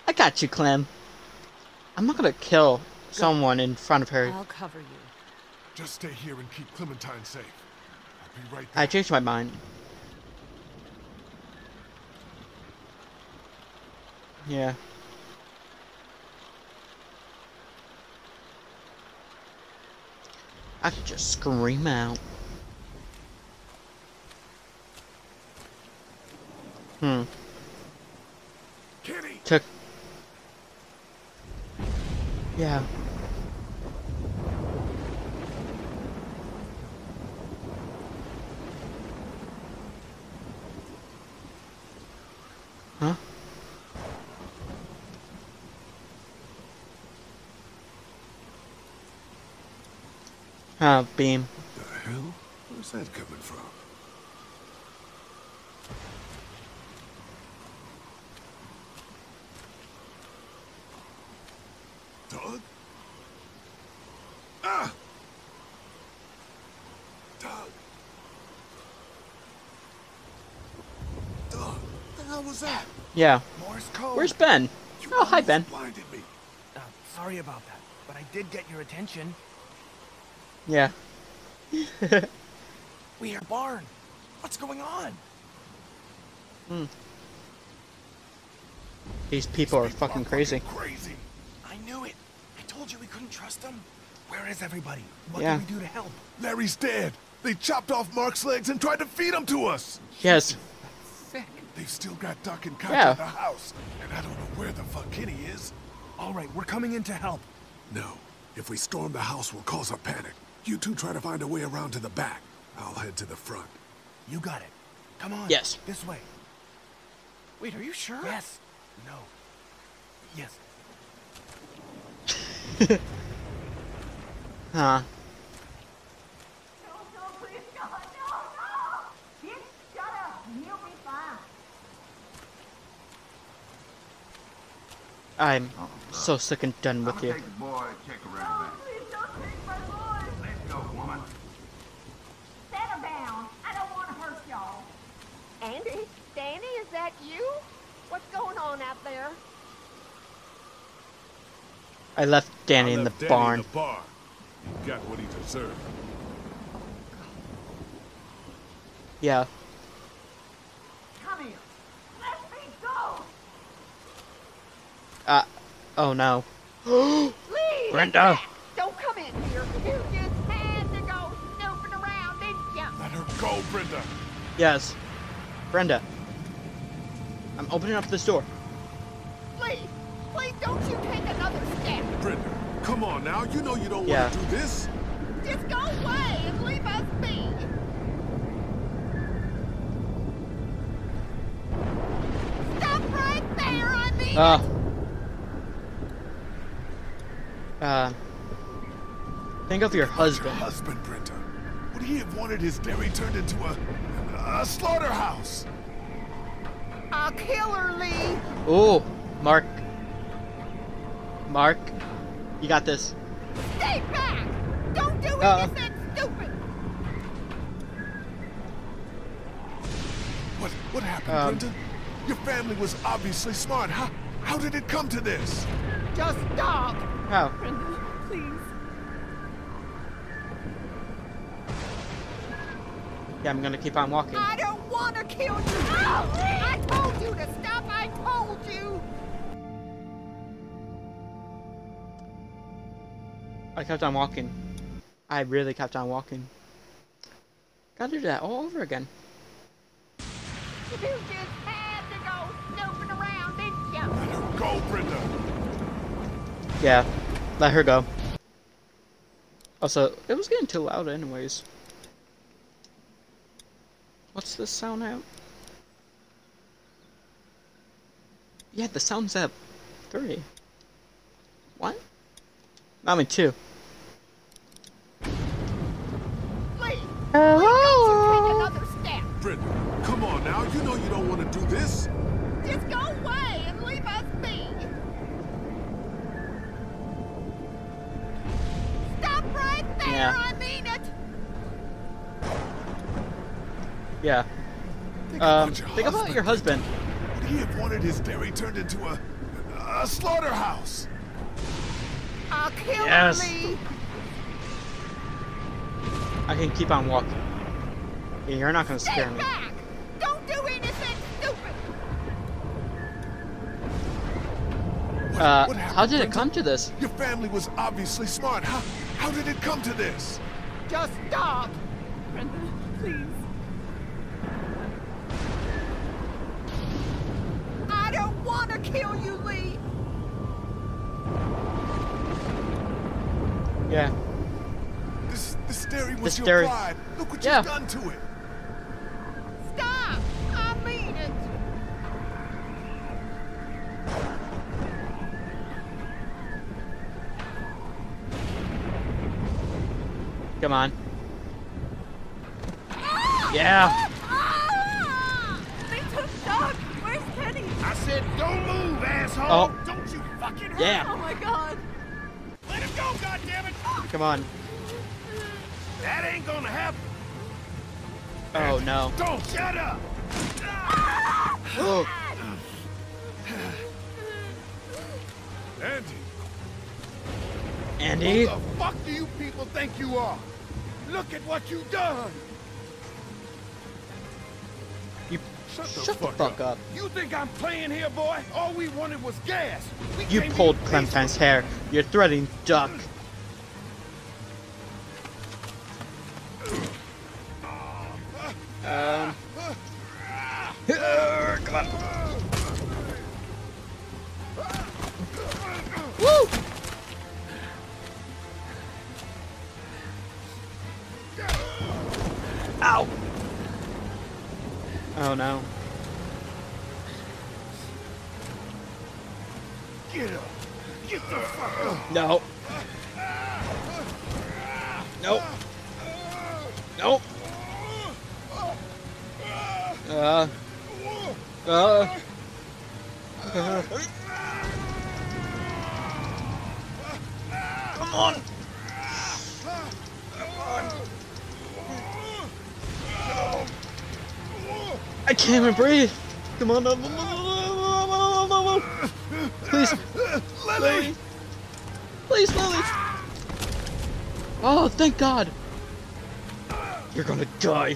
S1: I got you, Clem. I'm not gonna kill someone in front of her.
S9: I'll cover you.
S4: Just stay here and keep Clementine safe. I'll be right there.
S1: I changed my mind. Yeah. I could just scream out. Hmm.
S4: Kenny!
S1: Took. Yeah. Huh? Ah, beam.
S8: The hell? Where's that coming from?
S4: Doug? Ah! Doug! Doug, what the hell was that?
S1: Yeah.
S6: Morse code.
S1: Where's Ben? Oh, hi, Ben.
S4: Blinded me.
S6: Uh, sorry about that, but I did get your attention.
S1: Yeah.
S6: We are barn. What's going on?
S1: Hmm. These people are fucking crazy.
S6: Crazy. I knew it. I told you we couldn't trust them. Where is everybody? What
S1: Yeah.
S6: can we do to help?
S4: Larry's dead. They chopped off Mark's legs and tried to feed him to us.
S1: Yes.
S6: Sick.
S4: They've still got Duck and Katjaa
S1: Yeah.
S4: in the house, and I don't know where the fuck Kenny is.
S6: All right, we're coming in to help.
S8: No. If we storm the house, we'll cause a panic. You two try to find a way around to the back. I'll head to the front.
S6: You got it. Come on.
S1: Yes.
S6: This way. Wait, are you sure? Yes. No. Yes.
S1: Huh. I'm so sick and done with you.
S21: boy. Let's go, woman.
S17: Down. I don't want to hurt y'all. Andy? Danny, is that you? What's going on out there?
S1: I left Danny
S4: I
S1: in the
S4: Danny
S1: barn.
S4: In the barn. He got what he deserved.
S1: Yeah.
S17: Come here. Let me go.
S1: Uh. Oh no.
S17: Leave.
S1: Brenda.
S17: Don't come in here. You just had to go snooping around, didn't you?
S4: Let her go, Brenda.
S1: Yes. Brenda. I'm opening up this door.
S17: Please, please don't you take.
S4: Brenda, come on now. You know you don't
S1: Yeah.
S4: want to do this.
S17: Just go away and leave us be. Stop right there, I mean.
S1: Uh. Uh. Think of your husband.
S4: Husband, Brenda. Would he have wanted his dairy turned into a, a slaughterhouse?
S17: I'll kill her, Lee.
S1: Oh, Mark. Mark, you got this.
S17: Stay back. Don't do
S1: Uh.
S17: anything stupid.
S4: What what happened,
S1: Um.
S4: Brenda? Your family was obviously smart. How how did it come to this?
S17: Just stop.
S1: How?
S17: Brenda, please.
S1: Yeah, I'm gonna keep on walking.
S17: I don't want to kill you. I told you to stop. I told you.
S1: I kept on walking. I really kept on walking. Gotta do that all over again.
S17: You just had to go snooping around, didn't you?
S4: Let her go, Brenda!
S1: Yeah, let her go. Also, it was getting too loud anyways. What's this sound at? Yeah, the sound's at 3. What? I mean
S17: 2.
S1: Hello?
S17: Please don't you take another step.
S4: Brenda, come on now. You know you don't want to do this.
S17: Just go away and leave us be. Stop right there.
S1: Yeah.
S17: I mean it.
S1: Yeah.
S4: Think
S1: Um,
S4: about your
S1: think about your husband.
S4: Would he have wanted his dairy turned into a a slaughterhouse?
S17: I'll kill
S1: Yes.
S17: her, Lee.
S1: I can keep on walking. Yeah, you're not gonna
S17: Stay
S1: scare me.
S17: back. Don't do anything stupid.
S1: Uh,
S4: what happened,
S1: how did it come to this?
S4: Your family was obviously smart. How how did it come to this?
S17: Just stop!
S2: Brenda, please.
S17: I don't want to kill you, Lee!
S1: Yeah.
S4: This, this dairy was
S1: This
S4: your pride. Look what
S1: Yeah.
S4: you've done to it.
S17: Stop! I mean it!
S1: Come on. Ah! Yeah. Ah!
S2: They took Duck. Where's Kenny?
S14: I said, don't move, asshole!
S1: Oh.
S14: Don't you fucking hurt
S1: Yeah.
S2: Oh my god.
S14: Let him go, goddammit!
S1: Come on.
S14: That ain't gonna happen.
S1: Oh no.
S14: Don't shut up!
S1: Oh.
S4: Andy,
S1: Andy.
S14: Who the fuck do you people think you are? Look at what you've done!
S1: You
S4: shut the
S1: shut the
S4: fuck
S1: fuck up.
S14: You think I'm playing here, boy? All we wanted was gas. We
S1: You pulled. Clementine's hair. You're threatening Duck. Um. Come on. Woo! Ow! Oh no.
S14: Get up! Get the fuck up!
S1: No. Nope. Nope. Uh. Uh. Come on. I can't even breathe. Come on. Please. Lilly. Please, Lilly. Oh, thank God. You're gonna die.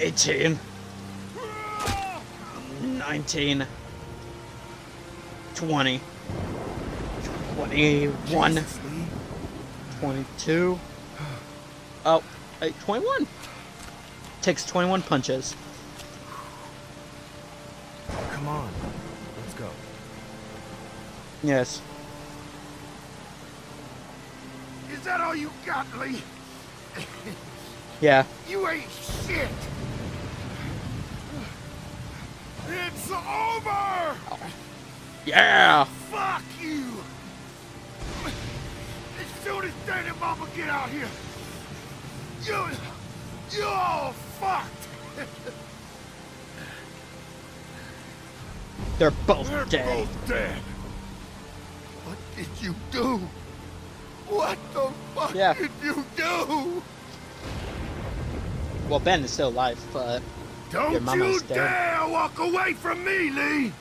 S1: 18 19 20 21 22 Oh, hey, 21 Takes 21 punches
S5: Come on. Let's go.
S1: Yes
S14: Is that all you got, Lee?
S1: Yeah
S14: You ain't shit! It's over!
S1: Yeah
S14: Fuck you! As soon as Dad and Mama get out here, you, you all fucked!
S1: They're both
S14: They're
S1: dead
S14: both dead. What did you do? What the fuck
S1: Yeah.
S14: did you do?
S1: Well, Ben is still alive, but
S14: Don't you
S1: dead.
S14: dare walk away from me, Lee!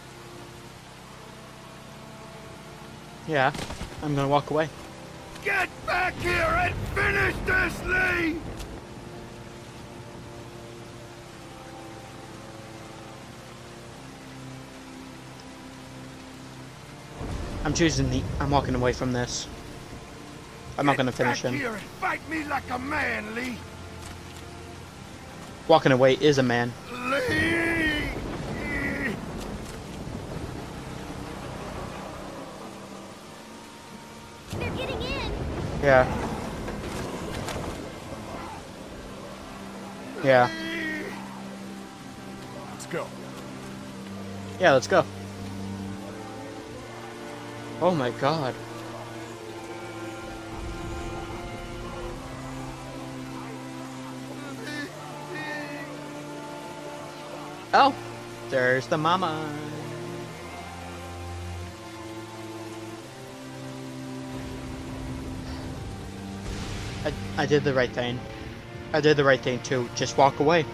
S1: Yeah, I'm gonna walk away.
S14: Get back here and finish this, Lee!
S1: I'm choosing the. I'm walking away from this. I'm not gonna finish
S14: back
S1: him.
S14: here and fight me like a man, Lee!
S1: Walking away is a man.
S14: Lee!
S10: They're getting in.
S1: Yeah. Yeah.
S4: let's go.
S1: Yeah, let's go. Oh my god. Oh, there's the mama. I, I did the right thing. I did the right thing to just walk away.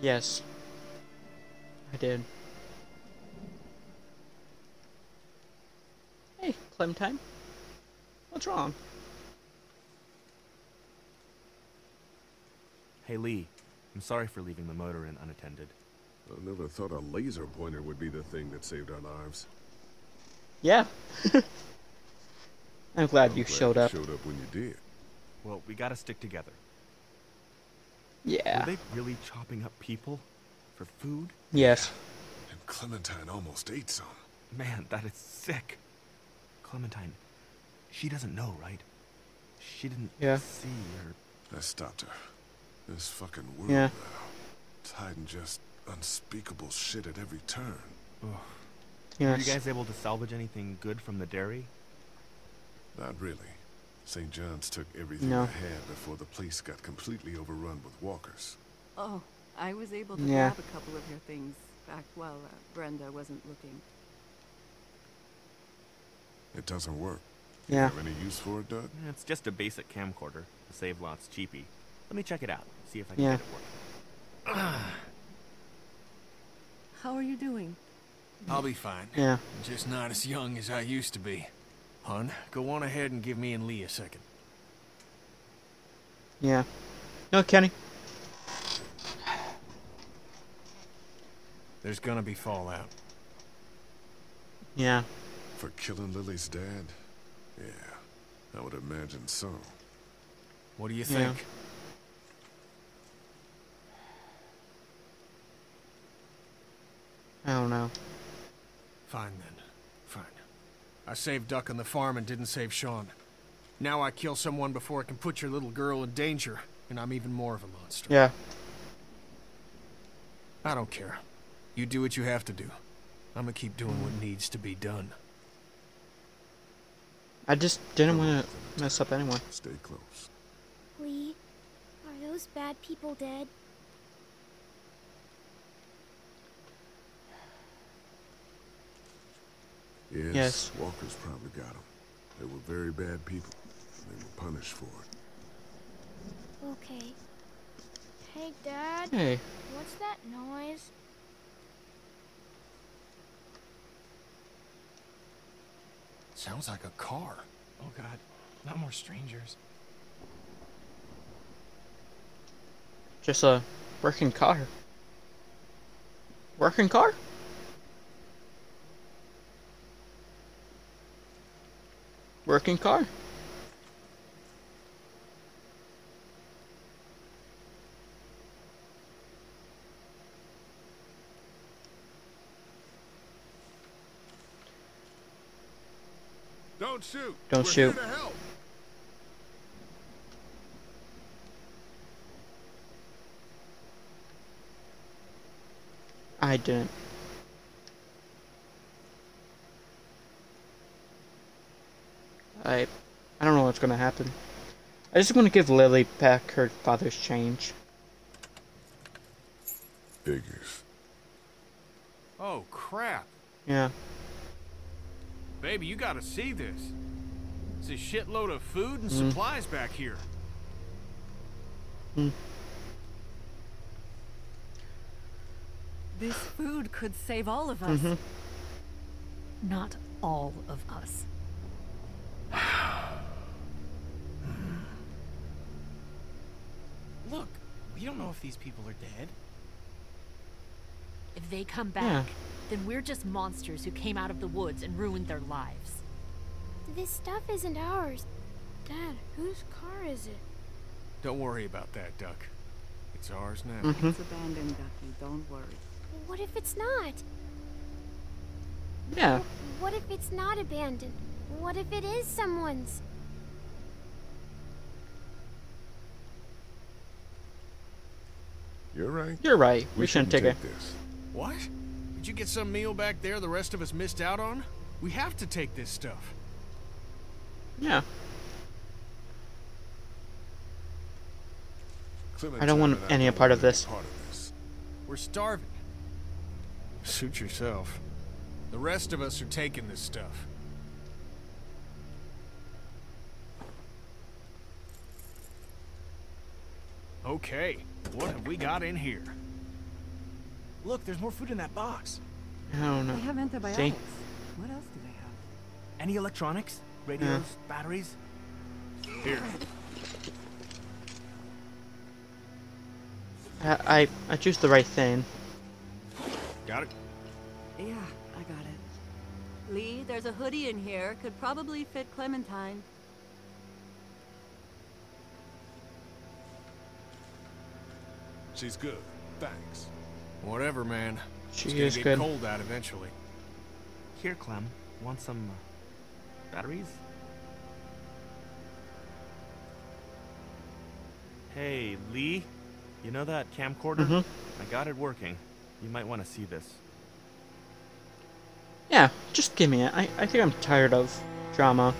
S1: Yes. I did. Hey, Clementine. What's wrong?
S5: Hey, Lee. I'm sorry for leaving the motor inn unattended.
S4: I never thought a laser pointer would be the thing that saved our lives.
S1: Yeah. I'm glad you
S4: Glad
S1: showed
S4: you
S1: up.
S4: Showed up when you did.
S5: Well, we gotta stick together.
S1: Yeah.
S5: Were they really chopping up people? For food?
S1: Yes.
S4: And Clementine almost ate some.
S5: Man, that is sick. Clementine, she doesn't know, right? She didn't
S1: Yeah.
S5: see or...
S4: I stopped her. This fucking world
S1: Yeah.
S4: now. It's hiding just unspeakable shit at every turn.
S5: Were
S1: Yes.
S5: you guys able to salvage anything good from the dairy?
S4: Not really. St. John's took everything
S1: No.
S4: I had before the place got completely overrun with walkers.
S18: Oh, I was able to
S1: Yeah.
S18: grab a couple of your things back while uh, Brenda wasn't looking.
S4: It doesn't work.
S1: Yeah.
S4: Have any use for it, Doug?
S5: It's just a basic camcorder. The save lots cheapy. Let me check it out. See if I can
S1: Yeah.
S5: get it working.
S18: How are you doing?
S6: I'll be fine.
S1: Yeah.
S6: Just not as young as I used to be. Hun, go on ahead and give me and Lee a second.
S1: Yeah. No, Kenny.
S6: There's gonna be fallout.
S1: Yeah.
S4: For killing Lilly's dad? Yeah, I would imagine so.
S6: What do you
S1: Yeah. I don't know.
S6: Fine then. Fine. I saved Duck on the farm and didn't save Shawn. Now I kill someone before I can put your little girl in danger, and I'm even more of a monster.
S1: Yeah.
S6: I don't care. You do what you have to do. I'm gonna keep doing what needs to be done.
S1: I just didn't want to mess up anyone.
S4: Stay close.
S10: Lee, are those bad people dead?
S4: Yes,
S1: Yes.
S4: Walkers probably got them. They were very bad people. They were punished for it.
S10: Okay.
S11: Hey, Dad.
S1: Hey.
S11: What's that noise?
S6: Sounds like a car.
S5: Oh god, not more strangers.
S1: Just a working car. Working car? Working car?
S4: Don't shoot.
S1: Don't
S4: We're
S1: shoot.
S4: Here to help.
S1: I didn't. I I don't know what's gonna happen. I just want to give Lilly back her father's change.
S4: Figures.
S6: Oh, crap.
S1: Yeah.
S6: Baby, you gotta see this. It's a shitload of food and
S1: Mm.
S6: supplies back here.
S1: Hmm.
S18: This food could save all of us.
S1: Mhm.
S18: Not all of us.
S5: Look, we don't know if these people are dead.
S9: If they come back,
S1: Yeah.
S9: then we're just monsters who came out of the woods and ruined their lives.
S10: This stuff isn't ours.
S11: Dad, whose car is it?
S6: Don't worry about that, Duck. It's ours now.
S1: Mhm.
S18: It's abandoned, Ducky. Don't worry.
S10: What if it's not?
S1: Yeah.
S10: What if it's not abandoned? What if it is someone's?
S4: You're right.
S1: You're right. We, shouldn't take it.
S4: this.
S6: What? Did you get some meal back there the rest of us missed out on? We have to take this stuff.
S1: Yeah.
S4: Clementine
S1: I don't want
S4: I
S1: any part of this.
S4: Part of this.
S6: We're starving. Suit yourself. The rest of us are taking this stuff. Okay, what have we got in here?
S5: Look, there's more food in that box.
S1: I don't know.
S18: They have antibiotics.
S1: See?
S18: What else do they have?
S5: Any electronics? Radios? Batteries?
S6: Here.
S1: I, I I choose the right thing.
S6: Got it?
S18: Yeah, I got it.
S2: Lee, there's a hoodie in here. Could probably fit Clementine.
S4: She's good. Thanks.
S6: Whatever, man.
S1: She
S6: it's gonna
S1: is
S6: get
S1: good.
S6: cold out eventually.
S5: Here, Clem. Want some uh, batteries? Hey, Lee. You know that camcorder?
S1: Mhm.
S5: I got it working. You might want to see this.
S1: Yeah, just give me it. I, I think I'm tired of drama.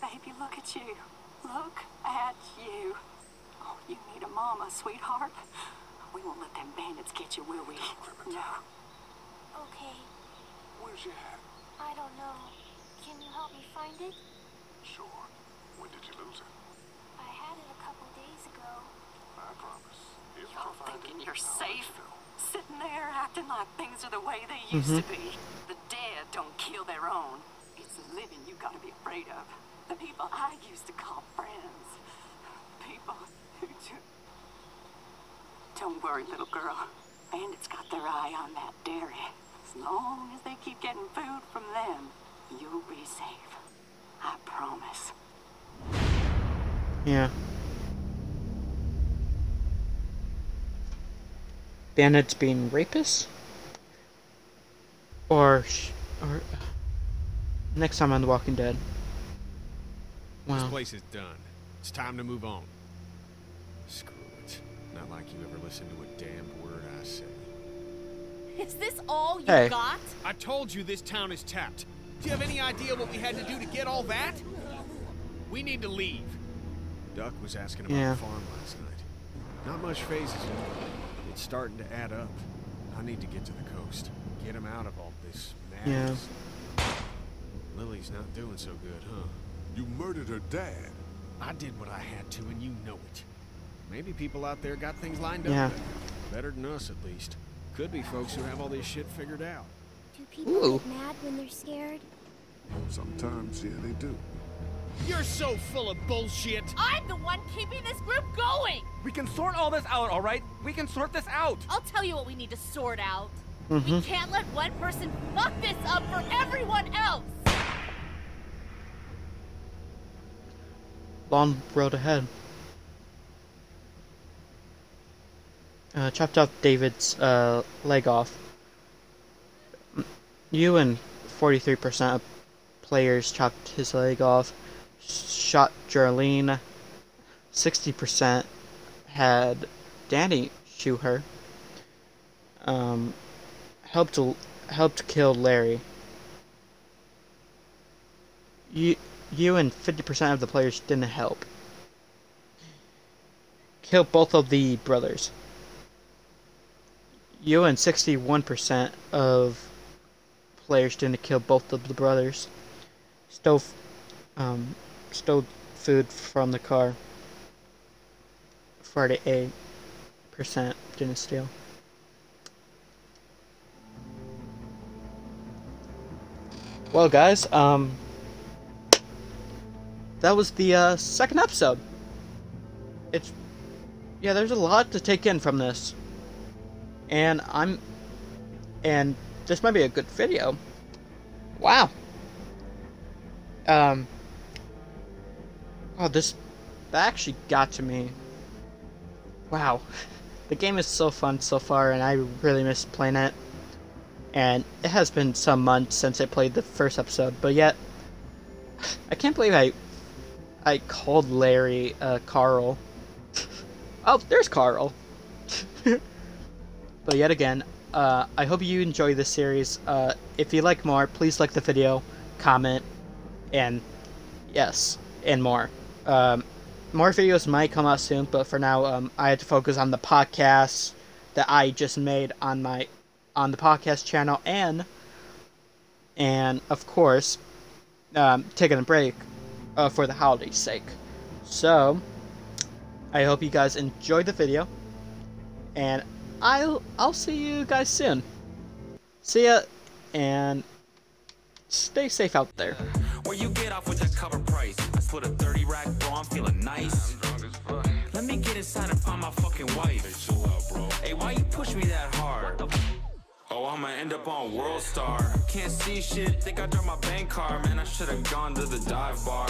S2: Darling baby, look at you. Look at you. Oh, you need a mama, sweetheart. We won't let them bandits get you, will we? No.
S10: Okay,
S8: Where's your hat?
S10: I don't know. Can you help me find it?
S8: Sure. When did you lose it?
S10: I had it a couple days ago.
S8: I promise. If I
S2: Y'all
S8: find
S2: thinking
S8: it,
S2: you're
S8: I'll
S2: safe?
S8: you know.
S2: Sitting there acting like things are the way they used mm-hmm. to be. The dead don't kill their own. It's the living you gotta be afraid of. The people I used to call friends. People who just... Don't worry, little girl. Bandits got their eye on that dairy. As long as they keep getting food from them, you'll be safe. I promise.
S1: Yeah. Bandits being rapists? Or, or uh, next time on The Walking Dead.
S6: This place is done. It's time to move on. Screw it. Not like you ever listened to a damn word I say.
S9: Is this all you
S1: Hey.
S9: got?
S6: I told you this town is tapped. Do you have any idea what we had to do to get all that? We need to leave. Duck was asking about
S1: Yeah.
S6: the farm last night. Not much phases him. It's starting to add up. I need to get to the coast. Get him out of all this madness. Lilly's not doing so good, huh?
S8: You murdered her dad.
S6: I did what I had to, and you know it. Maybe people out there got things lined up
S1: Yeah.
S6: better. Better than us, at least. Could be folks who have all this shit figured out.
S10: Do people
S1: Ooh.
S10: get mad when they're scared?
S8: Sometimes, yeah, they do.
S6: You're so full of bullshit!
S9: I'm the one keeping this group going!
S5: We can sort all this out, all right? We can sort this out.
S9: I'll tell you what we need to sort out.
S1: Mhm.
S9: We can't let one person fuck this up for everyone else!
S1: Long road ahead. Uh, chopped off David's uh, leg off. You and 43% of players chopped his leg off. Shot Geraldine. 60% had Danny shoot her. Um, helped helped kill Larry. You you and 50% of the players didn't help. Kill both of the brothers. You and 61% of players didn't kill both of the brothers. Stole, um, stole food from the car. 48% didn't steal. Well, guys, um, that was the uh, second episode. It's yeah, there's a lot to take in from this, and I'm and this might be a good video. Wow. Um. Oh, this that actually got to me. Wow, the game is so fun so far, and I really miss playing it. And it has been some months since I played the first episode, but yet I can't believe I I called Larry uh, Carl. oh, there's Carl. but yet again, uh, I hope you enjoy this series. Uh, if you like more, please like the video, comment, and yes, and more. Um, more videos might come out soon, but for now, um, I had to focus on the podcast that I just made on my on the podcast channel, and and of course, um, taking a break uh, for the holiday's sake. So, I hope you guys enjoyed the video, and I'll I'll see you guys soon. See ya, and stay safe out there.
S22: Where you get off with that cover price? I split a 30 rack, bro, I'm feeling nice. Let me get inside and find my fucking wife. Hey, why you push me that hard? I'ma end up on World Star. Can't see shit, think I dropped my bank card. Man, I should've gone to the dive bar.